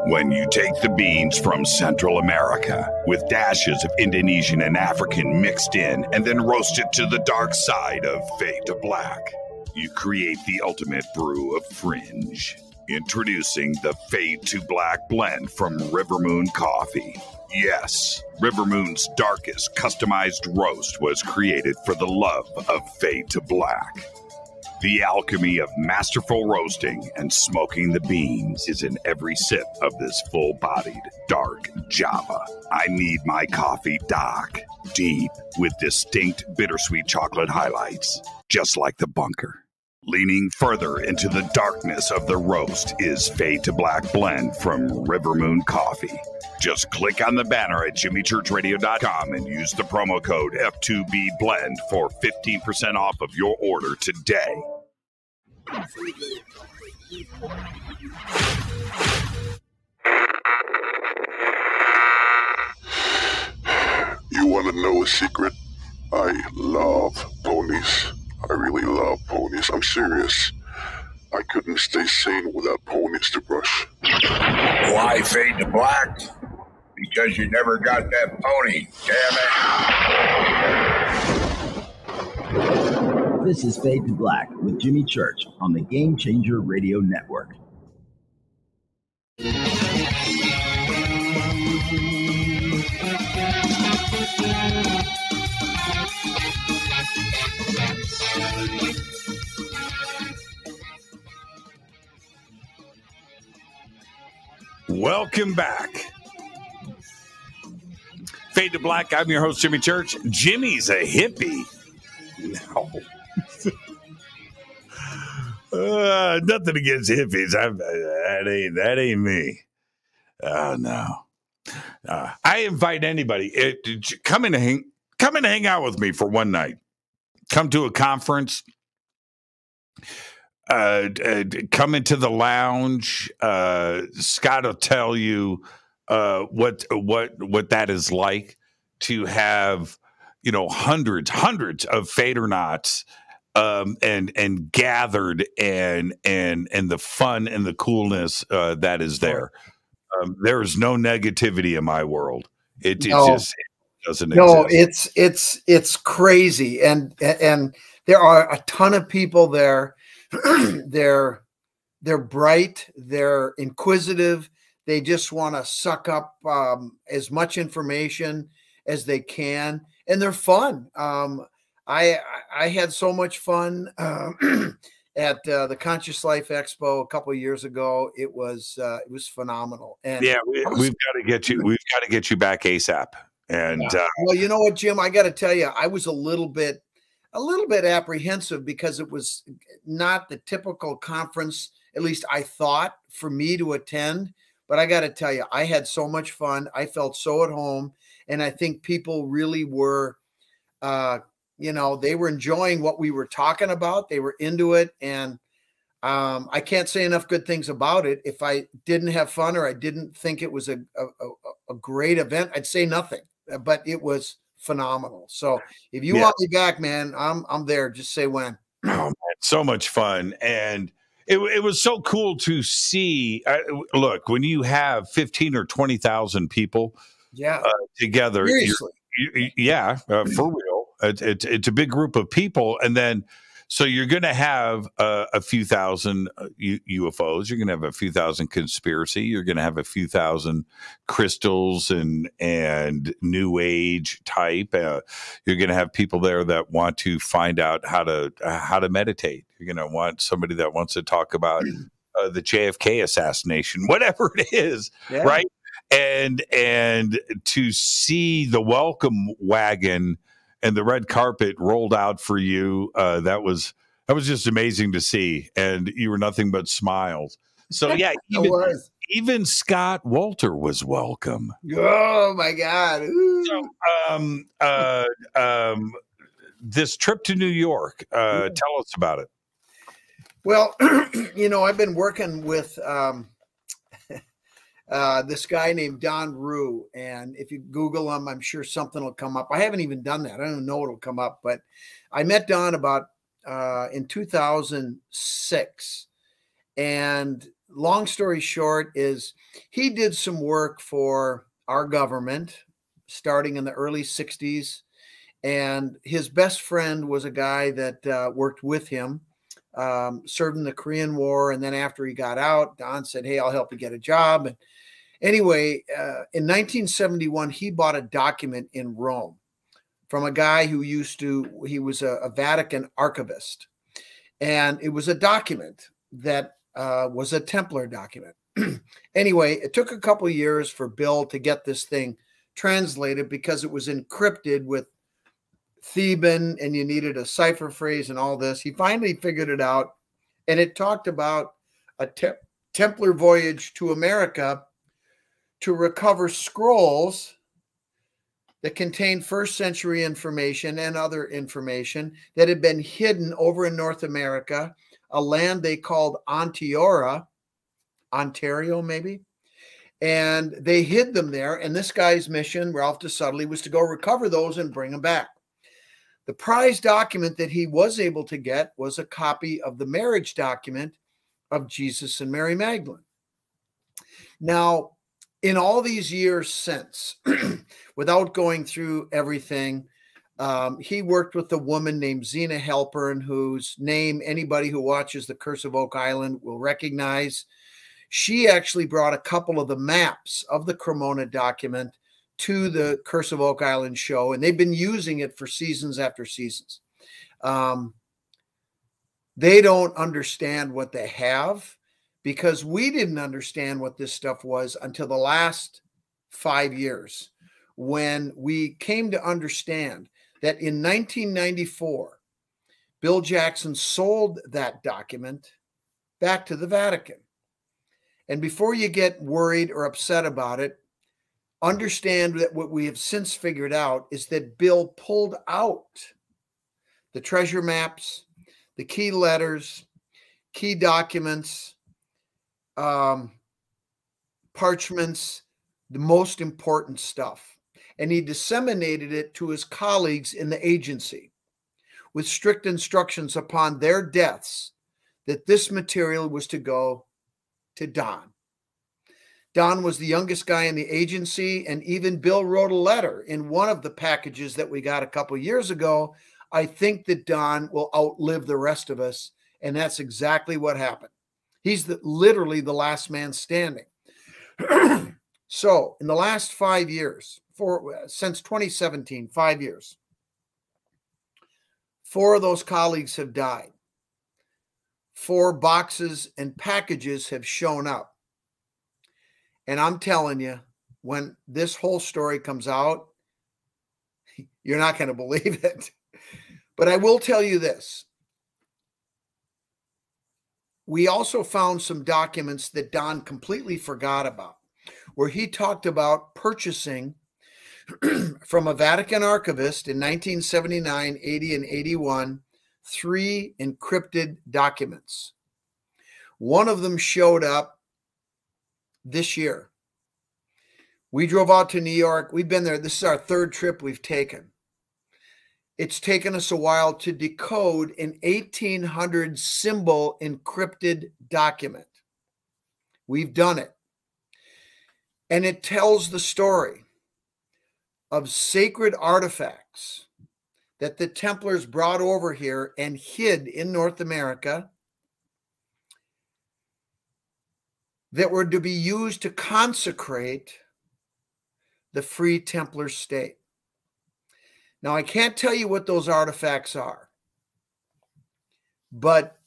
When you take the beans from Central America with dashes of Indonesian and African mixed in and then roast it to the dark side of fade to black, you create the ultimate brew of fringe. Introducing the Fade to Black blend from Rivermoon Coffee. Yes, Rivermoon's darkest customized roast was created for the love of Fade to Black. The alchemy of masterful roasting and smoking the beans is in every sip of this full bodied, dark Java. I need my coffee dark, deep, with distinct bittersweet chocolate highlights, just like the bunker. Leaning further into the darkness of the roast is Fade to Black Blend from Rivermoon Coffee. Just click on the banner at jimmychurchradio.com and use the promo code F2B Blend for 15% off of your order today. You want to know a secret? I love ponies. I really love ponies. I'm serious. I couldn't stay sane without ponies to brush. Why fade to black? Because you never got that pony. Damn it. This is Fade to Black with Jimmy Church on the Game Changer Radio Network. Welcome back. Fade to Black. I'm your host, Jimmy Church. Jimmy's a hippie. No. uh, nothing against hippies. I'm, that ain't that ain't me. Oh no. Uh, I invite anybody. It, come in and hang. Come and hang out with me for one night. Come to a conference. Uh, uh, come into the lounge. Uh, Scott will tell you uh, what what what that is like to have you know hundreds hundreds of Fadernauts um, and and gathered and and and the fun and the coolness uh, that is there. Um, there is no negativity in my world. It, it No. just it doesn't no exist. it's it's it's crazy and and there are a ton of people there they're they're bright they're inquisitive they just want to suck up um, as much information as they can and they're fun um, i i had so much fun um, at uh, the conscious life expo a couple of years ago it was uh, it was phenomenal and yeah, we, we've got to get you. We've got to get you back ASAP. And uh, well, you know what, Jim? I got to tell you, I was a little bit, a little bit apprehensive because it was not the typical conference. At least I thought for me to attend. But I got to tell you, I had so much fun. I felt so at home, and I think people really were, uh, you know, they were enjoying what we were talking about. They were into it, and um, I can't say enough good things about it. If I didn't have fun or I didn't think it was a a, a- great event, I'd say nothing. But it was phenomenal. So if you Yeah. want me back, man, I'm I'm there. Just say when. oh man, so much fun and it, it was so cool to see uh, look when you have 15 or 20,000 people Yeah. uh, together Seriously. you- you- yeah uh, for real it's, it's it's a big group of people and then so you're going to have uh, a few thousand uh, UFOs. You're going to have a few thousand conspiracy. You're going to have a few thousand crystals and and new age type. Uh, you're going to have people there that want to find out how to uh, how to meditate. You're going to want somebody that wants to talk about uh, the JFK assassination, whatever it is, Yeah. right? And and to see the welcome wagon and the red carpet rolled out for you. Uh, that was that was just amazing to see, and you were nothing but smiles. So yeah, even, even Scott Wolter was welcome. Oh my God! Ooh. So, um, uh, um, this trip to New York. Uh, tell us about it. Well, you know, I've been working with um, uh, this guy named Don Ruh, and if you Google him, I'm sure something will come up. I haven't even done that. I don't know what'll come up, but I met Don about uh, in 2006, and long story short is he did some work for our government starting in the early 60s and his best friend was a guy that uh, worked with him um, served in the korean war and then after he got out don said hey i'll help you get a job and anyway uh, in 1971 he bought a document in rome from a guy who used to he was a, a vatican archivist and it was a document that uh, was a templar document anyway it took a couple years for bill to get this thing translated because it was encrypted with Theban and you needed a cipher phrase and all this. He finally figured it out, and it talked about a te- Templar voyage to America to recover scrolls that contained first century information and other information that had been hidden over in North America, a land they called Onteora, Ontario, maybe. And they hid them there. And this guy's mission, Ralph de Sudeley, was to go recover those and bring them back. The prize document that he was able to get was a copy of the marriage document of Jesus and Mary Magdalene. Now, in all these years since, without going through everything, um, he worked with a woman named Zena Halpern, whose name anybody who watches The Curse of Oak Island will recognize. She actually brought a couple of the maps of the Cremona document to the Curse of Oak Island show, and they've been using it for seasons after seasons. Um, they don't understand what they have because we didn't understand what this stuff was until the last five years when we came to understand that in 1994, Bill Jackson sold that document back to the Vatican. And before you get worried or upset about it, understand that what we have since figured out is that Bill pulled out the treasure maps, the key letters, key documents, um, parchments, the most important stuff. And he disseminated it to his colleagues in the agency with strict instructions upon their deaths that this material was to go to Don. Don was the youngest guy in the agency, and even Bill wrote a letter in one of the packages that we got a couple years ago. I think that Don will outlive the rest of us, and that's exactly what happened. He's the, literally the last man standing. so, in the last five years, for uh, since 2017, five years, four of those colleagues have died. Four boxes and packages have shown up and I'm telling you, when this whole story comes out, you're not going to believe it. But I will tell you this. We also found some documents that Don completely forgot about, where he talked about purchasing from a Vatican archivist in 1979, 80, and 81 three encrypted documents. One of them showed up this year. We drove out to New York. We've been there. This is our third trip we've taken. It's taken us a while to decode an 1800 symbol encrypted document. We've done it. And it tells the story of sacred artifacts that the Templars brought over here and hid in North America that were to be used to consecrate the free Templar state. Now, I can't tell you what those artifacts are, but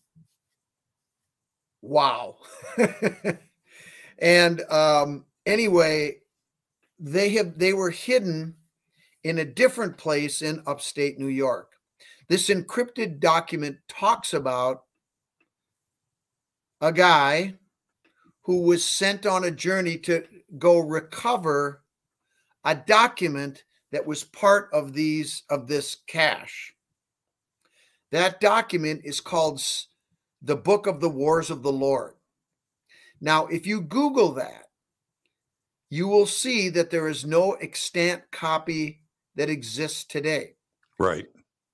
wow. and um, anyway, they have they were hidden in a different place in upstate New York. This encrypted document talks about a guy who was sent on a journey to go recover a document that was part of these of this cache. That document is called the Book of the Wars of the Lord. Now, if you Google that, you will see that there is no extant copy that exists today. Right.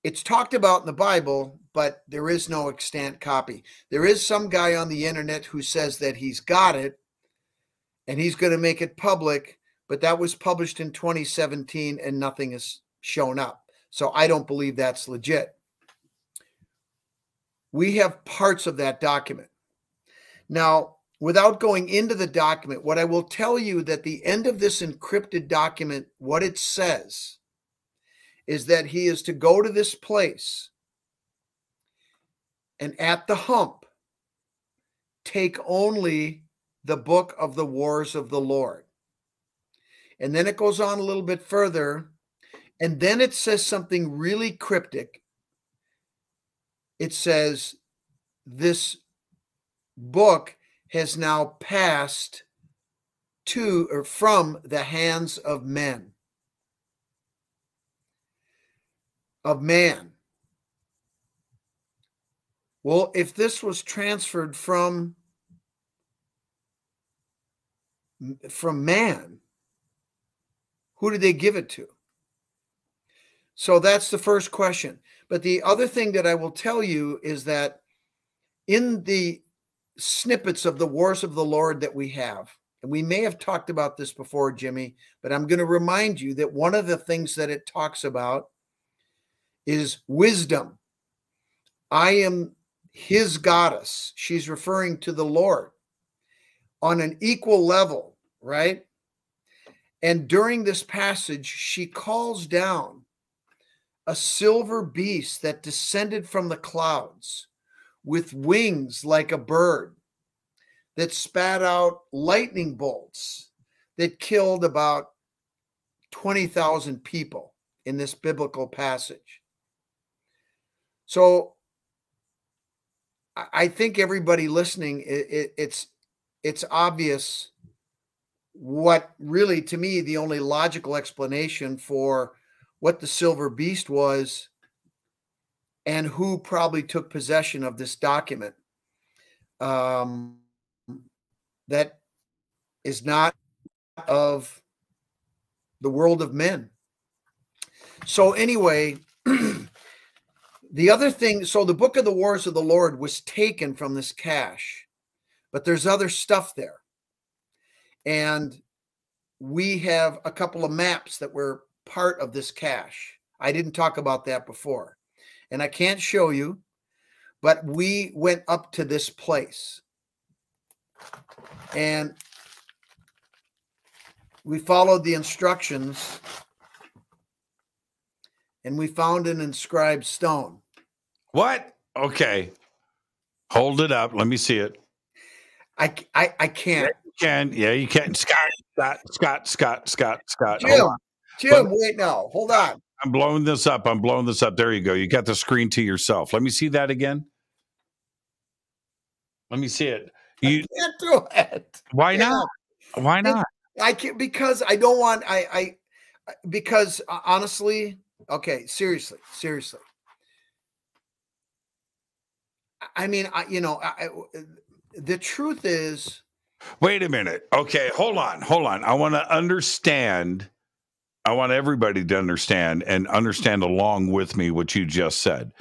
It's talked about in the Bible, but there is no extant copy. There is some guy on the internet who says that he's got it and he's going to make it public, but that was published in 2017 and nothing has shown up. So I don't believe that's legit. We have parts of that document. Now, without going into the document, what I will tell you that the end of this encrypted document, what it says is that he is to go to this place and at the hump take only the book of the wars of the Lord. And then it goes on a little bit further, and then it says something really cryptic. It says, This book has now passed to or from the hands of men. Of man. Well, if this was transferred from from man, who did they give it to? So that's the first question. But the other thing that I will tell you is that in the snippets of the wars of the Lord that we have, and we may have talked about this before, Jimmy, but I'm going to remind you that one of the things that it talks about is wisdom. I am his goddess. She's referring to the Lord on an equal level, right? And during this passage, she calls down a silver beast that descended from the clouds with wings like a bird that spat out lightning bolts that killed about 20,000 people in this biblical passage. So I think everybody listening, it, it, it's it's obvious what really to me the only logical explanation for what the silver beast was and who probably took possession of this document um, that is not of the world of men so anyway the other thing so the book of the wars of the lord was taken from this cache but there's other stuff there. And we have a couple of maps that were part of this cache. I didn't talk about that before. And I can't show you, but we went up to this place. And we followed the instructions and we found an inscribed stone. What? Okay. Hold it up. Let me see it. I, I, I can't. Can. Yeah, you can. Scott, Scott, Scott, Scott, Scott, Scott. Jim, Jim, but, wait now. Hold on. I'm blowing this up. I'm blowing this up. There you go. You got the screen to yourself. Let me see that again. Let me see it. You I can't do it. Why yeah. not? Why not? I can't because I don't want I I because uh, honestly, okay, seriously, seriously. I mean, I you know, I, the truth is wait a minute. Okay hold on hold on. I want to understand i want everybody to understand and understand along with me what you just said.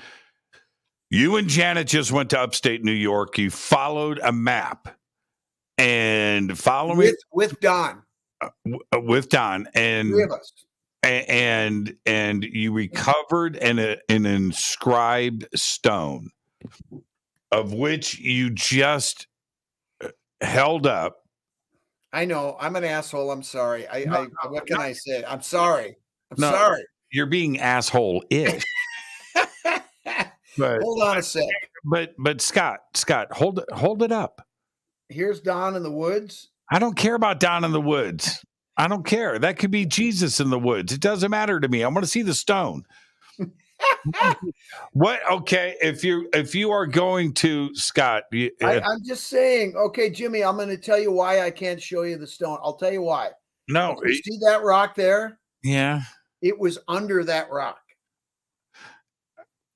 You and janet just went to upstate new york. You followed a map. And following with, with don. Uh, uh with don and and and you recovered an, an inscribed stone of which you just held up. I know. I'm an asshole. I'm sorry. I, no, I what can no. I say? I'm sorry. I'm no, sorry. You're being asshole ish. but hold on a sec. But but Scott, Scott, hold it hold it up. Here's Don in the woods. I don't care about Don in the woods. I don't care. That could be Jesus in the woods. It doesn't matter to me. I want to see the stone. what? Okay, if you if you are going to Scott, you, I, I'm just saying. Okay, Jimmy, I'm going to tell you why I can't show you the stone. I'll tell you why. no, You see that rock there? yeah. It was under that rock.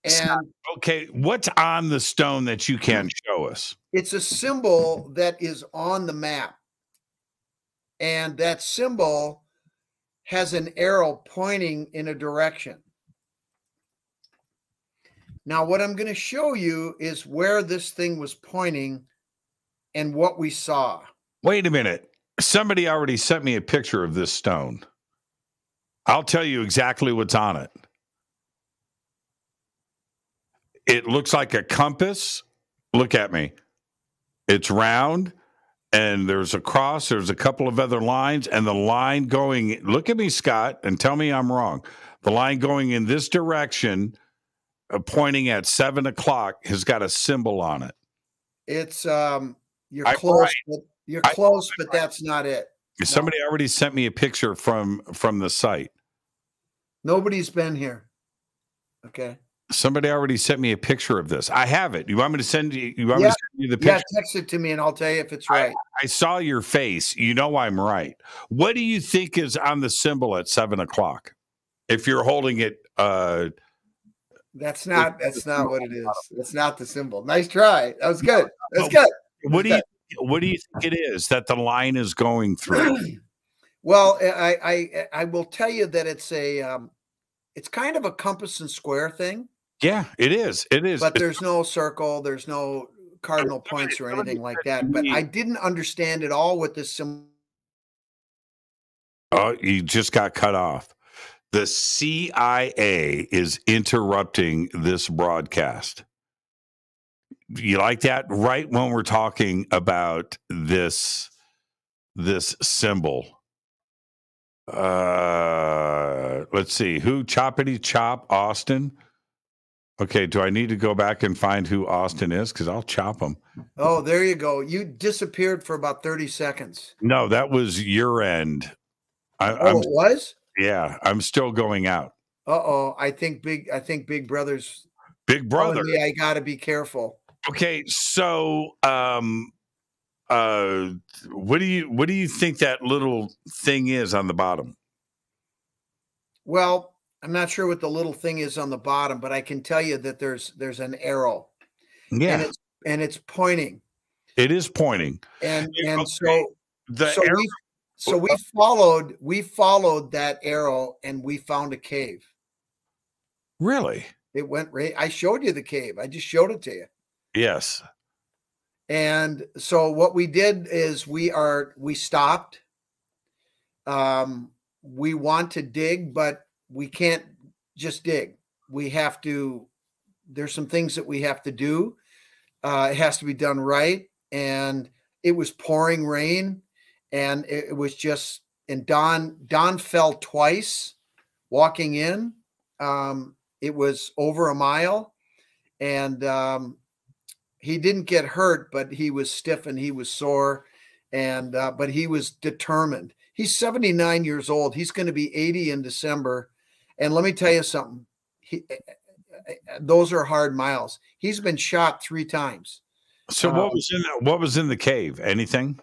Scott, And okay, what's on the stone that you can't show us? it's a symbol that is on the map. And that symbol has an arrow pointing in a direction. Now, what I'm going to show you is where this thing was pointing and what we saw. Wait a minute. Somebody already sent me a picture of this stone. I'll tell you exactly what's on it. It looks like a compass. Look at me. It's round and there's a cross, there's a couple of other lines, and the line going, look at me, Scott, and tell me I'm wrong. The line going in this direction, pointing at seven o'clock, has got a symbol on it. It's um you're I- close, but you're I- close, but that's not it. Somebody already sent me a picture from from the site. Nobody's been here. Okay. Somebody already sent me a picture of this. I have it. You want me to send you? You want me to send you the picture? yeah, text it to me and I'll tell you if it's right. I saw your face. You know I'm right. What do you think is on the symbol at seven o'clock? If you're holding it, uh, That's not that's not what it is. That's not the symbol. Nice try. That was good. That's good. what do you what do you think it is that the line is going through? Well, I I I will tell you that it's a um it's kind of a compass and square thing, yeah, it is. It is. but there's no circle, there's no cardinal points or anything like that. But I didn't understand at all what this symbol Oh, you just got cut off. The CIA is interrupting this broadcast. You like that? Right when we're talking about this this symbol. Uh let's see. Who choppity chop Austin? Okay, do I need to go back and find who Austin is? Because I'll chop him. Oh, there you go. You disappeared for about 30 seconds. No, that was your end. I, Oh, I'm it was? Yeah, I'm still going out. Uh-oh. I think big I think Big Brother's Big brother. me I gotta be careful. Okay, so um uh what do you what do you think that little thing is on the bottom? Well, I'm not sure what the little thing is on the bottom, but I can tell you that there's there's an arrow. Yeah. And it's and it's pointing. It is pointing. And and okay. so The so arrow- we so we followed we followed that arrow and we found a cave. Really? It went right. I showed you the cave. I just showed it to you. Yes. And so what we did is we are we stopped. Um we want to dig, but we can't just dig. We have to there's some things that we have to do. Uh it has to be done right and it was pouring rain and it, it was just and Don Don fell twice walking in. Um it was over a mile and um he didn't get hurt, but he was stiff and he was sore, and uh, but he was determined. He's 79 years old. He's going to be 80 in December, and let me tell you something. He, eh, those are hard miles. He's been shot three times. So Um, what was in the, what was in the cave? Anything?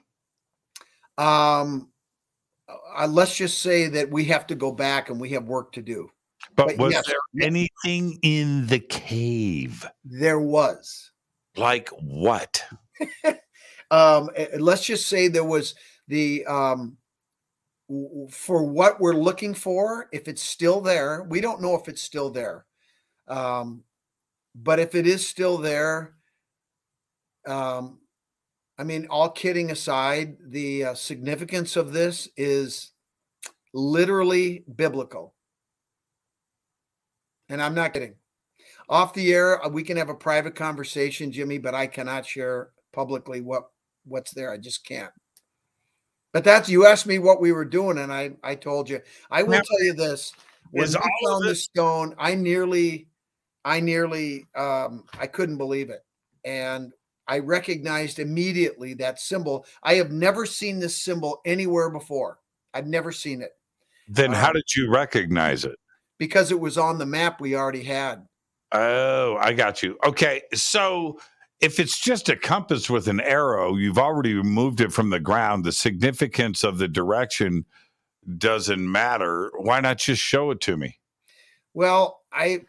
Um, uh, let's just say that we have to go back and we have work to do. But, but was yes, there anything in the cave? There was. Like what? um, let's just say there was the um, for what we're looking for. If it's still there, we don't know if it's still there. Um, but if it is still there, um, I mean, all kidding aside, the uh, significance of this is literally biblical. And I'm not kidding. Off the air, uh, we can have a private conversation, Jimmy, but I cannot share publicly what what's there. I just can't. But that's you asked me what we were doing, and I I told you. I will Now, tell you this: when is we all found the stone, I nearly, I nearly, um, I couldn't believe it, and I recognized immediately that symbol. I have never seen this symbol anywhere before. I've never seen it Then how Um, did you recognize it? because it was on the map we already had. Oh, I got you. Okay. So if it's just a compass with an arrow, you've already removed it from the ground. The significance of the direction doesn't matter. Why not just show it to me? Well, I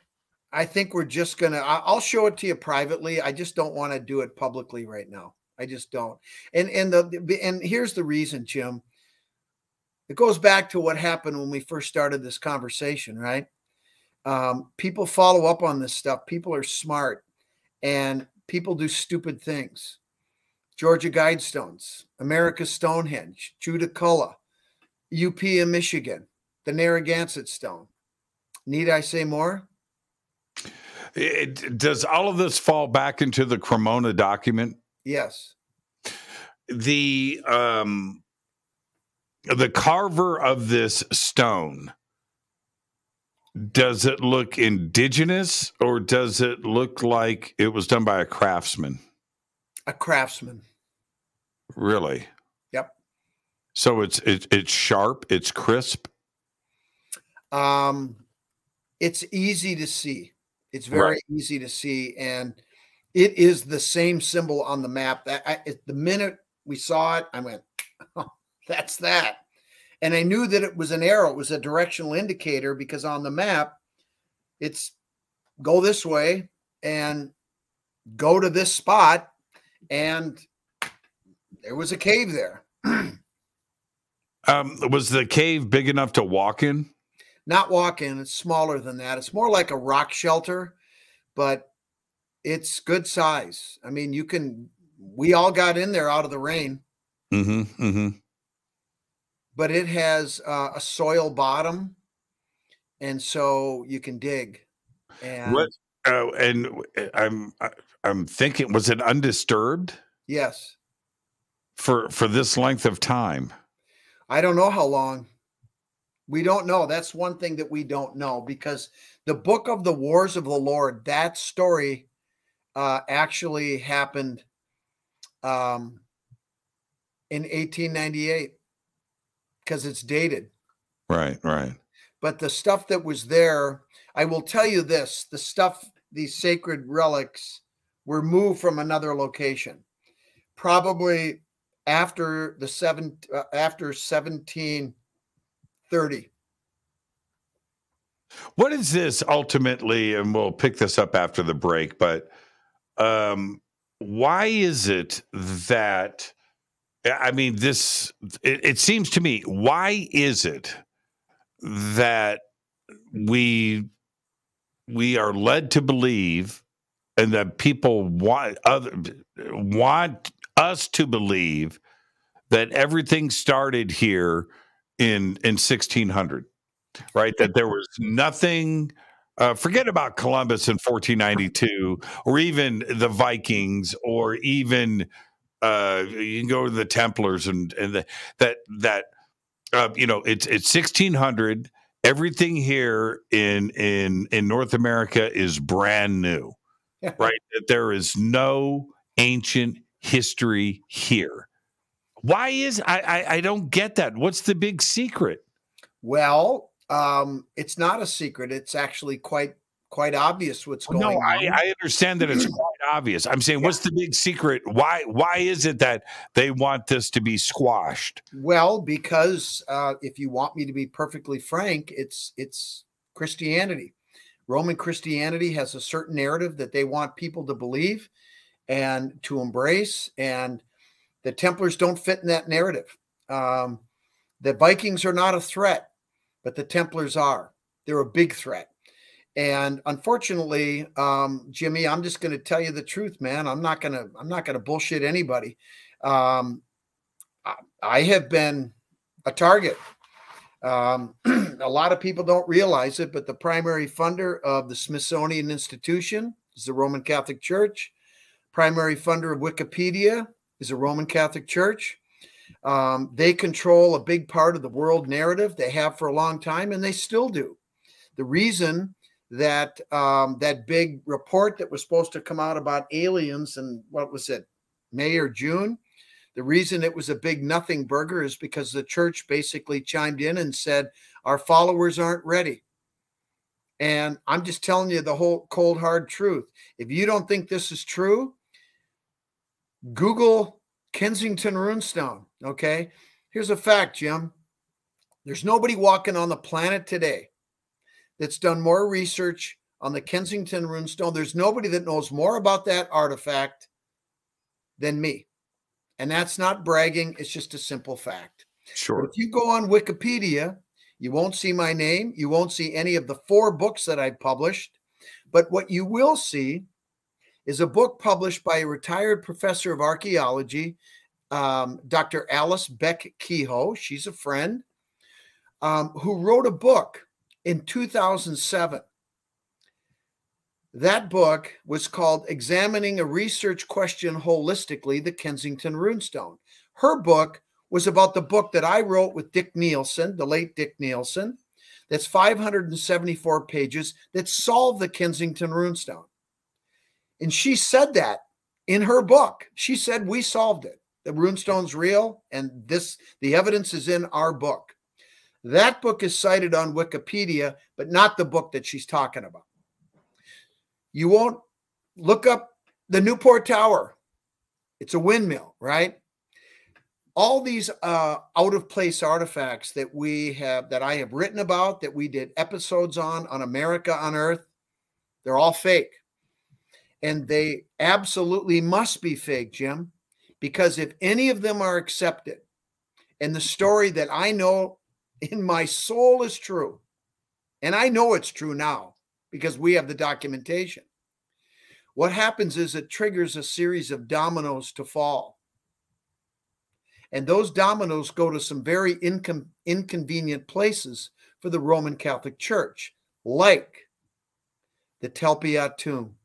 I think we're just gonna. I- I'll show it to you privately. I just don't want to do it publicly right now. I just don't. And and the and here's the reason, Jim. It goes back to what happened when we first started this conversation, right? Um, people follow up on this stuff. People are smart, and people do stupid things. Georgia Guidestones, America Stonehenge, Judaculla, UP in Michigan, the Narragansett Stone. Need I say more? It, does all of this fall back into the Cremona document? Yes. The um the carver of this stone does it look indigenous or does it look like it was done by a craftsman? A craftsman. Really? Yep. So it's it, it's sharp, it's crisp. Um, it's easy to see. It's very Right. easy to see, and it is the same symbol on the map. That I, the minute we saw it, I went, oh, "That's that," and I knew that it was an arrow. It was a directional indicator because on the map, it's go this way and go to this spot, and there was a cave there. Um, was the cave big enough to walk in? Not walk in it's smaller than that it's more like a rock shelter but it's good size i mean you can we all got in there out of the rain Mm-hmm. Mm-hmm. but it has uh, a soil bottom and so you can dig and What? Oh, and I'm I'm thinking, was it undisturbed yes for for this length of time? i don't know how long we don't know. That's one thing that we don't know because the book of the wars of the lord that story uh, actually happened um, in 1898 because it's dated. Right, right. but the stuff that was there i will tell you this the stuff these sacred relics were moved from another location. Probably after the seven uh, after 1730 What is this ultimately? And we'll pick this up after the break. But um, why is it that? I mean, this. It, it seems to me. Why is it that we we are led to believe, and that people want other want us to believe that everything started here in in 1600 right? That there was nothing uh, forget about columbus in 1492 or even the vikings or even uh, you can go to the templars and and the, that that uh, you know it's it's 1600 everything here in in in north america is brand new right? That there is no ancient history here why is I, I i don't get that. What's the big secret? Well um it's not a secret. It's actually quite quite obvious what's going no I, on. I understand that it's quite obvious. I'm saying what's the big secret? Why why is it that they want this to be squashed? Well, because uh, if you want me to be perfectly frank, it's it's Christianity. Roman Christianity has a certain narrative that they want people to believe and to embrace, and the Templars don't fit in that narrative. Um, the Vikings are not a threat, but the Templars are. They're a big threat. And unfortunately, um, Jimmy, I'm just going to tell you the truth, man. I'm not going to I'm not going to bullshit anybody. Um, I- I have been a target. Um, a lot of people don't realize it, but the primary funder of the Smithsonian Institution is the Roman Catholic Church. Primary funder of Wikipedia is a Roman Catholic Church. Um, they control a big part of the world narrative. They have for a long time, and they still do. The reason that um, that big report that was supposed to come out about aliens and what was it, May or June, The reason it was a big nothing burger is because the church basically chimed in and said, Our followers aren't ready. And I'm just telling you the whole cold, hard truth. If you don't think this is true, Google Kensington Runestone. Okay. Here's a fact, Jim. There's nobody walking on the planet today that's done more research on the Kensington Runestone. There's nobody that knows more about that artifact than me. And that's not bragging, it's just a simple fact. Sure. But if you go on Wikipedia, you won't see my name. You won't see any of the four books that I published. But what you will see is a book published by a retired professor of archaeology, um, Dr. Alice Beck Kehoe. She's a friend um, who wrote a book in 2007. That book was called Examining a Research Question Holistically The Kensington Runestone. Her book was about the book that I wrote with Dick Nielsen, the late Dick Nielsen, that's 574 pages that solved the Kensington Runestone. And she said that in her book. She said, We solved it. The runestone's real, and this the evidence is in our book. That book is cited on Wikipedia, but not the book that she's talking about. You won't look up the Newport Tower. It's a windmill, right? All these uh, out of place artifacts that we have, that I have written about, that we did episodes on, on America Unearthed, they're all fake. And they absolutely must be fake, Jim, because if any of them are accepted, and the story that I know in my soul is true, and I know it's true now because we have the documentation. What happens is it triggers a series of dominoes to fall. And those dominoes go to some very incon- inconvenient places for the Roman Catholic Church, like the Talpiot tomb.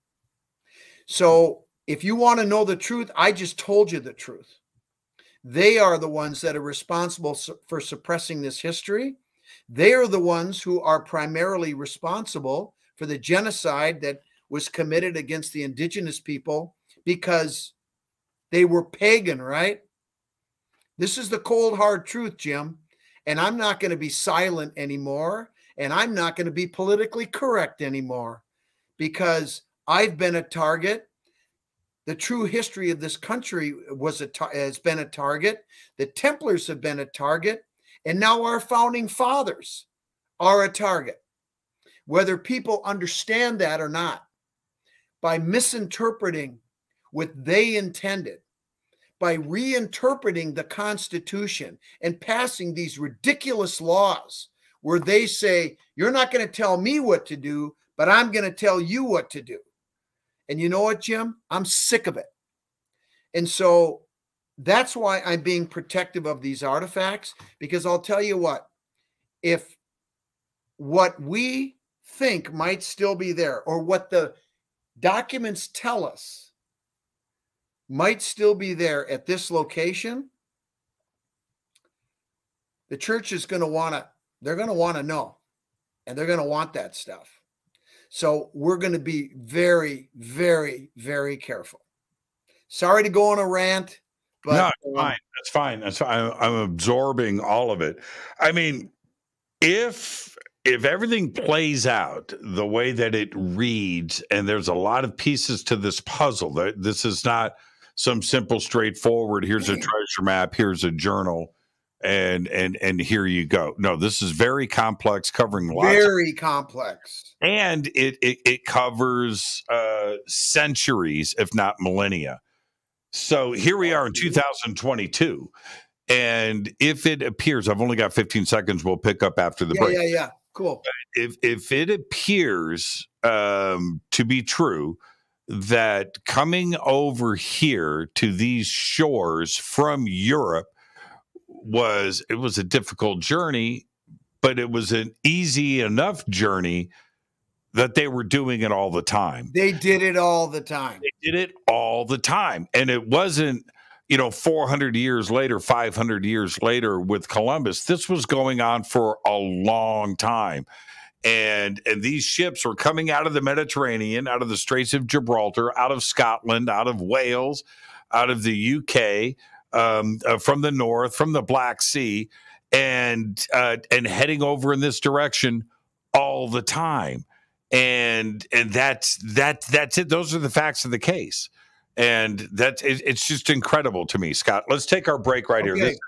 So, if you want to know the truth, I just told you the truth. They are the ones that are responsible for suppressing this history. They are the ones who are primarily responsible for the genocide that was committed against the indigenous people because they were pagan, right? This is the cold, hard truth, Jim. And I'm not going to be silent anymore. And I'm not going to be politically correct anymore because I've been a target. The true history of this country was a has been a target. The Templars have been a target, and now our founding fathers are a target. Whether people understand that or not, by misinterpreting what they intended, by reinterpreting the Constitution and passing these ridiculous laws where they say, You're not going to tell me what to do, but I'm going to tell you what to do. And you know what, Jim? I'm sick of it. And so that's why I'm being protective of these artifacts, because I'll tell you what, if what we think might still be there, or what the documents tell us might still be there at this location, the church is going to want to, they're going to want to know, and they're going to want that stuff. So we're going to be very, very, very careful. Sorry to go on a rant, but no, it's um, fine. That's fine. That's fine. I'm absorbing all of it. I mean, if if everything plays out the way that it reads, and there's a lot of pieces to this puzzle, that this is not some simple, straightforward. Here's a treasure map. Here's a journal and and and here you go. No, this is very complex, covering lots. Very complex, and it, it it covers uh, centuries, if not millennia. So here we are in 2022, and if it appears, I've only got 15 seconds. We'll pick up after the yeah, break. Yeah, yeah, cool. If if it appears um, to be true that coming over here to these shores from Europe was it was a difficult journey, but it was an easy enough journey that they were doing it all the time. They did it all the time. They did it all the time. And it wasn't, you know, 400 years later, 500 years later with Columbus. This was going on for a long time. And and these ships were coming out of the Mediterranean, out of the Straits of Gibraltar, out of Scotland, out of Wales, out of the UK um, uh, from the north, from the Black Sea, and uh, and heading over in this direction all the time. And and that's that that's it. Those are the facts of the case. And that's it, it's just incredible to me, Scott. Let's take our break right Okay. here. This,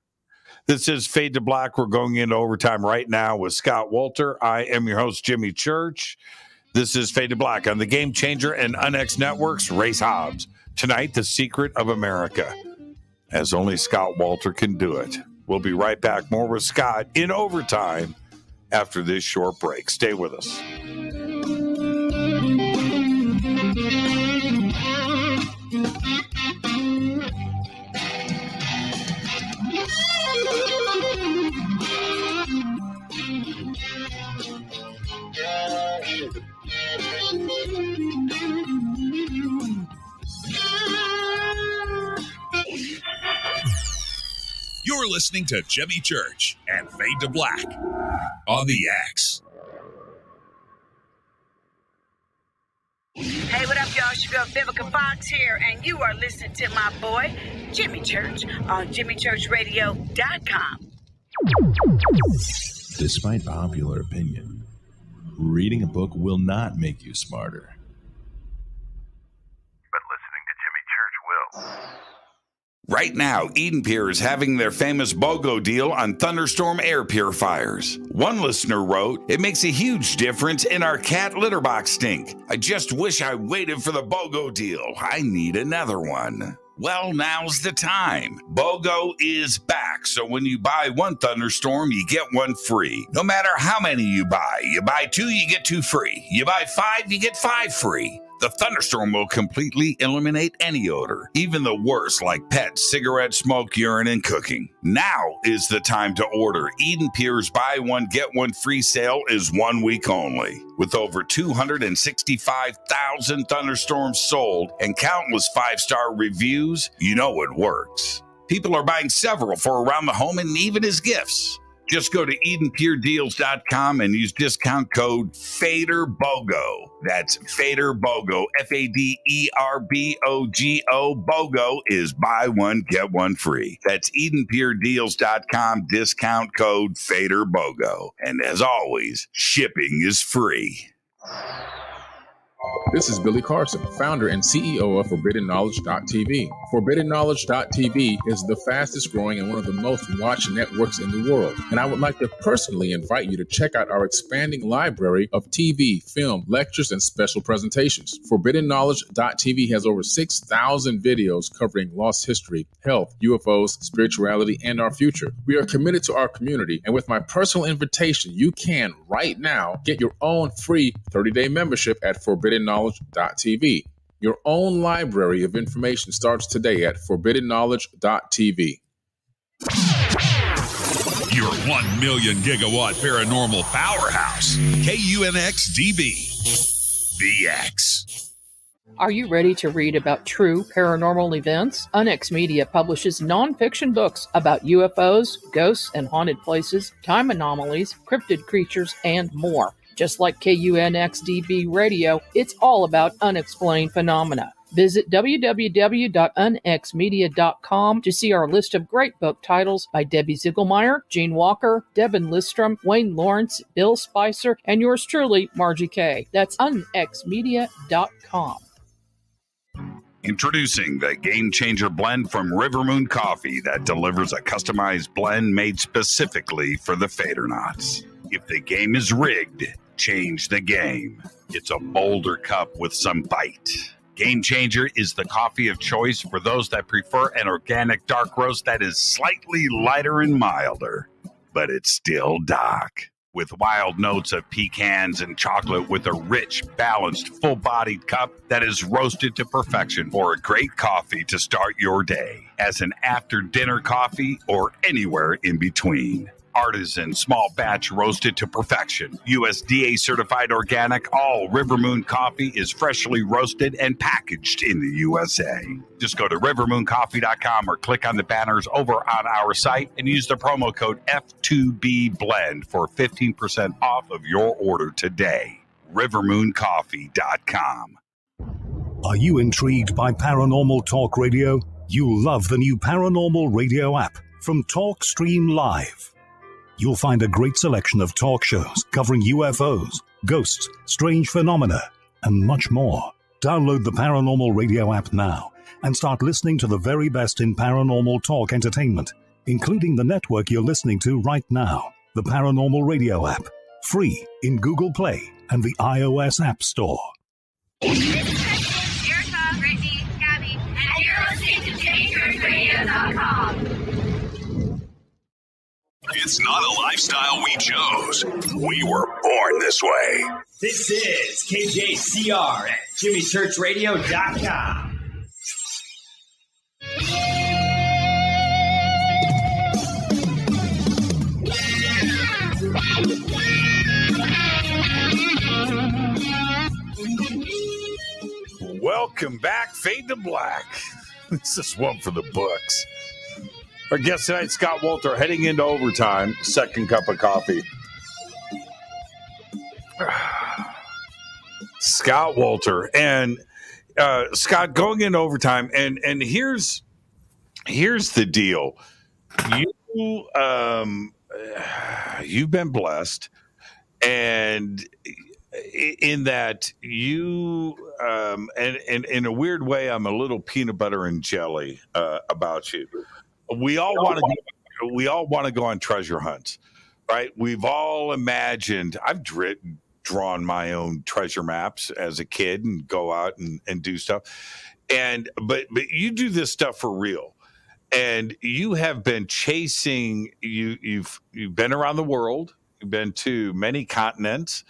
this is Fade to Black. We're going into overtime right now with Scott Wolter. I am your host, Jimmy Church. This is Fade to Black on the Game Changer and UnX Networks. Race Hobbs. Tonight, the secret of America, as only Scott Wolter can do it. We'll be right back. More with Scott in overtime after this short break. Stay with us. You're listening to Jimmy Church and Fade to Black on the X. Hey, what up, y'all? It's your girl Vivica Fox here, and you are listening to my boy, Jimmy Church, on JimmyChurchRadio.com. Despite popular opinion, reading a book will not make you smarter. Right now, EdenPure is having their famous BOGO deal on Thunderstorm air purifiers. One listener wrote, It makes a huge difference in our cat litter box stink. I just wish I waited for the BOGO deal. I need another one. Well, now's the time. BOGO is back, so when you buy one Thunderstorm, you get one free. No matter how many you buy, you buy two, you get two free. You buy five, you get five free. The thunderstorm will completely eliminate any odor, even the worst like pet, cigarette smoke, urine, and cooking. Now is the time to order. EdenPure's buy one, get one free sale is one week only. With over 265,000 thunderstorms sold and countless five star reviews, you know it works. People are buying several for around the home and even as gifts. Just go to EdenPureDeals.com and use discount code FADERBOGO. That's FADERBOGO. F A D E R B O G O. BOGO is buy one, get one free. That's EdenPureDeals.com, discount code FADERBOGO. And as always, shipping is free. This is Billy Carson, founder and CEO of ForbiddenKnowledge.tv. ForbiddenKnowledge.tv is the fastest growing and one of the most watched networks in the world. And I would like to personally invite you to check out our expanding library of TV, film, lectures, and special presentations. ForbiddenKnowledge.tv has over 6,000 videos covering lost history, health, UFOs, spirituality, and our future. We are committed to our community, and with my personal invitation, you can right now get your own free 30 day membership at ForbiddenKnowledge.tv. Your own library of information starts today at ForbiddenKnowledge.tv. Your 1 million gigawatt paranormal powerhouse, KUNX DB. VX. Are you ready to read about true paranormal events? UnX Media publishes nonfiction books about UFOs, ghosts and haunted places, time anomalies, cryptid creatures, and more. Just like KUNXDB Radio, it's all about unexplained phenomena. Visit www.unxmedia.com to see our list of great book titles by Debbie Ziegelmeyer, Gene Walker, Devin Listrom, Wayne Lawrence, Bill Spicer, and yours truly, Margie Kay. That's unxmedia.com. Introducing the Game Changer blend from Rivermoon Coffee that delivers a customized blend made specifically for the fader Fadernauts. If the game is rigged, change the game. It's a bolder cup with some bite. Game Changer is the coffee of choice for those that prefer an organic dark roast that is slightly lighter and milder, but it's still dark. With wild notes of pecans and chocolate, with a rich, balanced, full bodied cup that is roasted to perfection for a great coffee to start your day, as an after dinner coffee or anywhere in between artisan, small batch roasted to perfection. USDA certified organic, all Rivermoon coffee is freshly roasted and packaged in the USA. Just go to rivermooncoffee.com or click on the banners over on our site and use the promo code F2B Blend for 15% off of your order today. rivermooncoffee.com. Are you intrigued by paranormal talk radio? You'll love the new paranormal radio app from TalkStream Live. You'll find a great selection of talk shows covering UFOs, ghosts, strange phenomena, and much more. Download the Paranormal Radio app now and start listening to the very best in paranormal talk entertainment, including the network you're listening to right now, the Paranormal Radio app, free in Google Play and the iOS App Store. It's not a lifestyle we chose. We were born this way. This is KJCR at JimmyChurchRadio.com. Welcome back, Fade to Black. This is one for the books. Our guest tonight, Scott Wolter, heading into overtime. Second cup of coffee. Scott Wolter and uh, Scott going into overtime, and and here's here's the deal. You um, you've been blessed, and in that you um, and, and in a weird way, I'm a little peanut butter and jelly uh, about you. We all want to we all want to go on treasure hunts, right? We've all imagined. I've dri- drawn my own treasure maps as a kid and go out and, and do stuff. And but but you do this stuff for real. And you have been chasing you you've you've been around the world, you've been to many continents,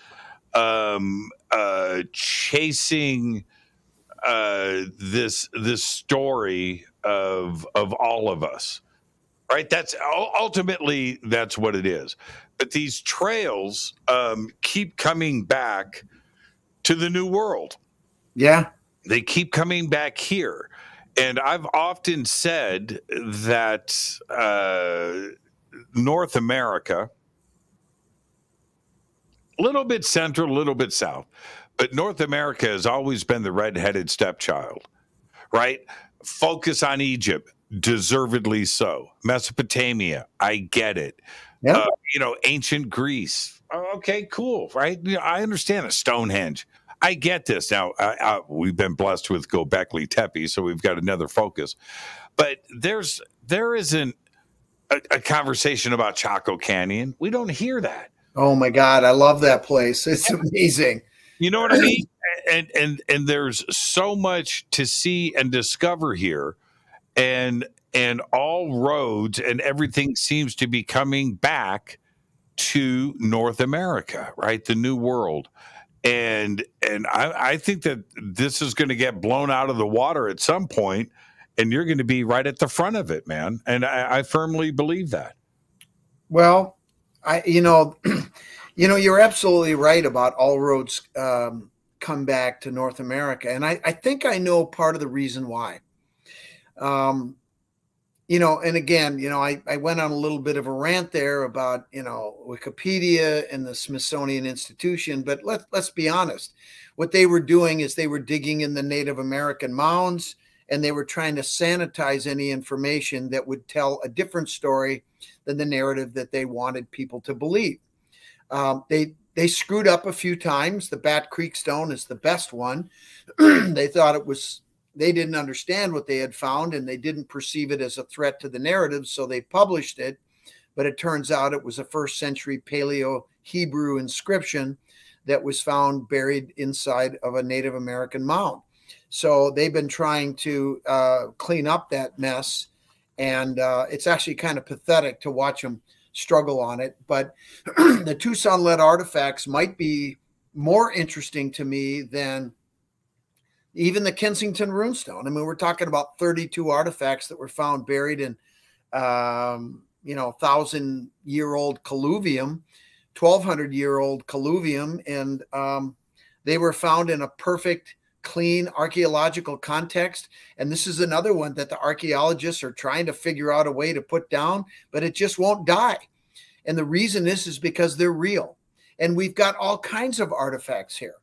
um uh chasing uh this this story of of all of us right that's ultimately that's what it is but these trails um keep coming back to the new world Yeah. they keep coming back here and i've often said that uh north america a little bit central, a little bit south. But North America has always been the redheaded stepchild, right? Focus on Egypt, deservedly so. Mesopotamia, I get it. Uh, you know, ancient Greece. Oh, Okay, cool, right? You know, I understand a Stonehenge. I get this. Now, I, I, we've been blessed with Gobekli Tepe, so we've got another focus. But there's there isn't a, a conversation about Chaco Canyon. We don't hear that. Oh my God, I love that place. It's amazing. You know what I mean? And and and there's so much to see and discover here, and and all roads and everything seems to be coming back to North America, right? The new world. And and I, I think that this is going to get blown out of the water at some point, and you're going to be right at the front of it, man. And I, I firmly believe that. Well, I you know, you know, you're absolutely right about all roads um, come back to North America, and I, I think I know part of the reason why. Um, you know, and again, you know, I, I went on a little bit of a rant there about you know Wikipedia and the Smithsonian Institution, but let let's be honest, what they were doing is they were digging in the Native American mounds and they were trying to sanitize any information that would tell a different story than the narrative that they wanted people to believe. Um, they they screwed up a few times. The Bat Creek Stone is the best one. they thought it was they didn't understand what they had found and they didn't perceive it as a threat to the narrative, so they published it. But it turns out it was a first century Paleo Hebrew inscription that was found buried inside of a Native American mound. So they've been trying to uh, clean up that mess, and uh, it's actually kind of pathetic to watch them struggle on it. But the Tucson lead artifacts might be more interesting to me than even the Kensington runestone. I mean, we're talking about 32 artifacts that were found buried in, um, you know, thousand year old colluvium, 1200 year old colluvium, and um, they were found in a perfect, clean archaeological context. And this is another one that the archaeologists are trying to figure out a way to put down, but it just won't die. And the reason is is because they're real. And we've got all kinds of artifacts here.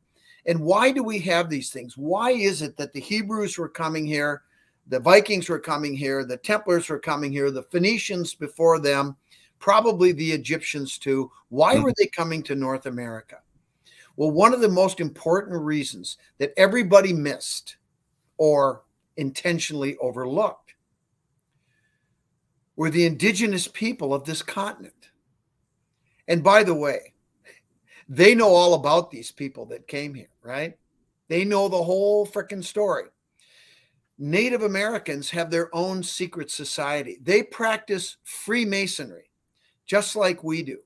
And why do we have these things? Why is it that the Hebrews were coming here the Vikings were coming here, the Templars were coming here, the Phoenicians before them, probably the Egyptians too. Why mm-hmm. were they coming to North America? Well, one of the most important reasons that everybody missed or intentionally overlooked were the indigenous people of this continent. And by the way, they know all about these people that came here, right? They know the whole freaking story. Native Americans have their own secret society. They practice Freemasonry, just like we do.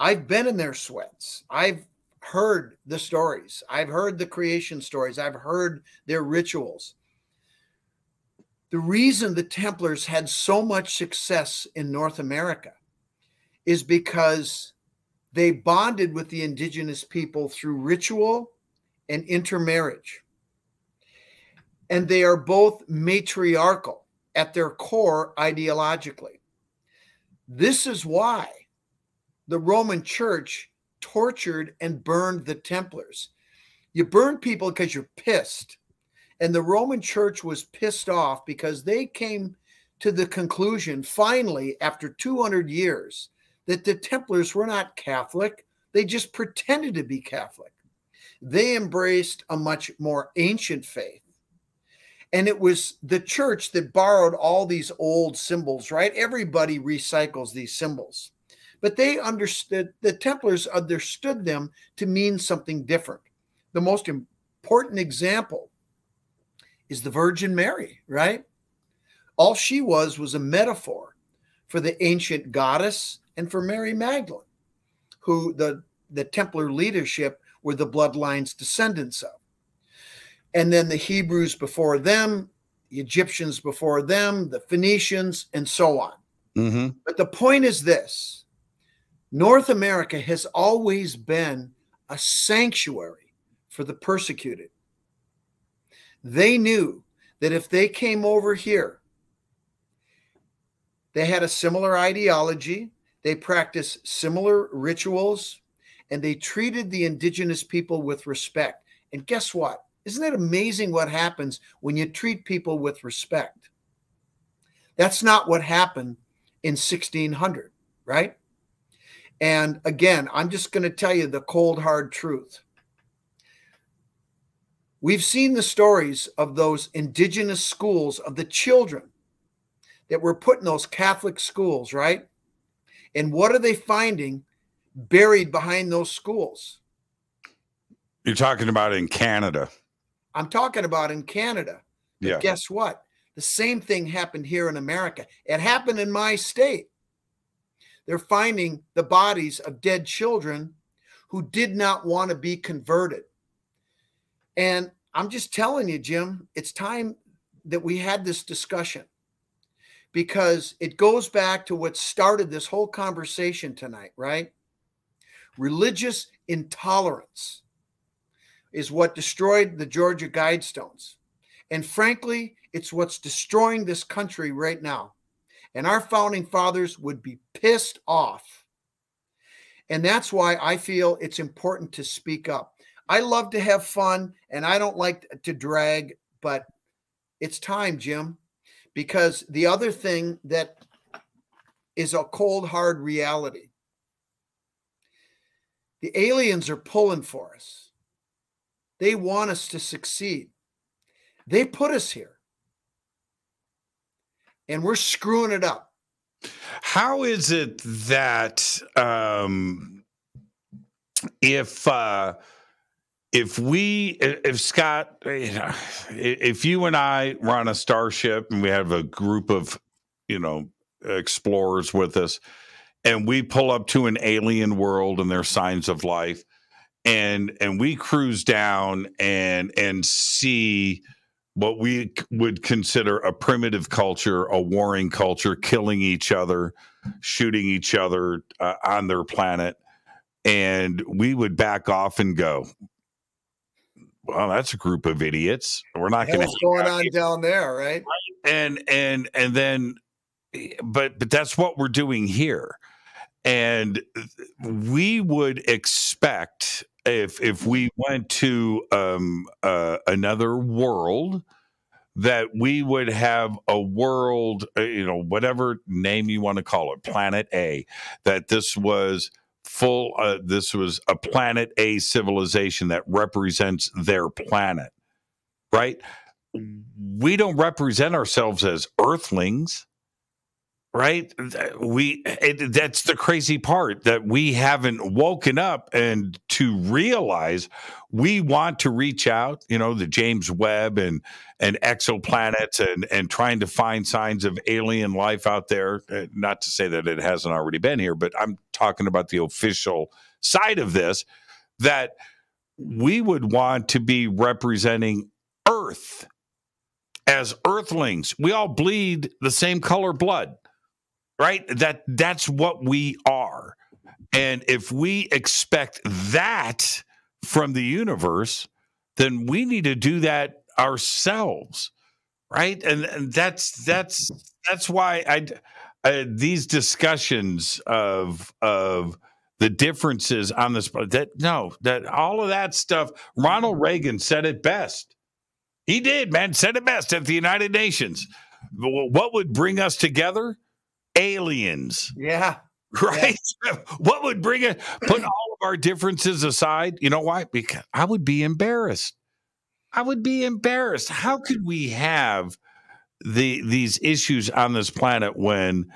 I've been in their sweats. I've heard the stories. I've heard the creation stories. I've heard their rituals. The reason the Templars had so much success in North America is because they bonded with the indigenous people through ritual and intermarriage. And they are both matriarchal at their core ideologically. This is why the Roman church tortured and burned the Templars. You burn people because you're pissed. And the Roman church was pissed off because they came to the conclusion, finally, after 200 years, that the Templars were not Catholic. They just pretended to be Catholic. They embraced a much more ancient faith. And it was the church that borrowed all these old symbols, right? Everybody recycles these symbols. But they understood, the Templars understood them to mean something different. The most important example is the Virgin Mary, right? All she was was a metaphor for the ancient goddess and for Mary Magdalene, who the, the Templar leadership were the bloodline's descendants of. And then the Hebrews before them, the Egyptians before them, the Phoenicians, and so on. Mm-hmm. But the point is this North America has always been a sanctuary for the persecuted. They knew that if they came over here, they had a similar ideology, they practiced similar rituals, and they treated the indigenous people with respect. And guess what? Isn't it amazing what happens when you treat people with respect? That's not what happened in 1600, right? And again, I'm just going to tell you the cold, hard truth. We've seen the stories of those indigenous schools, of the children that were put in those Catholic schools, right? And what are they finding buried behind those schools? You're talking about in Canada. I'm talking about in Canada. But Yeah. guess what? The same thing happened here in America. It happened in my state. They're finding the bodies of dead children who did not want to be converted. And I'm just telling you, Jim, it's time that we had this discussion because it goes back to what started this whole conversation tonight, right? Religious intolerance is what destroyed the Georgia Guidestones. And frankly, it's what's destroying this country right now. And our founding fathers would be pissed off. And that's why I feel it's important to speak up. I love to have fun and I don't like to drag, but it's time, Jim, because the other thing that is a cold, hard reality the aliens are pulling for us. They want us to succeed. They put us here. And we're screwing it up. How is it that um, if uh, if we if Scott, you know, if you and I were on a starship and we have a group of you know explorers with us, and we pull up to an alien world and there's signs of life, and and we cruise down and and see what we would consider a primitive culture, a warring culture, killing each other, shooting each other uh, on their planet, and we would back off and go, "Well, that's a group of idiots. We're not going What's to." going on down there, right? And and and then, but but that's what we're doing here, and we would expect if if we went to um uh, another world that we would have a world, uh, you know, whatever name you want to call it, Planet A, that this was full, uh, this was a Planet A civilization that represents their planet, right? We don't represent ourselves as Earthlings right? We it, that's the crazy part that we haven't woken up and to realize we want to reach out you know the james webb and and exoplanets and and trying to find signs of alien life out there. Uh, not to say that it hasn't already been here but i'm talking about the official side of this that we would want to be representing earth as earthlings. We all bleed the same color blood right? That that's what we are. And if we expect that from the universe, then we need to do that ourselves, right? And, and that's that's that's why I uh, these discussions of of the differences on this that no that all of that stuff. Ronald Reagan said it best. He did, man, said it best at the United Nations. What would bring us together? Aliens. Yeah. Right? Yeah. what would bring it put all of our differences aside? You know why? Because I would be embarrassed. I would be embarrassed. How could we have the these issues on this planet when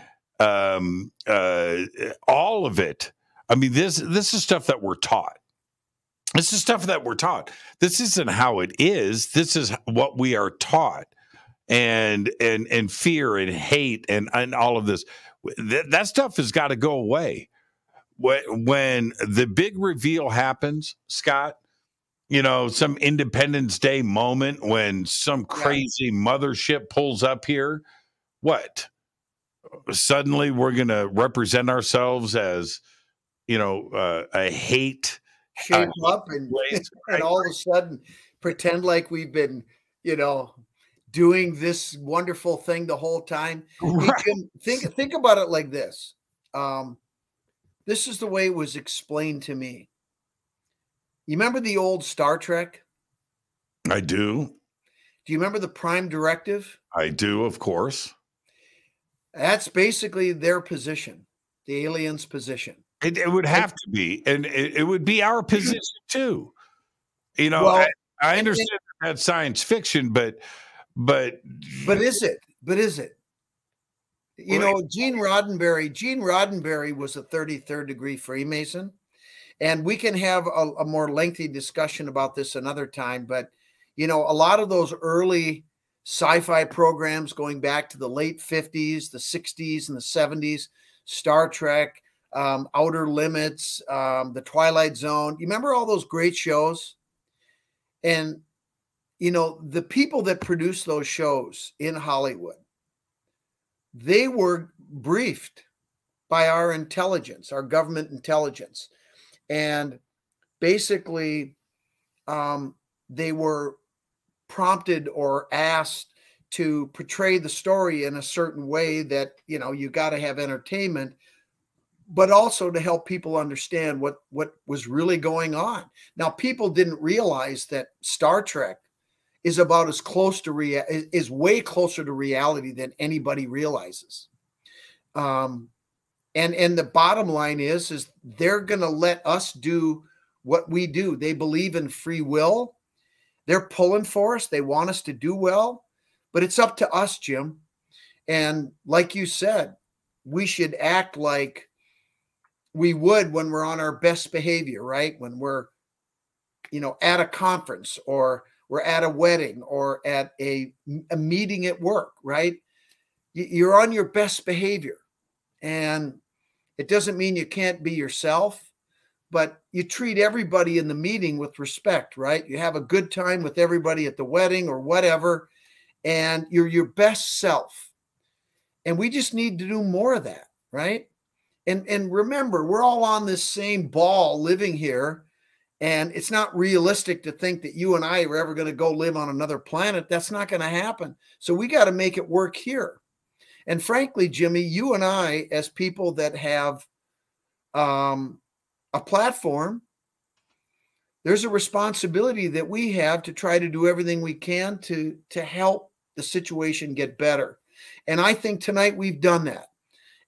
um uh all of it I mean this this is stuff that we're taught. This is stuff that we're taught. This isn't how it is. This is what we are taught and and and fear and hate and and all of this that, that stuff has got to go away. When the big reveal happens scott you know some independence day moment when some crazy mothership pulls up here what? Suddenly we're going to represent ourselves as you know uh, a hate shape uh, up and, and all of a sudden pretend like we've been you know doing this wonderful thing the whole time. Right. Can, think think about it like this. Um, this is the way it was explained to me. You remember the old Star Trek? I do. Do you remember the Prime Directive? I do, of course. That's basically their position, the aliens' position. It, it would have to be, and it, it, would be our position too. You know, well, I, I understand and, that science fiction, but but but is it? But is it? You know, Gene Roddenberry. Gene Roddenberry was a 33rd degree Freemason, and we can have a, a more lengthy discussion about this another time. But you know, a lot of those early sci-fi programs going back to the late 50s, the 60s, and the 70s, Star Trek, um, Outer Limits, um, The Twilight Zone. You remember all those great shows? And you know, the people that produce those shows in Hollywood, they were briefed by our intelligence, our government intelligence. And basically, um, they were prompted or asked to portray the story in a certain way that, you know, you got to have entertainment but also to help people understand what what was really going on. Now, people didn't realize that Star Trek is about as close to rea- is way closer to reality than anybody realizes. Um, and and the bottom line is is they're going to let us do what we do. They believe in free will. They're pulling for us. They want us to do well, but it's up to us, Jim. And like you said, we should act like we would when we're on our best behavior, right? When we're you know at a conference or we're at a wedding or at a, a meeting at work, right? You're on your best behavior. And it doesn't mean you can't be yourself, but you treat everybody in the meeting with respect, right? You have a good time with everybody at the wedding or whatever, and you're your best self. And we just need to do more of that, right? And and remember, we're all on this same ball living here and it's not realistic to think that you and I are ever going to go live on another planet. That's not going to happen. So we got to make it work here. And frankly, Jimmy, you and I, as people that have um, a platform, there's a responsibility that we have to try to do everything we can to to help the situation get better. And I think tonight we've done that.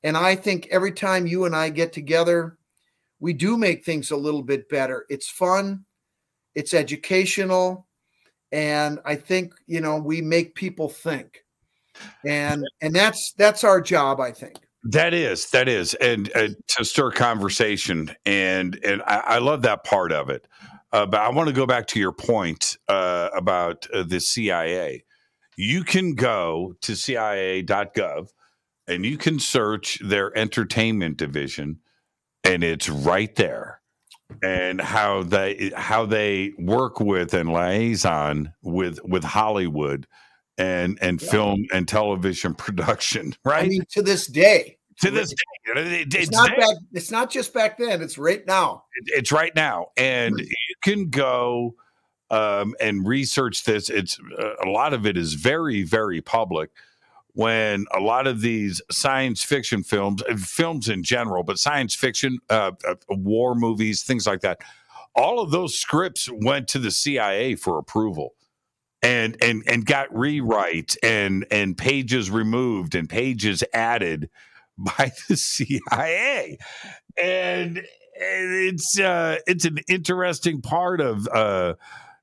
And I think every time you and I get together, we do make things a little bit better. It's fun, it's educational, and I think, you know, we make people think. And and that's that's our job, I think. That is, that is, and to stir conversation, and and I, I love that part of it. Uh, but I want to go back to your point uh, about uh, the CIA. You can go to CIA.gov and you can search their entertainment division, and it's right there. And how they how they work with and liaison with with Hollywood and and Yeah. film and television production, right? I mean, to this day. to this day, it- it- It's it's not back, it's not just back then, it's right now. it's right now and you can go um, and research this it's uh, a lot of it is very very public when a lot of these science fiction films films in general but science fiction uh, uh, war movies things like that all of those scripts went to the cia for approval and and and got rewrites and and pages removed and pages added by the CIA and, and it's uh it's an interesting part of uh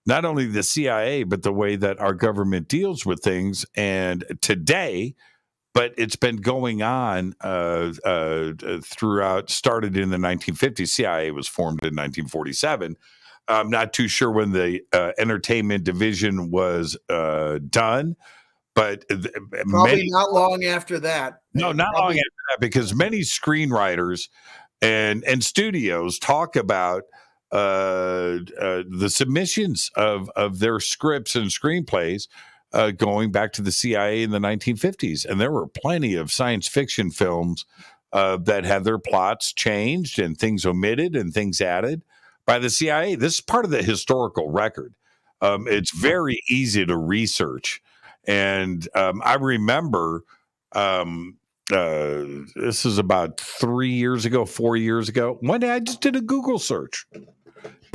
not only the CIA but the way that our government deals with things. And today but it's been going on uh, uh, throughout started in the 1950s CIA was formed in 1947 I'm not too sure when the uh, entertainment division was uh, done but th- Probably many- not long after that. no, not long after that, because many screenwriters and and studios talk about uh, uh, the submissions of of their scripts and screenplays uh, going back to the CIA in the 1950s, and there were plenty of science fiction films uh, that had their plots changed and things omitted and things added by the CIA. This is part of the historical record. Um, it's very easy to research, and um, I remember um uh this is about three years ago four years ago one day i just did a google search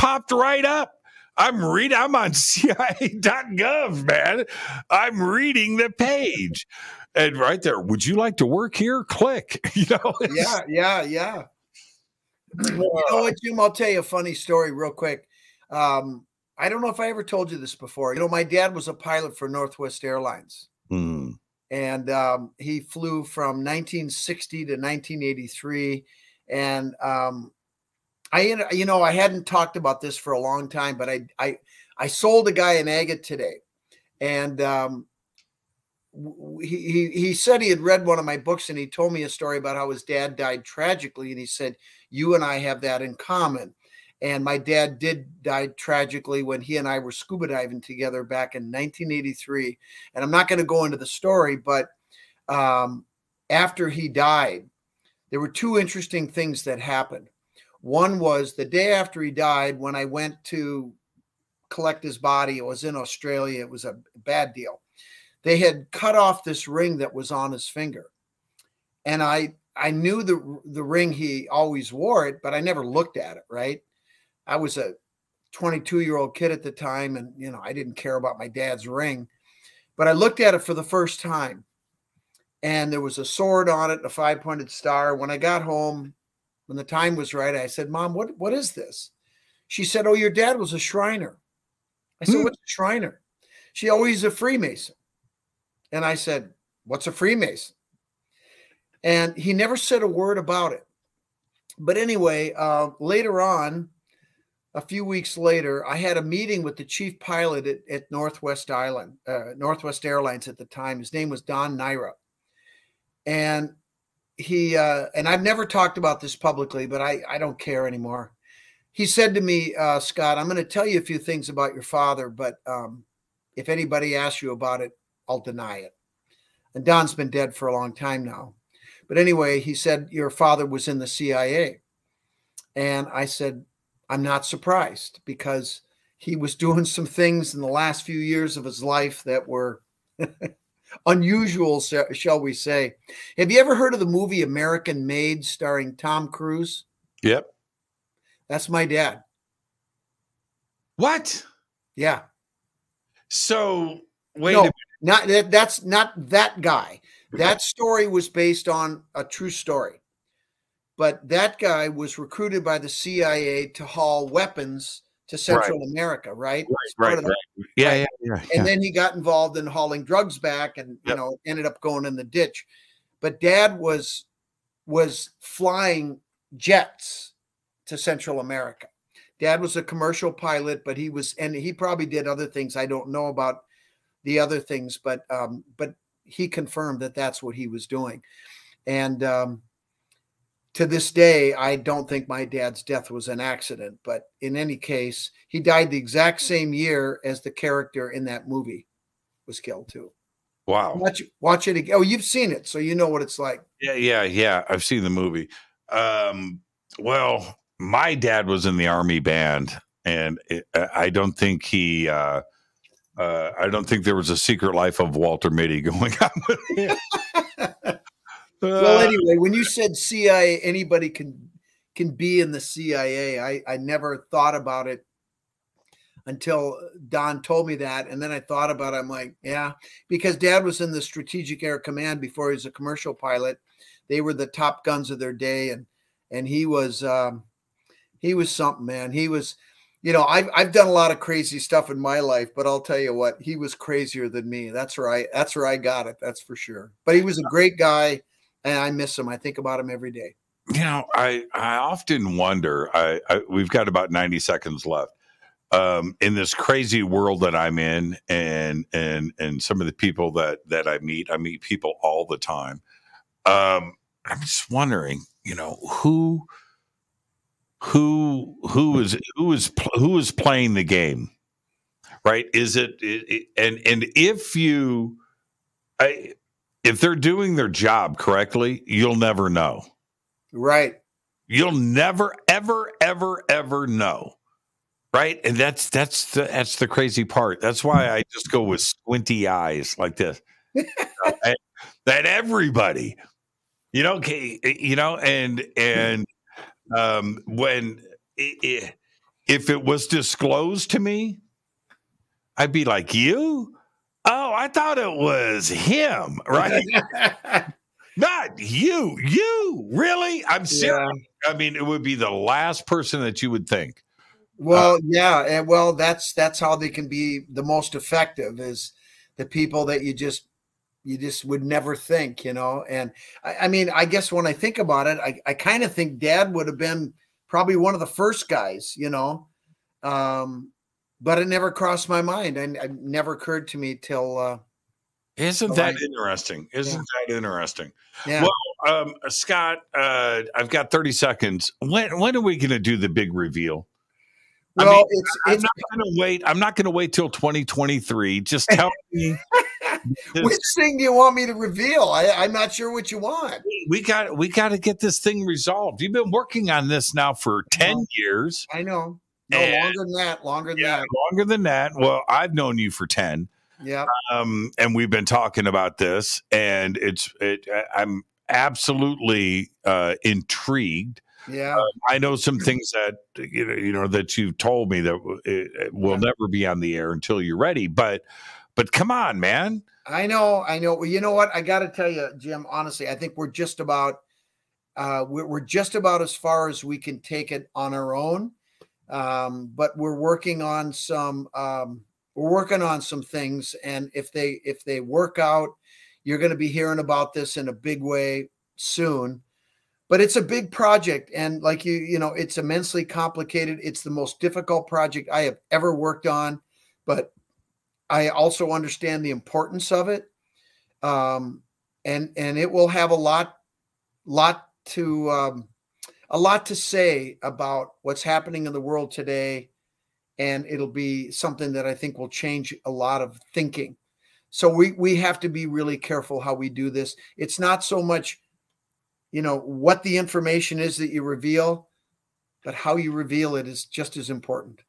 popped right up i'm reading i'm on cia.gov man i'm reading the page and right there would you like to work here click you know Yeah, yeah, yeah. you know what, Jim? I'll tell you a funny story real quick. Um, I don't know if I ever told you this before. You know, my dad was a pilot for Northwest Airlines. Hmm. and um, he flew from 1960 to 1983 and um, i you know i hadn't talked about this for a long time but i i i sold a guy an agate today and um, he, he he said he had read one of my books and he told me a story about how his dad died tragically and he said you and i have that in common and my dad did die tragically when he and I were scuba diving together back in 1983. And I'm not going to go into the story, but um, after he died, there were two interesting things that happened. One was the day after he died, when I went to collect his body, it was in Australia, it was a bad deal. They had cut off this ring that was on his finger. And I I knew the the ring he always wore it, but I never looked at it, right? I was a 22 year old kid at the time, and you know, I didn't care about my dad's ring, but I looked at it for the first time, and there was a sword on it, a five pointed star. When I got home, when the time was right, I said, "Mom, what what is this?" She said, "Oh, your dad was a Shriner." I said, "What's a Shriner?" She, "Oh, he's a Freemason," and I said, "What's a Freemason?" And he never said a word about it. But anyway, uh, later on, a few weeks later, I had a meeting with the chief pilot at, at Northwest Island, uh, Northwest Airlines at the time. His name was Don Naira, and he uh, and I've never talked about this publicly, but I I don't care anymore. He said to me, uh, Scott, I'm going to tell you a few things about your father, but um, if anybody asks you about it, I'll deny it. And Don's been dead for a long time now. But anyway, he said, Your father was in the CIA. And I said, I'm not surprised because he was doing some things in the last few years of his life that were unusual, shall we say. Have you ever heard of the movie American Made starring Tom Cruise? Yep. That's my dad. What? Yeah. So wait No, a. Not that that's not that guy. That story was based on a true story. But that guy was recruited by the CIA to haul weapons to Central Right. America, right? Right, of right. Yeah, yeah, yeah, yeah. And then he got involved in hauling drugs back and you know ended up going in the ditch. But dad was was flying jets to Central America. Dad was a commercial pilot, but he was and he probably did other things I don't know about the other things, but um but he confirmed that that's what he was doing. And um to this day, I don't think my dad's death was an accident, but in any case, he died the exact same year as the character in that movie was killed too. Wow. Watch, watch it again. Oh, you've seen it, so you know what it's like. Yeah, yeah, yeah. I've seen the movie. Um, well, my dad was in the army band, and it, I don't think he. Uh, uh, I don't think there was a secret life of Walter Mitty going on with him. well, anyway, when you said CIA, anybody can can be in the CIA. I I never thought about it until Don told me that, and then I thought about it. I'm like, yeah, because Dad was in the Strategic Air Command before he was a commercial pilot. They were the top guns of their day, and and he was um, he was something, man. He was. You know, I've I've done a lot of crazy stuff in my life, but I'll tell you what, he was crazier than me. That's right. That's where I got it. That's for sure. But he was a great guy, and I miss him. I think about him every day. You know, I I often wonder. I, I we've got about ninety seconds left. Um, in this crazy world that I'm in, and and and some of the people that that I meet, I meet people all the time. Um, I'm just wondering, you know, who who who is who is who is playing the game, right? Is it, it, it and and if you, I, if they're doing their job correctly, you'll never know. Right. You'll never, ever, ever, ever know. Right. And that's that's the that's the crazy part. That's why I just go with squinty eyes like this. that, everybody, you know, you know, and and um when if it was disclosed to me, I'd be like, you? Oh, I thought it was him, right? Not you. You really? I'm serious. I mean, it would be the last person that you would think. Well, yeah, and well, that's that's how they can be the most effective is the people that you just you just would never think, you know. And I, I mean, I guess when I think about it, I, I kind of think Dad would have been probably one of the first guys, you know. Um, but it never crossed my mind, and it never occurred to me till. Uh, Isn't that I- interesting? Isn't that interesting? Yeah. Well, um, Scott, uh, I've got 30 seconds. When when are we going to do the big reveal? I Well, mean, it's- I'm it's- not going to wait. I'm not going to wait till 2023. Just tell me. Which thing do you want me to reveal? I, I'm not sure what you want. We got we got to get this thing resolved. You've been working on this now for 10 years. I know. No, And- longer than that. Longer than that. Longer than that. Well, I've known you for 10. Yeah. um, and we've been talking about this, and it's it, I'm absolutely uh, intrigued. Yeah. Um, I know some things that you know, you know that you've told me that it, it will never be on the air until you're ready. But but come on, man. I know, I know. Well, you know what? I got to tell you, Jim. Honestly, I think we're just about, uh, we're, we're just about as far as we can take it on our own. Um, but we're working on some, um, we're working on some things, and if they if they work out, you're going to be hearing about this in a big way soon. But it's a big project, and like you, you know, it's immensely complicated. It's the most difficult project I have ever worked on, but I also understand the importance of it, um, and and it will have a lot, lot to um, a lot to say about what's happening in the world today, and it'll be something that I think will change a lot of thinking. So we we have to be really careful how we do this. It's not so much, you know, what the information is that you reveal, but how you reveal it is just as important.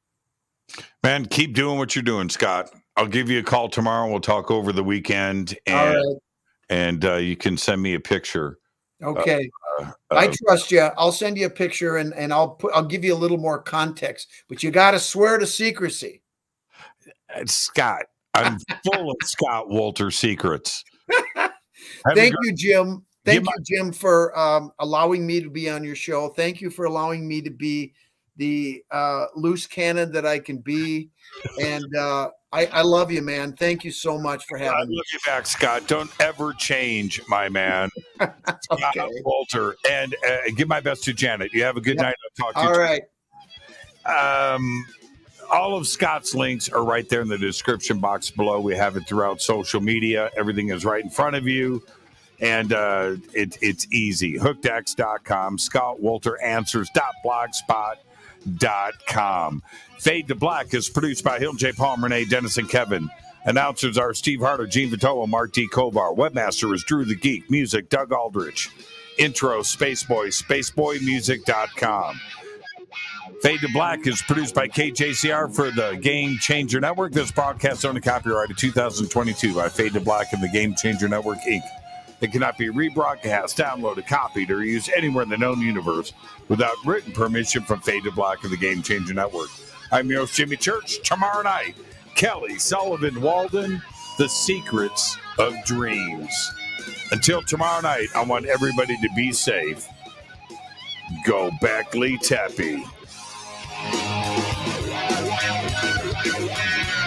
Man, keep doing what you're doing, Scott. I'll give you a call tomorrow. We'll talk over the weekend, and right. and uh, you can send me a picture. Okay. Uh, I uh, trust you. I'll send you a picture and, and I'll put I'll give you a little more context, but you got to swear to secrecy. uh, Scott, I'm full of Scott Wolter secrets. Thank you, Jim. Thank you, Jim, for um, allowing me to be on your show. Thank you for allowing me to be the uh, loose cannon that I can be. And uh, I, I love you, man. Thank you so much for I having love me. you back, Scott. Don't ever change, my man. Scott Wolter. And uh, give my best to Janet. You have a good Yep. night. I'll talk to you. All right. Um, all of Scott's links are right there in the description box below. We have it throughout social media. Everything is right in front of you. And uh, it, it's easy. Hookedx.com, Scott Wolter Answers.blogspot.com. Fade to Black is produced by Hill J. Palm, Renee Dennis, and Kevin. Announcers are Steve Harder, Gene Vitola, Mark D. Kovar. Webmaster is Drew the Geek. Music, Doug Aldrich. Intro, Spaceboy, SpaceboyMusic.com. Fade to Black is produced by KJCR for the Game Changer Network. This broadcast only copyrighted 2022 by Fade to Black and the Game Changer Network, Inc. It cannot be rebroadcast, downloaded, copied, or used anywhere in the known universe without written permission from Fade to Black and the Game Changer Network. I'm your host, Jimmy Church. Tomorrow night, Kelly Sullivan Walden, The Secrets of Dreams. Until tomorrow night, I want everybody to be safe. Go Beckley Tappy. Thank you.